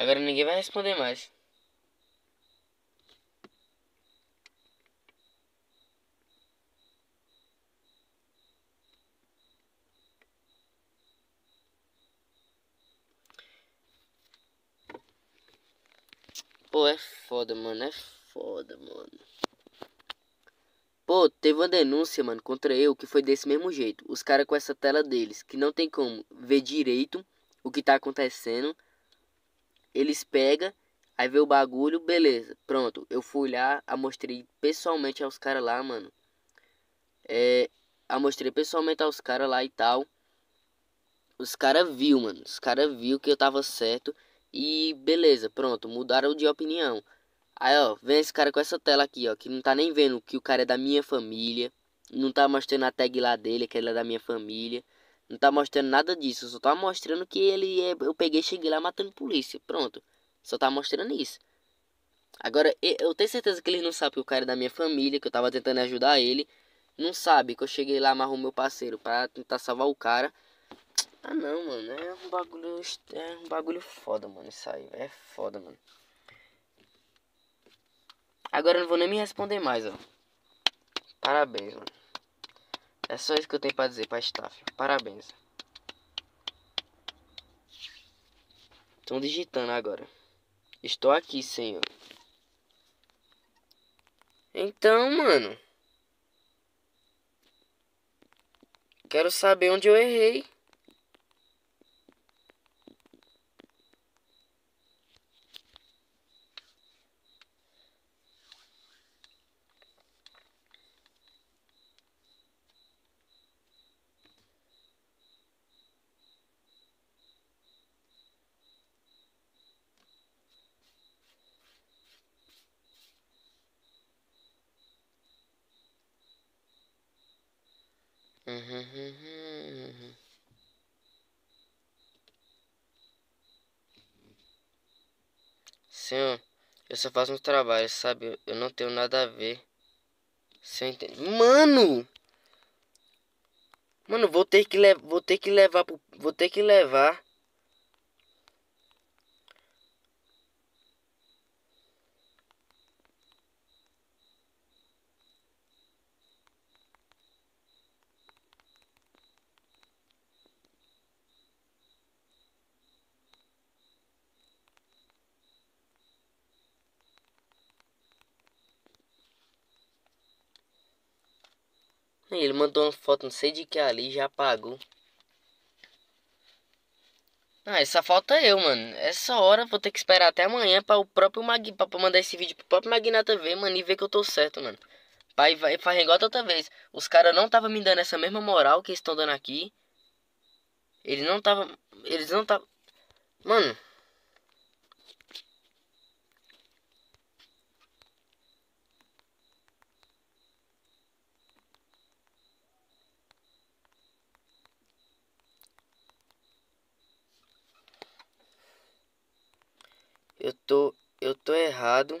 Agora ninguém vai responder mais. Pô, é foda, mano. É foda, mano. Pô, teve uma denúncia, mano, contra eu que foi desse mesmo jeito. Os caras com essa tela deles, que não tem como ver direito o que tá acontecendo. Eles pegam, aí vê o bagulho, beleza. Pronto, eu fui lá, mostrei pessoalmente aos caras lá, mano. É, mostrei pessoalmente aos caras lá e tal. Os caras viu, mano. Os caras viu que eu tava certo. E beleza, pronto, mudaram de opinião. Aí, ó, vem esse cara com essa tela aqui, ó, que não tá nem vendo que o cara é da minha família. Não tá mostrando a tag lá dele, que ele é da minha família. Não tá mostrando nada disso, só tá mostrando que ele é. Eu peguei cheguei lá matando polícia. Pronto. Só tá mostrando isso. Agora, eu tenho certeza que ele não sabe que o cara é da minha família, que eu tava tentando ajudar ele. Não sabe que eu cheguei lá, amarrou meu parceiro pra tentar salvar o cara. Ah não, mano, é um bagulho. É um bagulho foda, mano. Isso aí, é foda, mano. Agora eu não vou nem me responder mais, ó. Parabéns, mano. É só isso que eu tenho pra dizer pra staff. Parabéns. Estão digitando agora. Estou aqui, senhor. Então, mano. Quero saber onde eu errei. Senhor, eu só faço um trabalho, sabe? Eu não tenho nada a ver. Você entende? Mano! Mano, vou ter que levar, vou ter que levar, pro... vou ter que levar. Ele mandou uma foto, não sei de que ali, já apagou. Ah, essa falta eu, mano. Essa hora vou ter que esperar até amanhã para o próprio Mag... pra mandar esse vídeo pro próprio Magnata ver, mano, e ver que eu tô certo, mano. Pai vai fazer igual outra vez. Os caras não tava me dando essa mesma moral que eles estão dando aqui. Eles não tava. Eles não tava. Mano. Eu tô. Eu tô errado.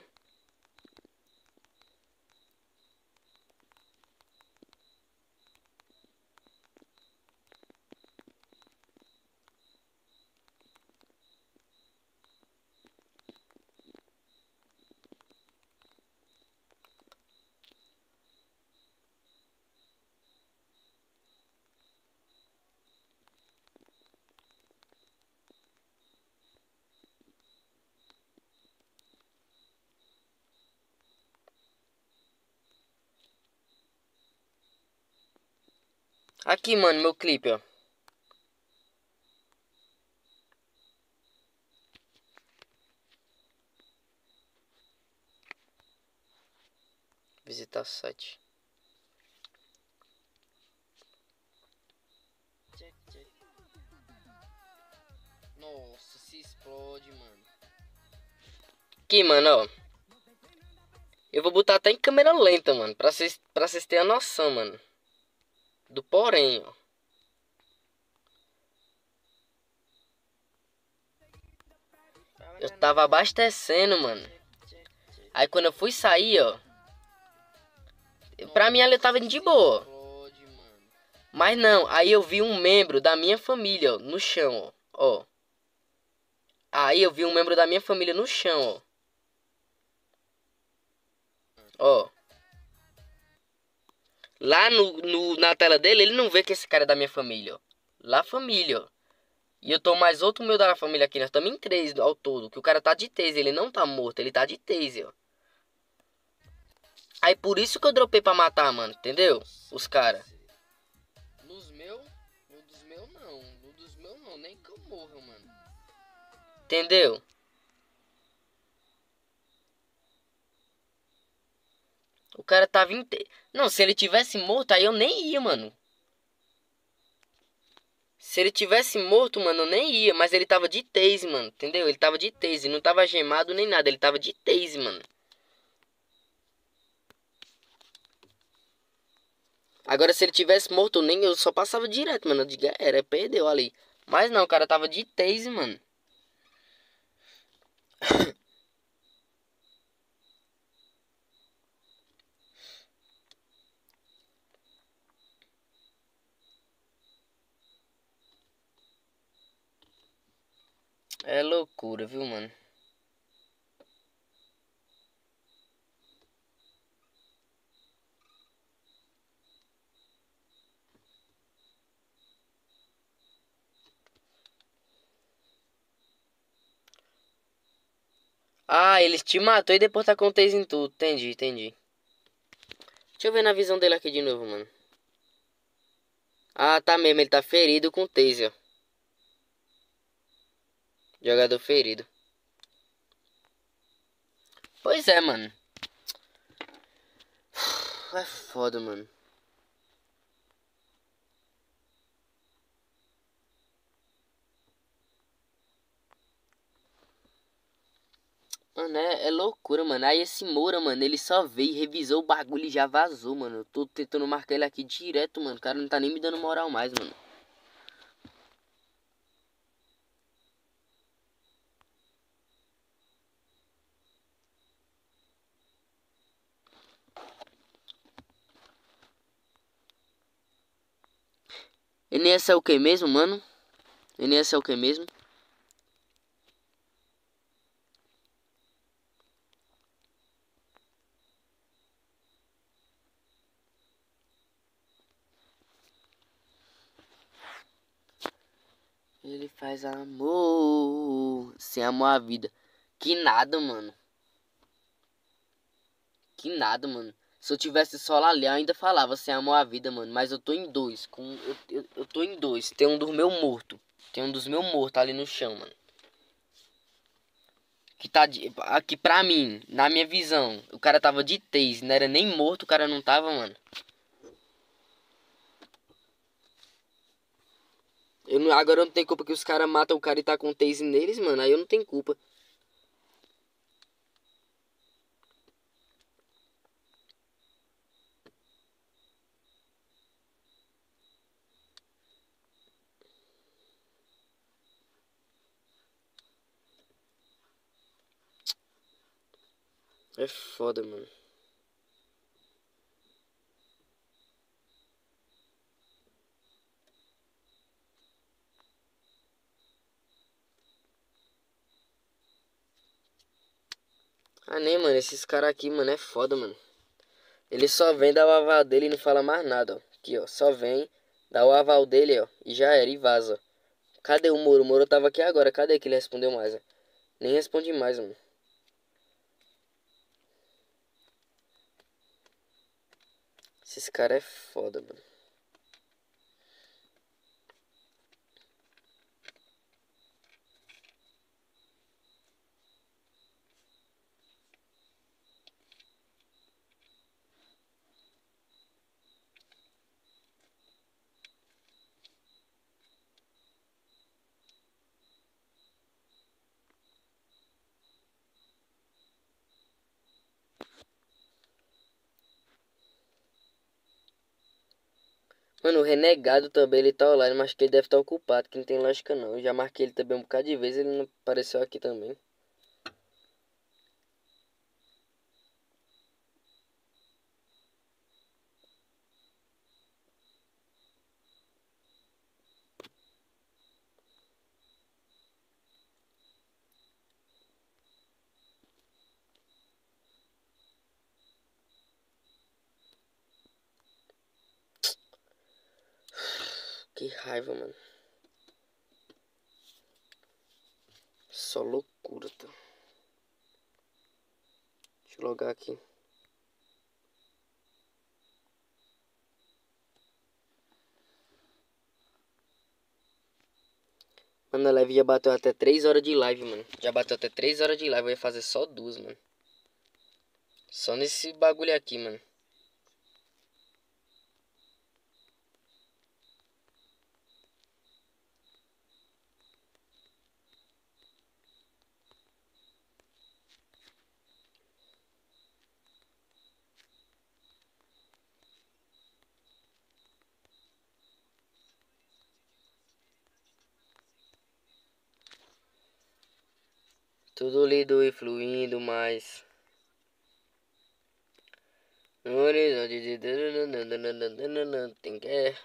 Aqui, mano, meu clipe, ó. Visitar o site. Nossa, se explode, mano. Aqui, mano, ó. Eu vou botar até em câmera lenta, mano. Pra vocês, pra vocês terem a noção, mano. Do porém, ó. Eu tava abastecendo, mano. Aí quando eu fui sair, ó. Pra mim eu tava de boa. Mas não, aí eu vi um membro da minha família, ó, no chão, ó. ó. Aí eu vi um membro da minha família no chão, ó. Ó. Lá no, no, na tela dele, ele não vê que esse cara é da minha família, ó. Lá família, ó. E eu tô mais outro meu da família aqui, nós estamos em três ao todo. Que o cara tá de taser, ele não tá morto, ele tá de taser, ó. Aí por isso que eu dropei pra matar, mano, entendeu? Os caras. Nos meus, no dos meus não. No dos meus não, nem que eu morra, mano. Entendeu? O cara tava inte... Não, se ele tivesse morto, aí eu nem ia, mano. Se ele tivesse morto, mano, eu nem ia. Mas ele tava de tase, mano. Entendeu? Ele tava de tase. Não tava gemado nem nada. Ele tava de tase, mano. Agora, se ele tivesse morto, nem eu só passava direto, mano. Era, perdeu ali. Mas não, o cara tava de tase, mano. É loucura, viu, mano? Ah, ele te matou e depois tá com o em tudo. Entendi, entendi. Deixa eu ver na visão dele aqui de novo, mano. Ah, tá mesmo. Ele tá ferido com taser. Jogador ferido. Pois é, mano. É foda, mano. Mano, é, é, loucura, mano. Aí esse Moura, mano, ele só veio, revisou o bagulho e já vazou, mano. Eu tô tentando marcar ele aqui direto, mano. O cara não tá nem me dando moral mais, mano. NS é o que mesmo, mano? NS é o que mesmo? Ele faz amor sem amor à vida. Que nada, mano. Que nada, mano. Se eu tivesse só ali, eu ainda falava sem amor à vida, mano. Mas eu tô em dois. Com, eu, eu, eu tô em dois. Tem um dos meus morto. Tem um dos meus mortos ali no chão, mano. Que tá de, aqui pra mim, na minha visão, o cara tava de tese, não era nem morto, o cara não tava, mano. Eu não, agora eu não tenho culpa que os caras matam o cara e tá com tase neles, mano. Aí eu não tenho culpa. É foda, mano. Ah, nem, mano. Esses caras aqui, mano, é foda, mano. Ele só vem dar o aval dele e não fala mais nada, ó. Aqui, ó. Só vem, dá o aval dele, ó. E já era, e vaza. Cadê o Moro? O Moro tava aqui agora. Cadê que ele respondeu mais, ó? Nem responde mais, mano. Esses caras é foda, mano. Mano, o Renegado também, ele tá online, mas que ele deve estar tá ocupado, que não tem lógica não. Eu já marquei ele também um bocado de vezes, ele não apareceu aqui também. Que raiva, mano. Só loucura, tá? Deixa eu logar aqui. Mano, a live já bateu até 3 horas de live, mano. Já bateu até 3 horas de live. Eu ia fazer só duas, mano. Só nesse bagulho aqui, mano. Tudo lido e fluindo, mas. No horizonte de. Tem guerra.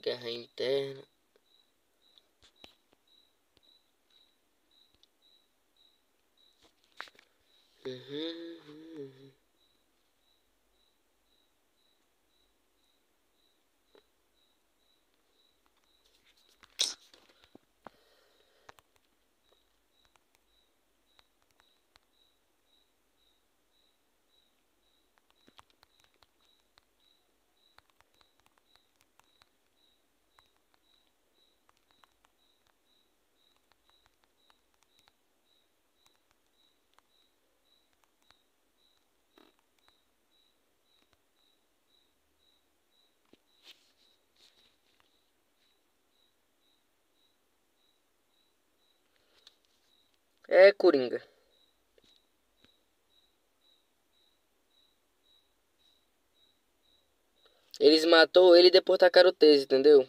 Guerra interna. Uhum. É, Coringa. Eles matou ele e depois tacaram o tese, entendeu?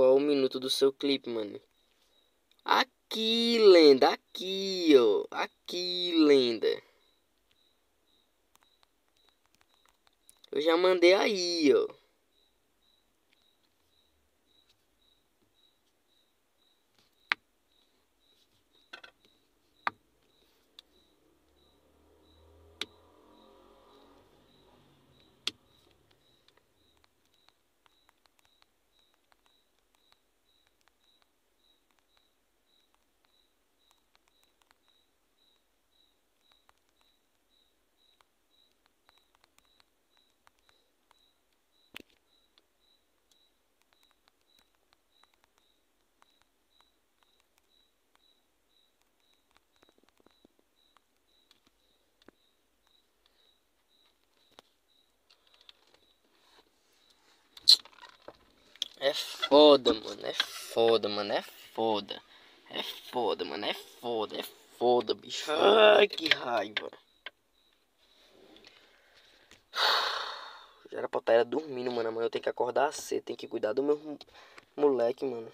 Qual o minuto do seu clipe, mano. Aqui, lenda. Aqui, ó. Aqui, lenda. Eu já mandei aí, ó. É foda, mano. É foda, mano. É foda. É foda, mano. É foda. É foda, bicho. Ai, que raiva. Já era pra estar dormindo, mano. Amanhã eu tenho que acordar cedo. Tenho que cuidar do meu moleque, mano.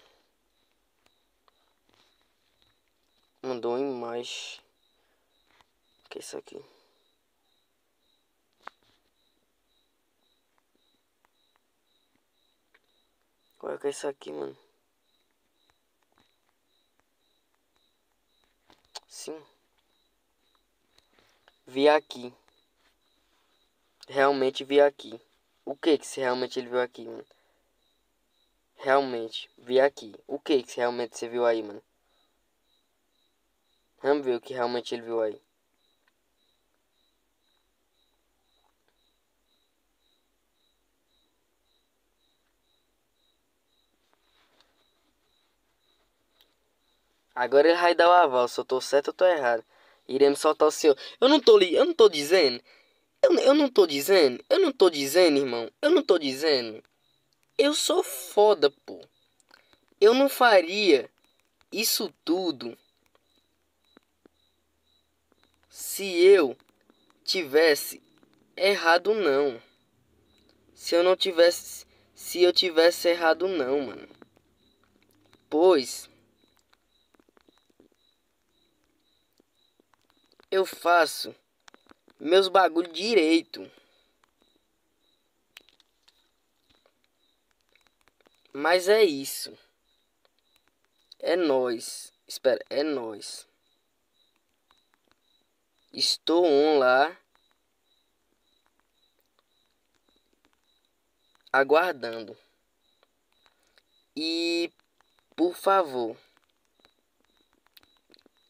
Mandou em mais. O que é isso aqui? Qual é que é isso aqui, mano? Sim. Vi aqui. Realmente vi aqui. O que que se realmente ele viu aqui, mano? Realmente, vi aqui. O que que realmente você viu aí, mano? Vamos ver o que realmente ele viu aí. Agora ele vai dar o aval, se eu tô certo ou tô errado. Iremos soltar o senhor. Eu não tô li, eu não tô dizendo. Eu, eu não tô dizendo. Eu não tô dizendo, irmão. Eu não tô dizendo. Eu sou foda, pô. Eu não faria isso tudo se eu tivesse errado não. Se eu não tivesse se eu tivesse errado não, mano. Pois eu faço meus bagulho direito. Mas é isso. É nós. Espera, é nós. Estou on lá. Aguardando. E por favor,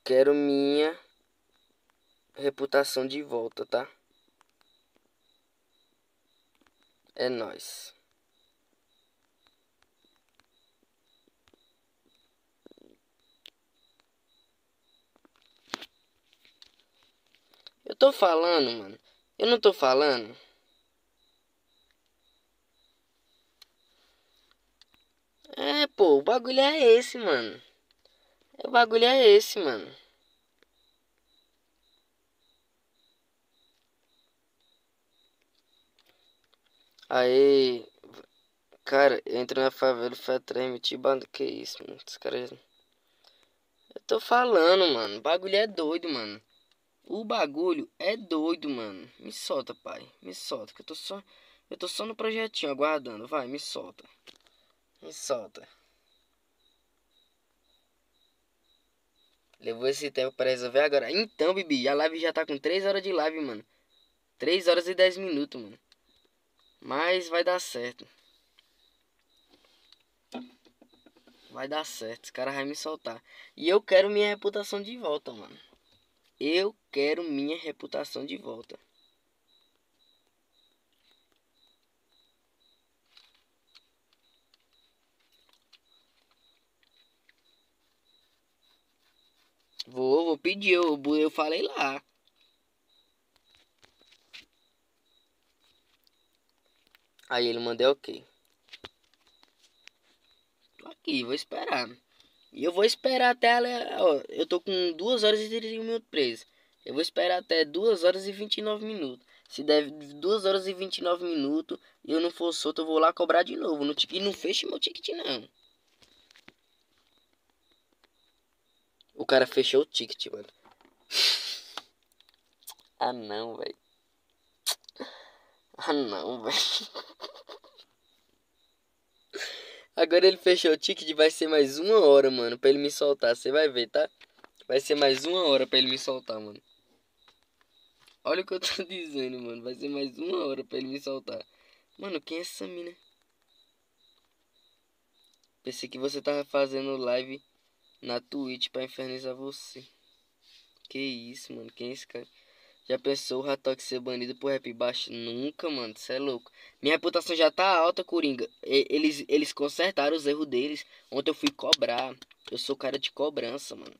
quero minha reputação de volta, tá? É nós. Eu tô falando, mano. Eu não tô falando. É, pô, o bagulho é esse, mano. O bagulho é esse, mano. Aí, cara, eu na favela e foi atrás, meti banda. Que isso, mano? Os caras. Eu tô falando, mano. O bagulho é doido, mano. O bagulho é doido, mano. Me solta, pai. Me solta, que eu tô só. Eu tô só no projetinho aguardando. Vai, me solta. Me solta. Levou esse tempo para resolver agora. Então, Bibi, a live já tá com 3 horas de live, mano. 3 horas e 10 minutos, mano. Mas vai dar certo. Vai dar certo. Esse cara vai me soltar. E eu quero minha reputação de volta, mano. Eu quero minha reputação de volta. Vou, vou pedir, eu, eu falei lá. Aí ele mandou ok. Tô aqui, vou esperar. E eu vou esperar até ela. Ó, eu tô com 2 horas e 31 minutos preso. Eu vou esperar até 2 horas e 29 minutos. Se der 2 horas e 29 minutos e eu não for solto, eu vou lá cobrar de novo. No e não fecha meu ticket, não. O cara fechou o ticket, mano. ah, não, velho. Ah não, velho. Agora ele fechou o ticket, vai ser mais uma hora, mano, pra ele me soltar. Você vai ver, tá? Vai ser mais uma hora pra ele me soltar, mano. Olha o que eu tô dizendo, mano. Vai ser mais uma hora pra ele me soltar. Mano, quem é essa mina? Pensei que você tava fazendo live na Twitch pra infernizar você. Que isso, mano. Quem é esse cara? Já pensou o Ratok ser banido por rap baixo? Nunca, mano. Você é louco. Minha reputação já tá alta, Coringa. Eles, eles consertaram os erros deles. Ontem eu fui cobrar. Eu sou cara de cobrança, mano.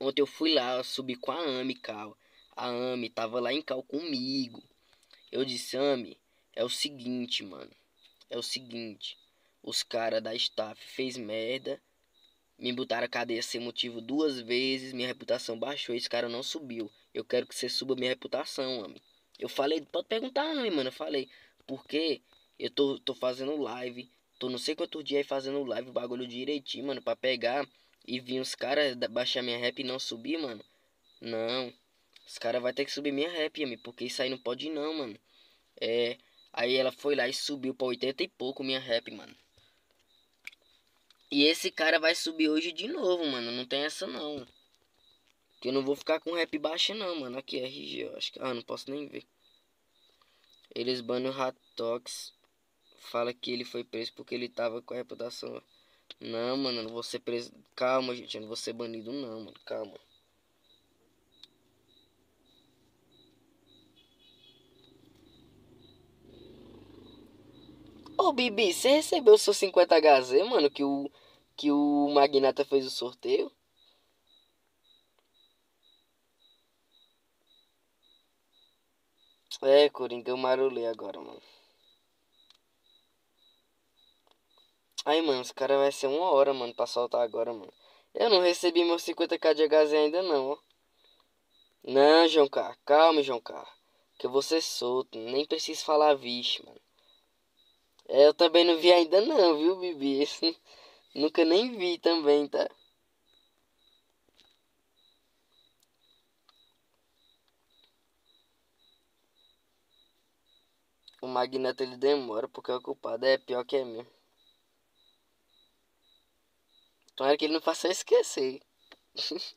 Ontem eu fui lá, eu subi com a Ami, Cal. A Ami tava lá em Cal comigo. Eu disse, Ami, é o seguinte, mano. É o seguinte. Os caras da staff fez merda. Me botaram a cadeia sem motivo duas vezes. Minha reputação baixou. Esse cara não subiu. Eu quero que você suba minha reputação, Ami. Eu falei, pode perguntar Ami, mano. Eu falei, porque eu tô, tô fazendo live. Tô não sei quantos dias aí fazendo live, o bagulho direitinho, mano. Pra pegar e vir os caras baixar minha rap e não subir, mano. Não. Os caras vai ter que subir minha rap, Ami. Porque isso aí não pode não, mano. É. Aí ela foi lá e subiu pra 80 e pouco minha rap, mano. E esse cara vai subir hoje de novo, mano. Não tem essa não. Que eu não vou ficar com rap baixo não, mano. Aqui RG, eu acho que. Ah, não posso nem ver. Eles banam o Ratox. Fala que ele foi preso porque ele tava com a reputação. Não, mano, eu não vou ser preso. Calma, gente. Eu não vou ser banido, não, mano. Calma. Ô, Bibi, você recebeu seu 50HZ, mano? Que o, que o Magnata fez o sorteio? É, Coringa, eu marulei agora, mano. Aí, mano, esse cara vai ser uma hora, mano, pra soltar agora, mano. Eu não recebi meu 50k de HZ ainda, não, ó. Não, João K. Calma, João K. Que eu vou ser solto. Nem preciso falar vixe, mano. É, eu também não vi ainda não, viu, Bibi? Nunca nem vi também, tá? O Magneto ele demora porque é o culpado. É pior que é mesmo. Tomara que ele não faça eu esquecer.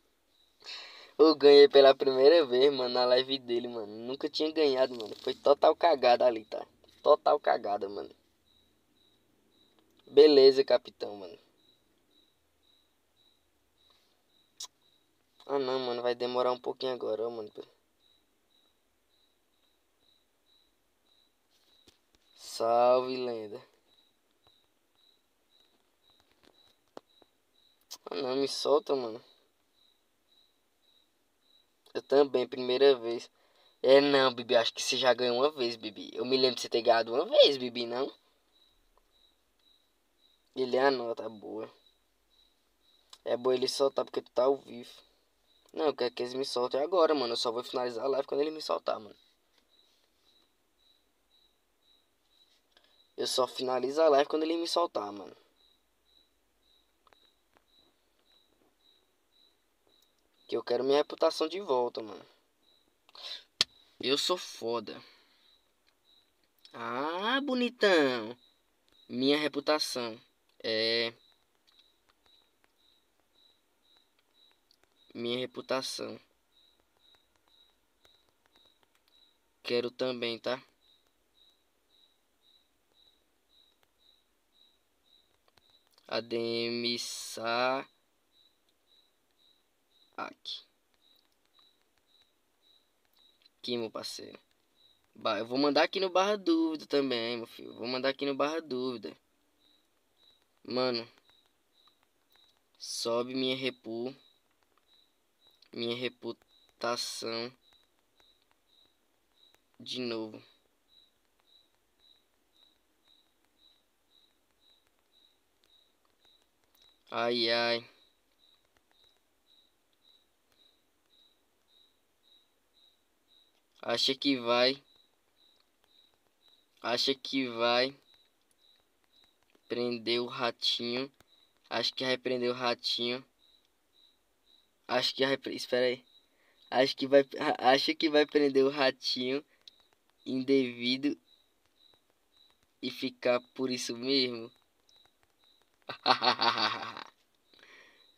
eu ganhei pela primeira vez, mano, na live dele, mano. Nunca tinha ganhado, mano. Foi total cagada ali, tá? Total cagada, mano. Beleza, capitão, mano. Ah não, mano, vai demorar um pouquinho agora, ó, mano. Salve, lenda. Ah não, me solta, mano. Eu também, primeira vez. É não, Bibi, acho que você já ganhou uma vez, Bibi. Eu me lembro de você ter ganhado uma vez, Bibi, não? Ele é a nota boa. É boa ele soltar porque tu tá ao vivo. Não, eu quero que eles me soltem agora, mano. Eu só vou finalizar a live quando ele me soltar, mano. Eu só finalizo a live quando ele me soltar, mano. Que eu quero minha reputação de volta, mano. Eu sou foda. Ah, bonitão. Minha reputação é minha reputação. Quero também, tá? ADM aqui. Aqui, meu parceiro. Eu vou mandar aqui no barra dúvida também, meu filho. Vou mandar aqui no barra dúvida. Mano. Sobe minha repu. Minha reputação. De novo. Ai, ai. Acha que vai. Acha que vai. Prender o ratinho. Acho que vai prender o ratinho. Acho que vai. Espera aí. Acho que vai. Acho que vai prender o ratinho indevido e ficar por isso mesmo.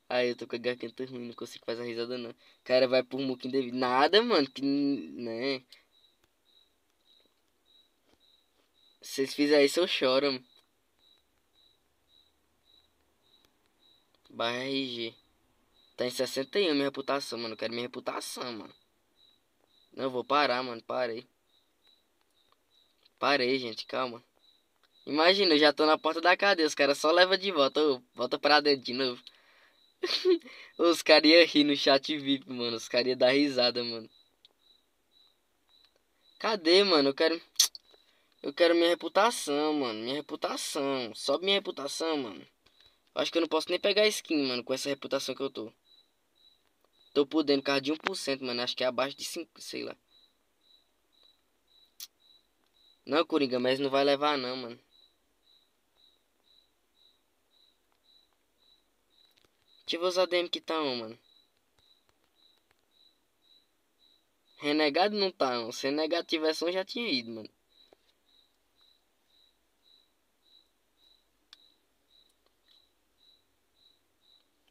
Aí eu tô com a garganta ruim, não consigo fazer risada não. Cara, vai por muco indevido. Nada, mano, que. né? Se vocês fizerem isso, eu choro. Mano. Barra RG. Tá em 61 minha reputação, mano. Eu quero minha reputação, mano. Não, vou parar, mano. Parei. Parei, gente. Calma. Imagina, eu já tô na porta da cadeia. Os caras só levam de volta. Ô, volta pra dentro de novo. Os caras iam rir no chat VIP, mano. Os caras iam dar risada, mano. Cadê, mano? Eu quero. Eu quero minha reputação, mano. Minha reputação. Sobe minha reputação, mano. Acho que eu não posso nem pegar skin, mano, com essa reputação que eu tô. Tô podendo por causa de 1%, mano. Acho que é abaixo de 5, sei lá. Não, Coringa, mas não vai levar não, mano. Deixa eu ver os ADM que tá mano. Renegado não tá on. Se renegado tivesse um, já tinha ido, mano.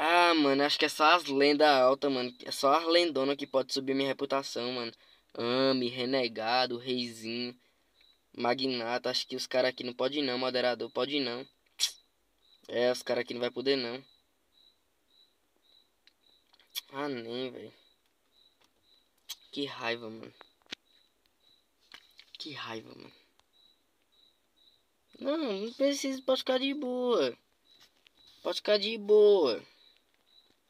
Ah, mano, acho que é só as lendas altas, mano. É só as lendonas que pode subir minha reputação, mano. Ame, Renegado, Reizinho, Magnata. Acho que os caras aqui não pode não, moderador. Pode não. É, os caras aqui não vai poder não. Ah, nem, velho. Que raiva, mano. Que raiva, mano. Não, não precisa, pode ficar de boa. Pode ficar de boa.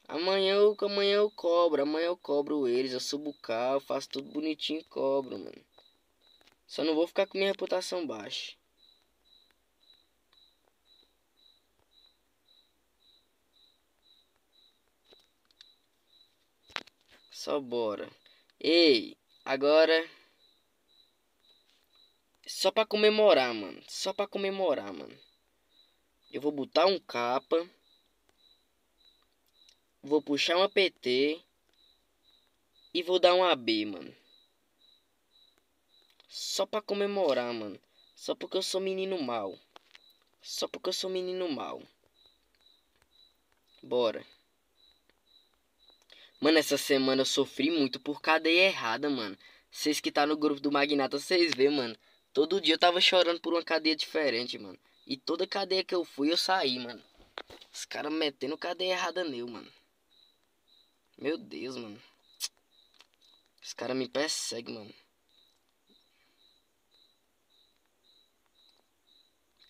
Amanhã eu, amanhã eu cobro, amanhã eu cobro eles, eu subo o carro, faço tudo bonitinho e cobro, mano. Só não vou ficar com minha reputação baixa. Só bora. Ei, agora só para comemorar, mano. Só para comemorar, mano. Eu vou botar um capa Vou puxar uma PT. E vou dar um AB, mano. Só pra comemorar, mano. Só porque eu sou menino mal. Só porque eu sou menino mal. Bora. Mano, essa semana eu sofri muito por cadeia errada, mano. Vocês que tá no grupo do Magnata, vocês vê, mano. Todo dia eu tava chorando por uma cadeia diferente, mano. E toda cadeia que eu fui, eu saí, mano. Os caras metendo cadeia errada nele, mano. Meu Deus, mano. Os caras me perseguem, mano.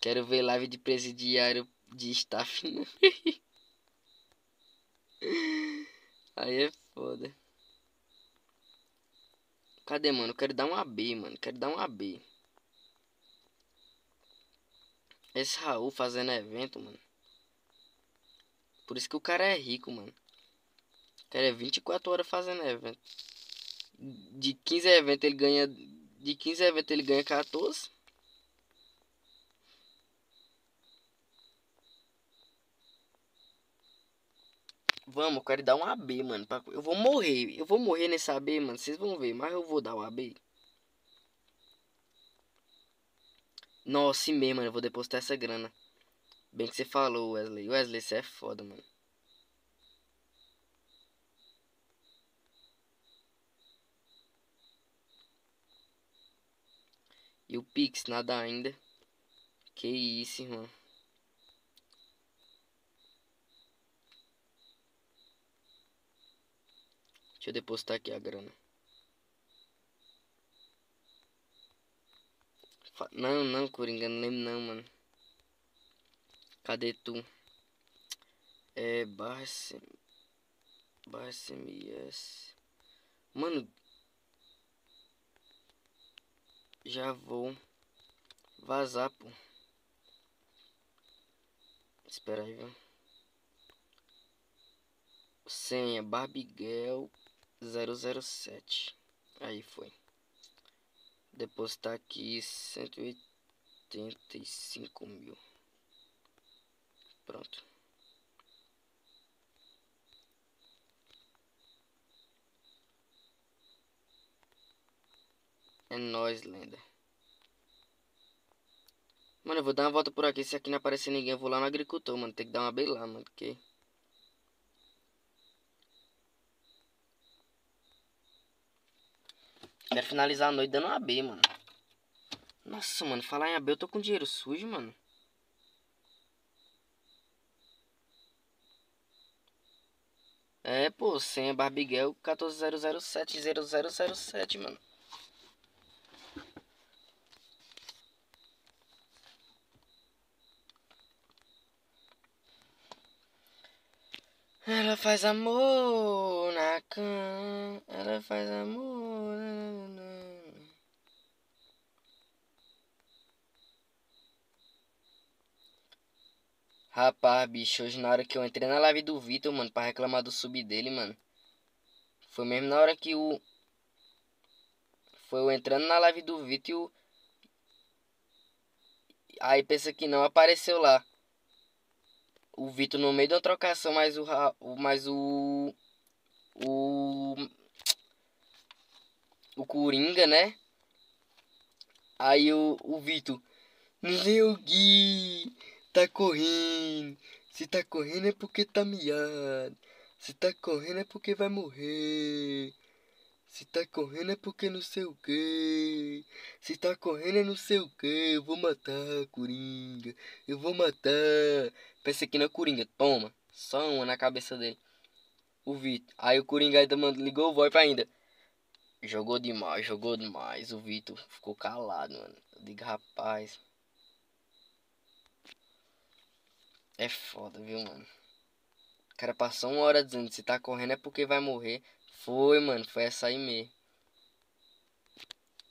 Quero ver live de presidiário de staff. Né? Aí é foda. Cadê, mano? Quero dar um AB, mano. Quero dar um AB. Esse Raul fazendo evento, mano. Por isso que o cara é rico, mano. Cara, é 24 horas fazendo evento. De 15 eventos ele ganha. De 15 eventos ele ganha 14. Vamos, eu quero dar um AB, mano. Pra... Eu vou morrer. Eu vou morrer nesse AB, mano. Vocês vão ver. Mas eu vou dar um AB. Nossa, e mesmo, mano. Eu vou depositar essa grana. Bem que você falou, Wesley. Wesley, você é foda, mano. E o Pix, nada ainda. Que isso, irmão. Deixa eu depositar aqui a grana. Não, não, Coringa, não lembro não, mano. Cadê tu? É, barra, barra SMS. Mano, já vou vazar, pô. Espera aí, viu? Senha Barbiguel 007. Aí foi. Depositar aqui 185 mil. Pronto. É nóis, lenda. Mano, eu vou dar uma volta por aqui. Se aqui não aparecer ninguém, eu vou lá no agricultor, mano. Tem que dar uma bem lá, mano. Porque... Quero finalizar a noite dando uma B, mano. Nossa, mano. Falar em AB, eu tô com dinheiro sujo, mano. É, pô, senha Barbiguel 140070007, mano. Ela faz amor na cama, ela faz amor. Rapaz, bicho, hoje na hora que eu entrei na live do Vitor, mano, pra reclamar do sub dele, mano. Foi mesmo na hora que o. Foi eu entrando na live do Vitor e o. Aí pensa que não apareceu lá. O Vitor no meio da trocação, mas o. Mas o. O. O Coringa, né? Aí o, o Vitor. O que. Tá correndo. Se tá correndo é porque tá miado. Se tá correndo é porque vai morrer. Se tá correndo é porque não sei o que. Se tá correndo é não sei o que. Eu vou matar, Coringa. Eu vou matar. Pensei que não é Coringa. Toma. Só uma na cabeça dele. O Vitor. Aí o Coringa ainda mandou, ligou o VoIP ainda. Jogou demais, jogou demais. O Vitor ficou calado, mano. Eu digo, rapaz. É foda, viu, mano? O cara passou uma hora dizendo se tá correndo é porque vai morrer. Foi, mano, foi essa aí mesmo.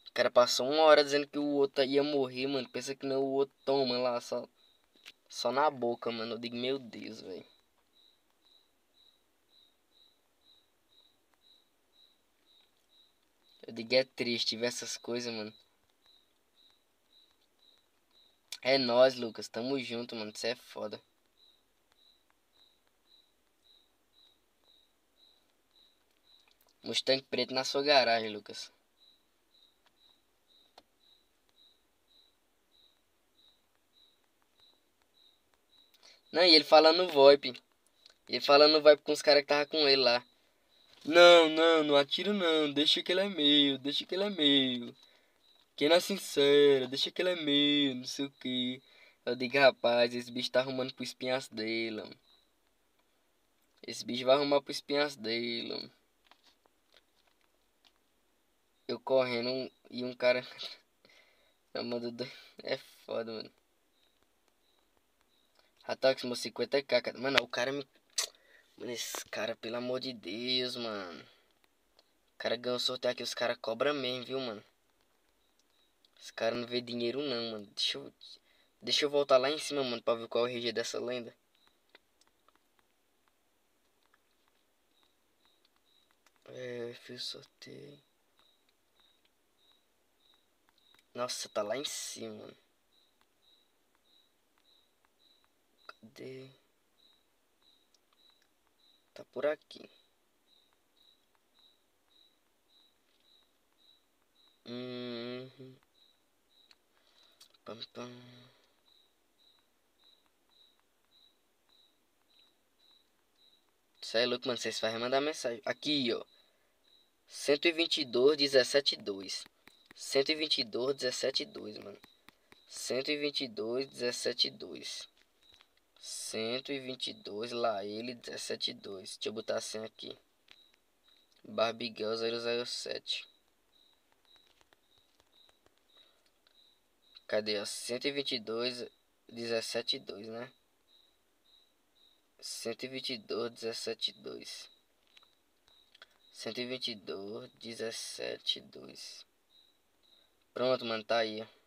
O cara passou uma hora dizendo que o outro ia morrer, mano. Pensa que não, o outro toma lá, só, só na boca, mano. Eu digo, meu Deus, velho. Eu digo, é triste ver essas coisas, mano. É nóis, Lucas. Tamo junto, mano. Você é foda. Mustang preto na sua garagem, Lucas. Não, e ele falando no VoIP. Ele falando no VoIP com os caras que tava com ele lá. Não, não, não atiro não. Deixa que ele é meu, deixa que ele é meu. Quem não é sincero, deixa que ele é meu, não sei o que. Eu digo, rapaz, esse bicho tá arrumando pro espinhaço dele, mano. Esse bicho vai arrumar pro espinhaço dele, mano. Eu correndo e um cara. Chamando do... É foda, mano. Ratox, meu 50k. cara. Mano, o cara me. Mano, esse cara, pelo amor de Deus, mano. O cara ganhou sorteio aqui, os caras cobram mesmo, viu, mano? Esse cara não vê dinheiro não, mano. Deixa eu. Deixa eu voltar lá em cima, mano, pra ver qual é o RG dessa lenda. É, fiz sorteio. Nossa, tá lá em cima, mano. Cadê? Tá por aqui. Uhum. Pam, pam. É louco, mano. Vocês vão mandar mensagem. Aqui, ó. 122, 17, 2. 122, 17, 2, mano. 122, 17, 2. 122, lá ele, 17, 2. Deixa eu botar assim aqui. Barbiguel 007. Cadê? ó? 122, 17, 2, né? 122, 17, 2. 122, 17, 2. Pronto, mano, tá aí. ó.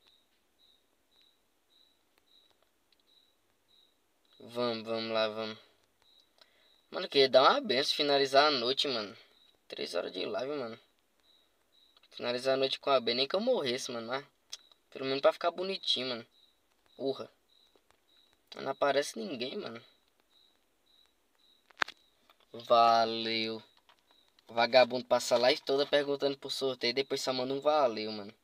Vamos, vamos lá, vamos. Mano, queria dar uma benção, finalizar a noite, mano. Três horas de live, mano. Finalizar a noite com a B, nem que eu morresse, mano. Mas pelo menos pra ficar bonitinho, mano. Urra. Não aparece ninguém, mano. Valeu. Vagabundo passa a live toda perguntando por sorteio. Depois só manda um valeu, mano.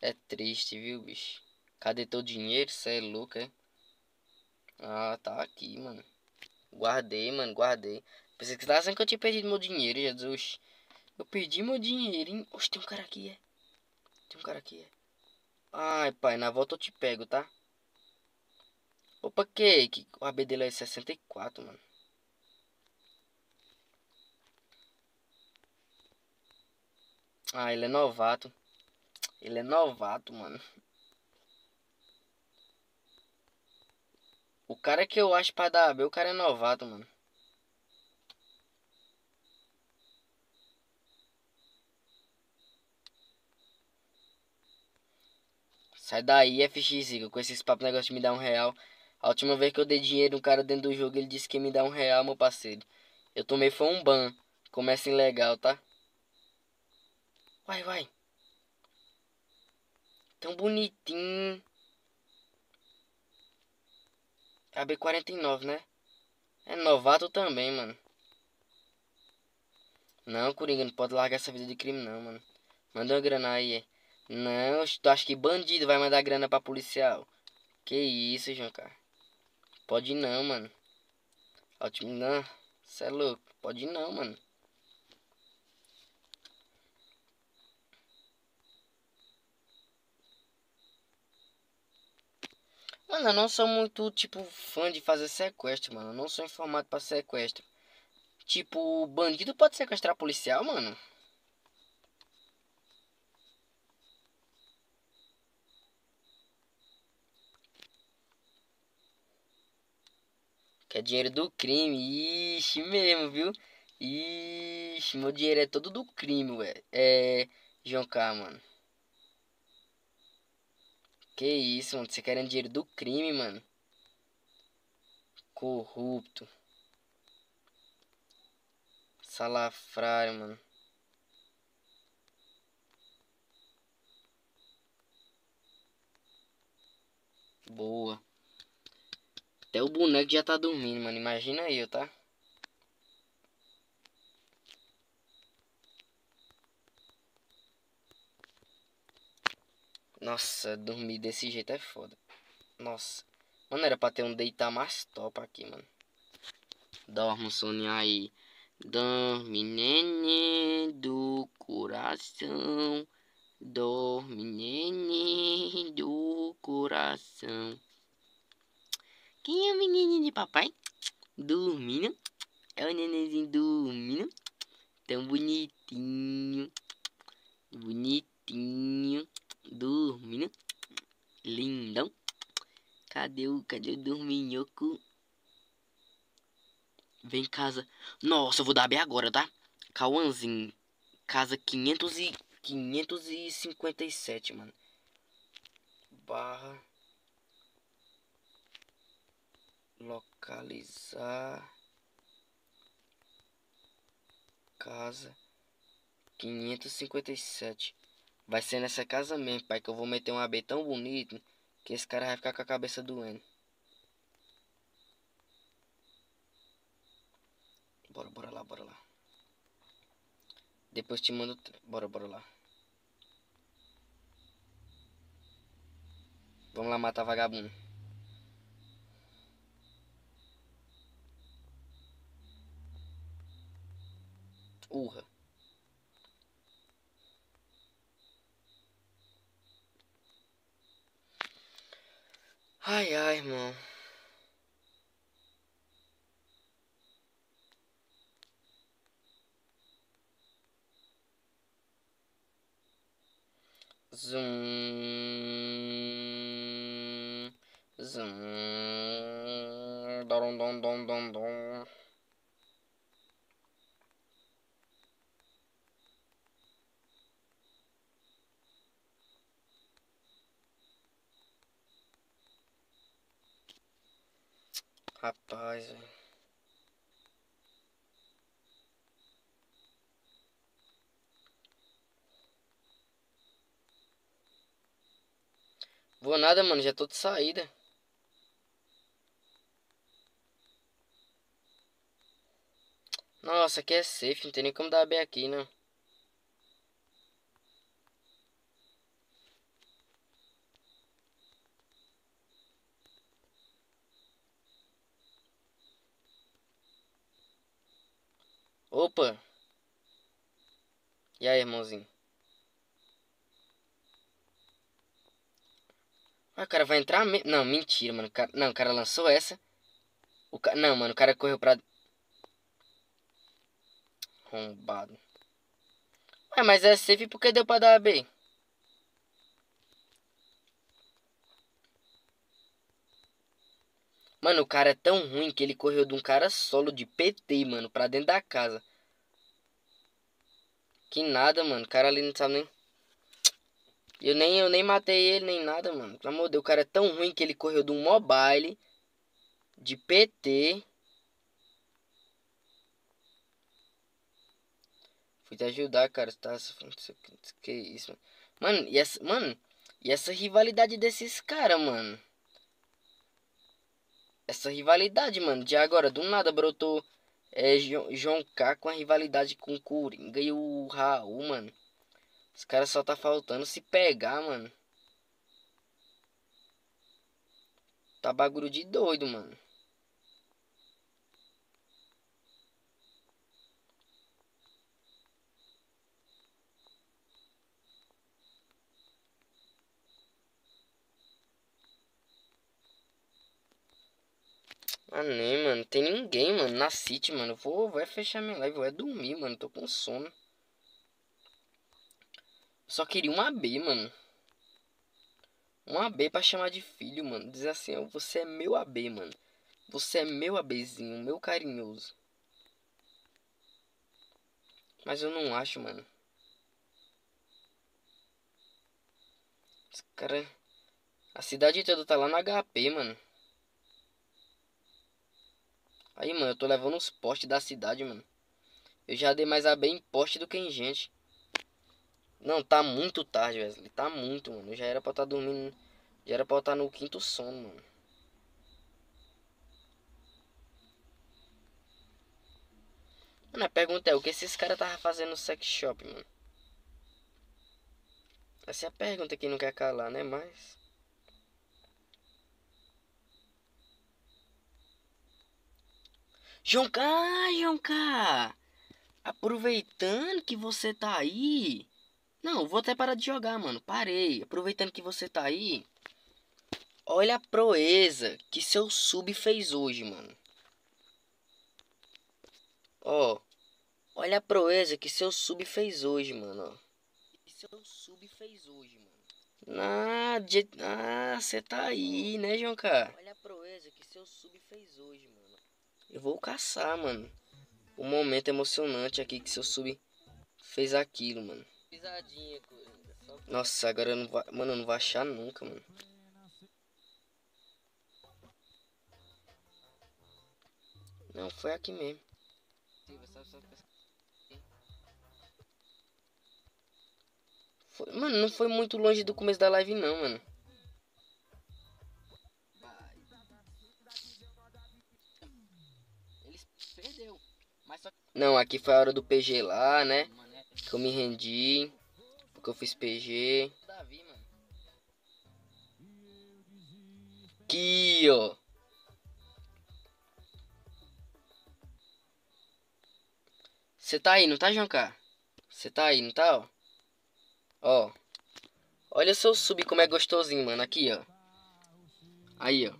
É triste, viu, bicho? Cadê teu dinheiro? Cê é louco, é? Ah, tá aqui, mano. Guardei, mano, guardei. Pensei que você tava achando que eu tinha perdido meu dinheiro, Jesus. Eu perdi meu dinheiro, hein? Oxe, tem um cara aqui, é? Tem um cara aqui, é? Ai, pai, na volta eu te pego, tá? Opa, que? que o AB dele é 64, mano. Ah, ele é novato. Ele é novato, mano. O cara que eu acho pra dar AB, o cara é novato, mano. Sai daí, FX, com esses papos negócio de me dar um real. A última vez que eu dei dinheiro um cara dentro do jogo, ele disse que ia me dar um real, meu parceiro. Eu tomei foi um ban. Começa ilegal, tá? Vai, vai. Tão bonitinho. AB49, né? É novato também, mano. Não, Coringa, não pode largar essa vida de crime não, mano. Manda uma grana aí. Não, tu acha que bandido vai mandar grana pra policial? Que isso, João, cara. Pode não, mano. Ótimo, não. Cê é louco. Pode não, mano. Mano, eu não sou muito, tipo, fã de fazer sequestro, mano. Eu não sou informado pra sequestro. Tipo, bandido pode sequestrar policial, mano? Que é dinheiro do crime. Ixi, mesmo, viu? Ixi, meu dinheiro é todo do crime, ué. É, João K, mano. Que isso, mano? Você querendo dinheiro do crime, mano? Corrupto. Salafrário, mano. Boa. Até o boneco já tá dormindo, mano. Imagina eu, tá? Nossa, dormir desse jeito é foda. Nossa. Mano, era pra ter um deitar mais top aqui, mano. Dorme, soninho aí. Dorme, neném do coração. Dorme, neném do coração. Quem é o menininho de papai? Dormindo. É o nenenzinho dormindo. Tão bonitinho. Bonitinho dormindo. Lindão. Cadê o, cadê o dorminhoco? Vem casa. Nossa, eu vou dar B agora, tá? Cauãzinho. Casa 500 e 557, mano. Barra. Localizar. Casa 557. Vai ser nessa casa mesmo, pai, que eu vou meter um AB tão bonito que esse cara vai ficar com a cabeça doendo. Bora, bora lá, bora lá. Depois te mando... Bora, bora lá. Vamos lá matar vagabundo. Urra. Ai, ai, irmão. Zoom. Zoom. Dom, dom, dom, dom, dom. Rapaz. Vou nada, mano. Já tô de saída. Nossa, aqui é safe. Não tem nem como dar B aqui, não. Opa. E aí, irmãozinho? Ah, o cara vai entrar me... Não, mentira, mano. O cara... Não, o cara lançou essa. O ca... Não, mano, o cara correu pra... Arrombado. Ué, mas é safe porque deu pra dar B. Mano, o cara é tão ruim que ele correu de um cara solo de PT, mano, pra dentro da casa. Que nada, mano. O cara ali não sabe nem. Eu nem, eu nem matei ele, nem nada, mano. Pelo amor de Deus, o cara é tão ruim que ele correu um mobile. De PT. Fui te ajudar, cara. Tá, que isso, mano. Mano, e essa, mano, e essa rivalidade desses caras, mano. Essa rivalidade, mano. De agora, do nada brotou é, João K com a rivalidade com o Coringa e o Raul, mano. Os caras só tá faltando se pegar, mano. Tá bagulho de doido, mano. Ah, nem, mano. Tem ninguém, mano, na City, mano. Vou, vou fechar minha live, vou dormir, mano. Tô com sono. Só queria um AB, mano. Um AB pra chamar de filho, mano. Dizer assim, ó, você é meu AB, mano. Você é meu ABzinho, meu carinhoso. Mas eu não acho, mano. Esse cara... A cidade toda tá lá no HP, mano. Aí, mano, eu tô levando os postes da cidade, mano. Eu já dei mais AB em poste do que em gente. Não, tá muito tarde, Wesley. Tá muito, mano. Eu já era pra estar tá dormindo. Já era pra estar tá no quinto sono, mano. Mano, a pergunta é: o que esses caras tava fazendo no sex shop, mano? Essa é a pergunta que não quer calar, né? Mas. Jonka, Jonka! Aproveitando que você tá aí. Não, vou até parar de jogar, mano. Parei. Aproveitando que você tá aí. Olha a proeza que seu sub fez hoje, mano. Ó. Olha a proeza que seu sub fez hoje, mano. Que seu sub fez hoje, mano. Ah, de... ah, você tá aí, né, K? Olha a proeza que seu sub fez hoje, mano. Eu vou caçar, mano. O momento emocionante aqui que seu sub fez aquilo, mano. Pisadinha, Coringa. Nossa, agora eu não vou. Mano, eu não vou achar nunca, mano. Não, foi aqui mesmo. Foi, mano, não foi muito longe do começo da live não, mano. Não, aqui foi a hora do PG lá, né? Que eu me rendi. Porque eu fiz PG. Aqui, ó. Você tá aí, não tá, K? Você tá aí, não tá, ó? Ó. Olha seu sub como é gostosinho, mano. Aqui, ó. Aí, ó.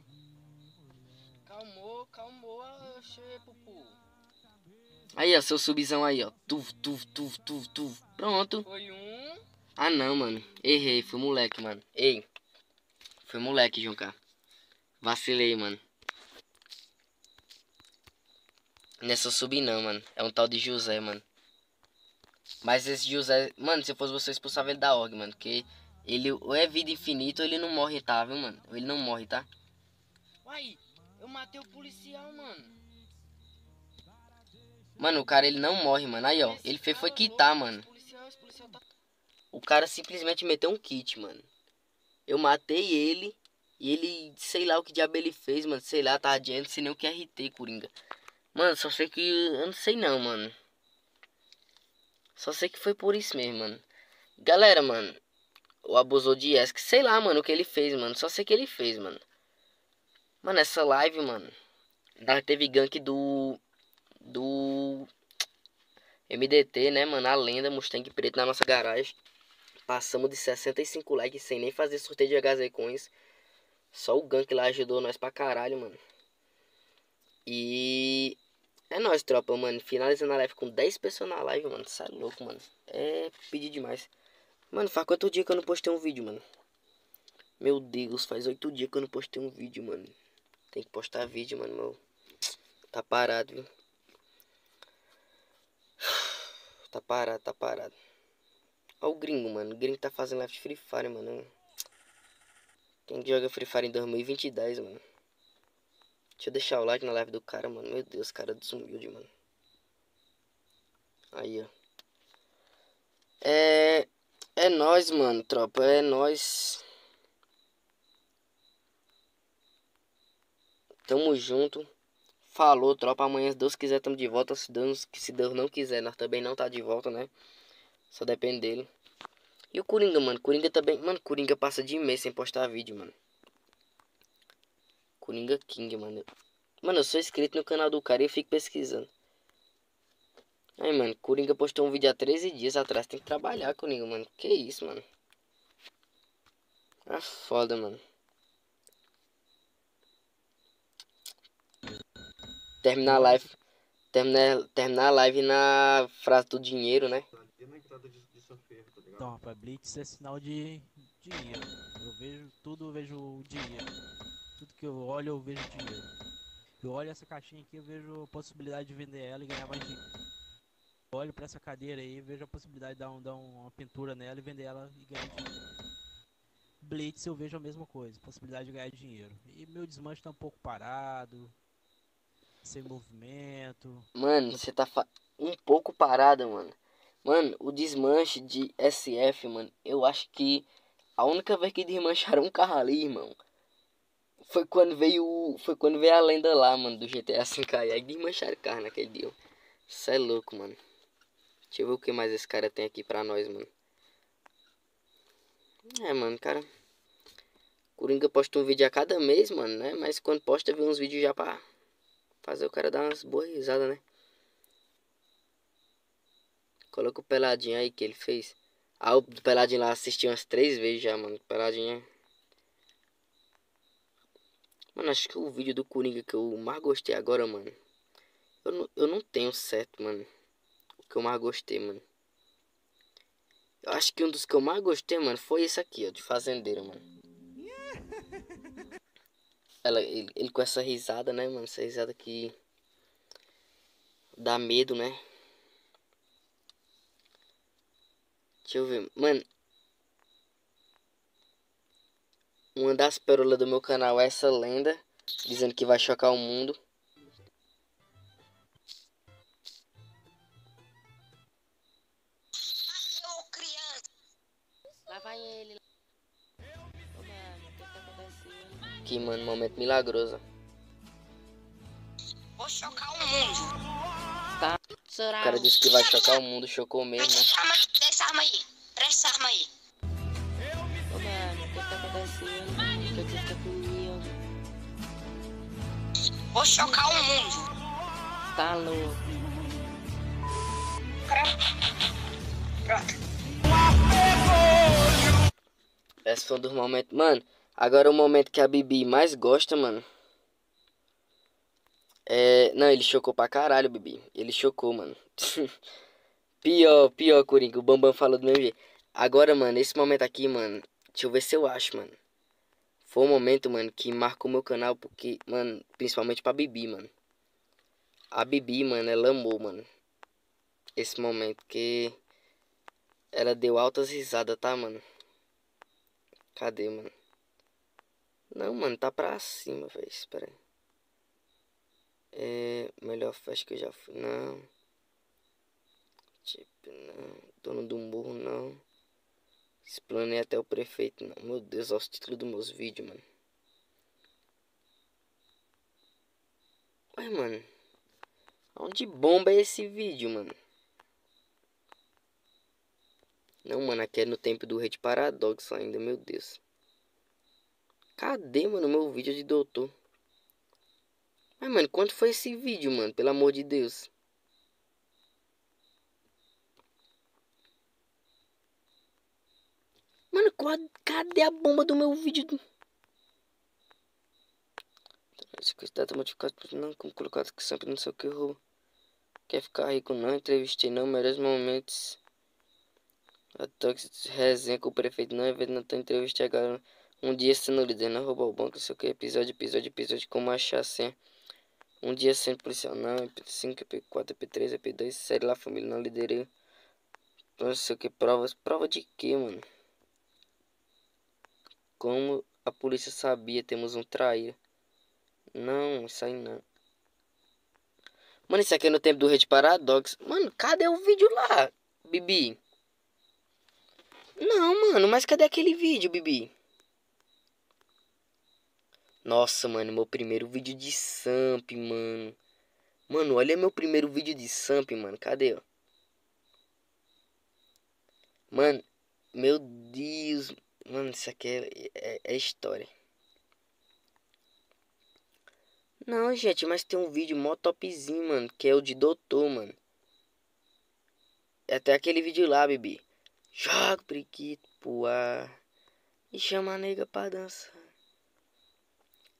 Calmou, calmou, achei, pupu. Aí, ó, seu subzão aí, ó. Tuf, tuf, tuf, tuf, tuf. Pronto. Foi um. Ah, não, mano. Errei. Fui moleque, mano. Ei. Foi moleque, João K. Vacilei, mano. Nessa sub não, mano. É um tal de José, mano. Mas esse José... Mano, se eu fosse você, expulsava ele da org, mano. Porque ele ou é vida infinita ou ele não morre, tá, viu, mano? Ou ele não morre, tá? Uai, eu matei o policial, mano. Mano, o cara ele não morre, mano. Aí, ó. Ele fez foi quitar, mano. O cara simplesmente meteu um kit, mano. Eu matei ele. E ele, sei lá o que diabo ele fez, mano. Sei lá, tá adiante, sei nem o que é RT, Coringa. Mano, só sei que. Eu não sei não, mano. Só sei que foi por isso mesmo, mano. Galera, mano. O abusou de Esk. Sei lá, mano, o que ele fez, mano. Só sei que ele fez, mano. Mano, essa live, mano. Teve gank do do MDT, né, mano? A lenda Mustang preto na nossa garagem. Passamos de 65 likes sem nem fazer sorteio de HZ Coins. Só o Gank lá ajudou nós pra caralho, mano. E é nóis, tropa, mano. Finalizando a live com 10 pessoas na live, mano. Sai é louco, mano. É pedir demais. Mano, faz quanto dia que eu não postei um vídeo, mano? Meu Deus, faz 8 dias que eu não postei um vídeo, mano. Tem que postar vídeo, mano. Meu... Tá parado, viu? Tá parado, tá parado. Olha o gringo, mano. O gringo tá fazendo live de Free Fire, mano. Quem joga Free Fire em 2020, mano? Deixa eu deixar o like na live do cara, mano. Meu Deus, cara desumilde, mano. Aí, ó. É. É nós, mano, tropa. É nós. Tamo junto. Falou, tropa. Amanhã, se Deus quiser, tamo de volta. Se Deus, se Deus não quiser, nós também não tá de volta, né? Só depende dele. E o Coringa, mano. Coringa também. Mano, Coringa passa de mês sem postar vídeo, mano. Coringa King, mano. Mano, eu sou inscrito no canal do cara e eu fico pesquisando. Aí, mano, Coringa postou um vídeo há 13 dias atrás. Tem que trabalhar, Coringa, mano. Que isso, mano. Ah, foda, mano. Terminar a live. Terminar, terminar a live na frase do dinheiro, né? Então, rapaz, Blitz é sinal de dinheiro. Eu vejo tudo, eu vejo dinheiro. Tudo que eu olho, eu vejo dinheiro. Eu olho essa caixinha aqui, eu vejo a possibilidade de vender ela e ganhar mais dinheiro. Eu olho pra essa cadeira aí, vejo a possibilidade de dar, um, dar uma pintura nela e vender ela e ganhar dinheiro. Blitz eu vejo a mesma coisa, possibilidade de ganhar dinheiro. E meu desmanche tá um pouco parado, sem movimento. Mano, você tá um pouco parado, mano. Mano, o desmanche de SF, mano, eu acho que a única vez que desmancharam um carro ali, irmão, foi quando veio. Foi quando veio a lenda lá, mano, do GTA V aí. Aí desmancharam o carro naquele dia. Isso é louco, mano. Deixa eu ver o que mais esse cara tem aqui pra nós, mano. É, mano, cara. Coringa posta um vídeo a cada mês, mano, né? Mas quando posta, vê uns vídeos já pra fazer o cara dar umas boas risadas, né? Coloca o peladinho aí que ele fez. Ah, o peladinho lá assisti umas três vezes já, mano. Peladinho é Mano, acho que o vídeo do Coringa que eu mais gostei agora, mano. Eu não, eu não tenho certo, mano. O que eu mais gostei, mano. Eu acho que um dos que eu mais gostei, mano, foi esse aqui, ó, de fazendeiro, mano. Ela, ele, ele com essa risada, né, mano? Essa risada que dá medo, né? Deixa eu ver. Mano, Uma das pérolas do meu canal é essa lenda, dizendo que vai chocar o mundo. Que, mano, momento milagroso. Vou chocar o mundo. Tá. O cara disse que vai chocar o mundo, chocou mesmo, né? Deixa a arma, deixa arma aí. Presta arma aí. Ô, mano, o que tá acontecendo? Que tá comigo? Vou chocar o mundo. Tá louco. Pronto. Esse foi um dos momentos. Mano, agora o momento que a Bibi mais gosta, mano. É. Não, ele chocou pra caralho, Bibi. Ele chocou, mano. pior, pior, Coringa. O Bambam falou do mesmo jeito. Agora, mano, esse momento aqui, mano. Deixa eu ver se eu acho, mano. Foi um momento, mano, que marcou meu canal. Porque, mano, principalmente pra Bibi, mano. A Bibi, mano, ela amou, mano. Esse momento que. Ela deu altas risadas, tá, mano? Cadê, mano? Não, mano, tá pra cima, velho. Espera aí. É. Melhor festa que eu já fui. Não. Tipo, não. Dono do morro, não. Explanei até o prefeito, não. Meu Deus, olha os títulos dos meus vídeos, mano. Ué, mano. Onde bomba é esse vídeo, mano? Não, mano, aqui é no tempo do Rede Paradoxo ainda, meu Deus. Cadê, mano, meu vídeo de doutor? Mas, mano, quanto foi esse vídeo, mano? Pelo amor de Deus. Mano, cadê a bomba do meu vídeo? Do... está modificado. não como colocar descrição, não sei o que roubo. Quer ficar rico? Não entrevistei, não. Melhores momentos. A Tox resenha com o prefeito, não. É Evento, não tô entrevistando agora. Um dia sendo líder, não roubar o banco, não sei o que, episódio, episódio, episódio, como achar a senha. Um dia sendo policial não, EP5, EP4, EP3, EP2, série lá, família não liderei. Não sei o que, provas, prova de que, mano? Como a polícia sabia, temos um traíra. Não, isso aí não. Mano, isso aqui é no tempo do Rede Paradox. Mano, cadê o vídeo lá, Bibi? Não, mano, mas cadê aquele vídeo, Bibi? Nossa, mano, meu primeiro vídeo de Samp, mano. Mano, olha meu primeiro vídeo de Samp, mano. Cadê, ó? Mano, meu Deus. Mano, isso aqui é, é, é história. Não, gente, mas tem um vídeo mó topzinho, mano. Que é o de doutor, mano. É até aquele vídeo lá, bebê. Joga o priquito pro ar. E chama a nega pra dançar.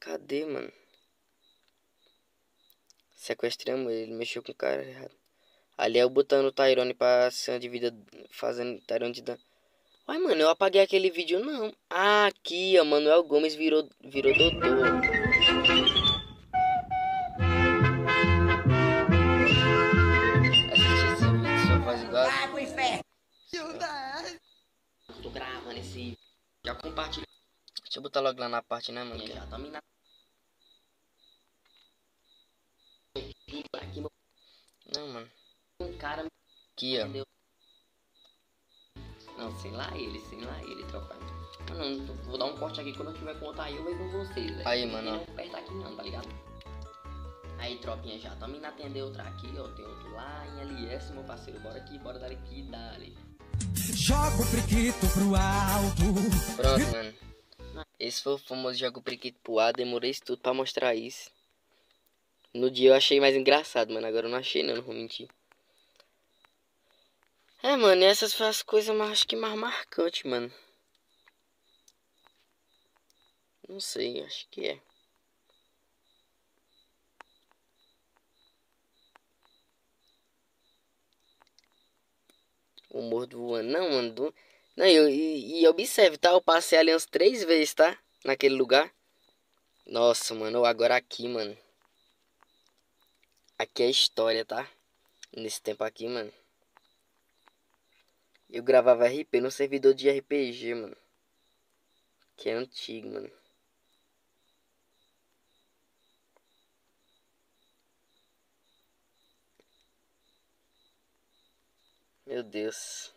Cadê, mano? Sequestramos ele, ele mexeu com o cara errado. Ali é eu botando o Tyrone pra cena de vida, fazendo Tyrone de dan. Uai, mano, eu apaguei aquele vídeo, não. Ah, aqui, ó, Manuel Gomes virou, virou doutor. Assistir esse vídeo, só faz igual. Pro inferno. Tô gravando esse. Já compartilha. Deixa eu botar logo lá na parte, né, mano? Já tá na... Não, mano. Um cara Aqui, ó. Não, sem lá ele, sem lá ele, tropa. Mano, não- vou dar um corte aqui quando eu tiver com aí, eu vejo com vocês, velho. Aí, mano. Não apertar aqui não, tá ligado? Aí, tropinha, já também não atender outra aqui, ó. Tem outro lá em LS, meu parceiro. Bora aqui, bora dar aqui, dale. Joga o priquito pro alto. Pronto, mano. Esse foi o famoso jogo priquito pro ar. Demorei isso tudo pra mostrar isso. No dia eu achei mais engraçado, mano. Agora eu não achei, não, não vou mentir. É, mano, essas foram as coisas mais, acho que mais marcantes, mano. Não sei, acho que é. O morto voando. Não, mano. do- Não, eu, e, e observe, tá? Eu passei ali umas três vezes, tá? Naquele lugar. Nossa, mano. Agora aqui, mano. Aqui é história, tá? Nesse tempo aqui, mano. Eu gravava RP no servidor de RPG, mano. Que é antigo, mano. Meu Deus.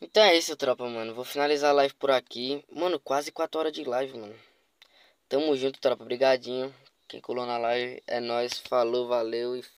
Então é isso, tropa, mano. Vou finalizar a live por aqui. Mano, quase 4 horas de live, mano. Tamo junto, tropa. Obrigadinho. Quem colou na live é nóis. Falou, valeu e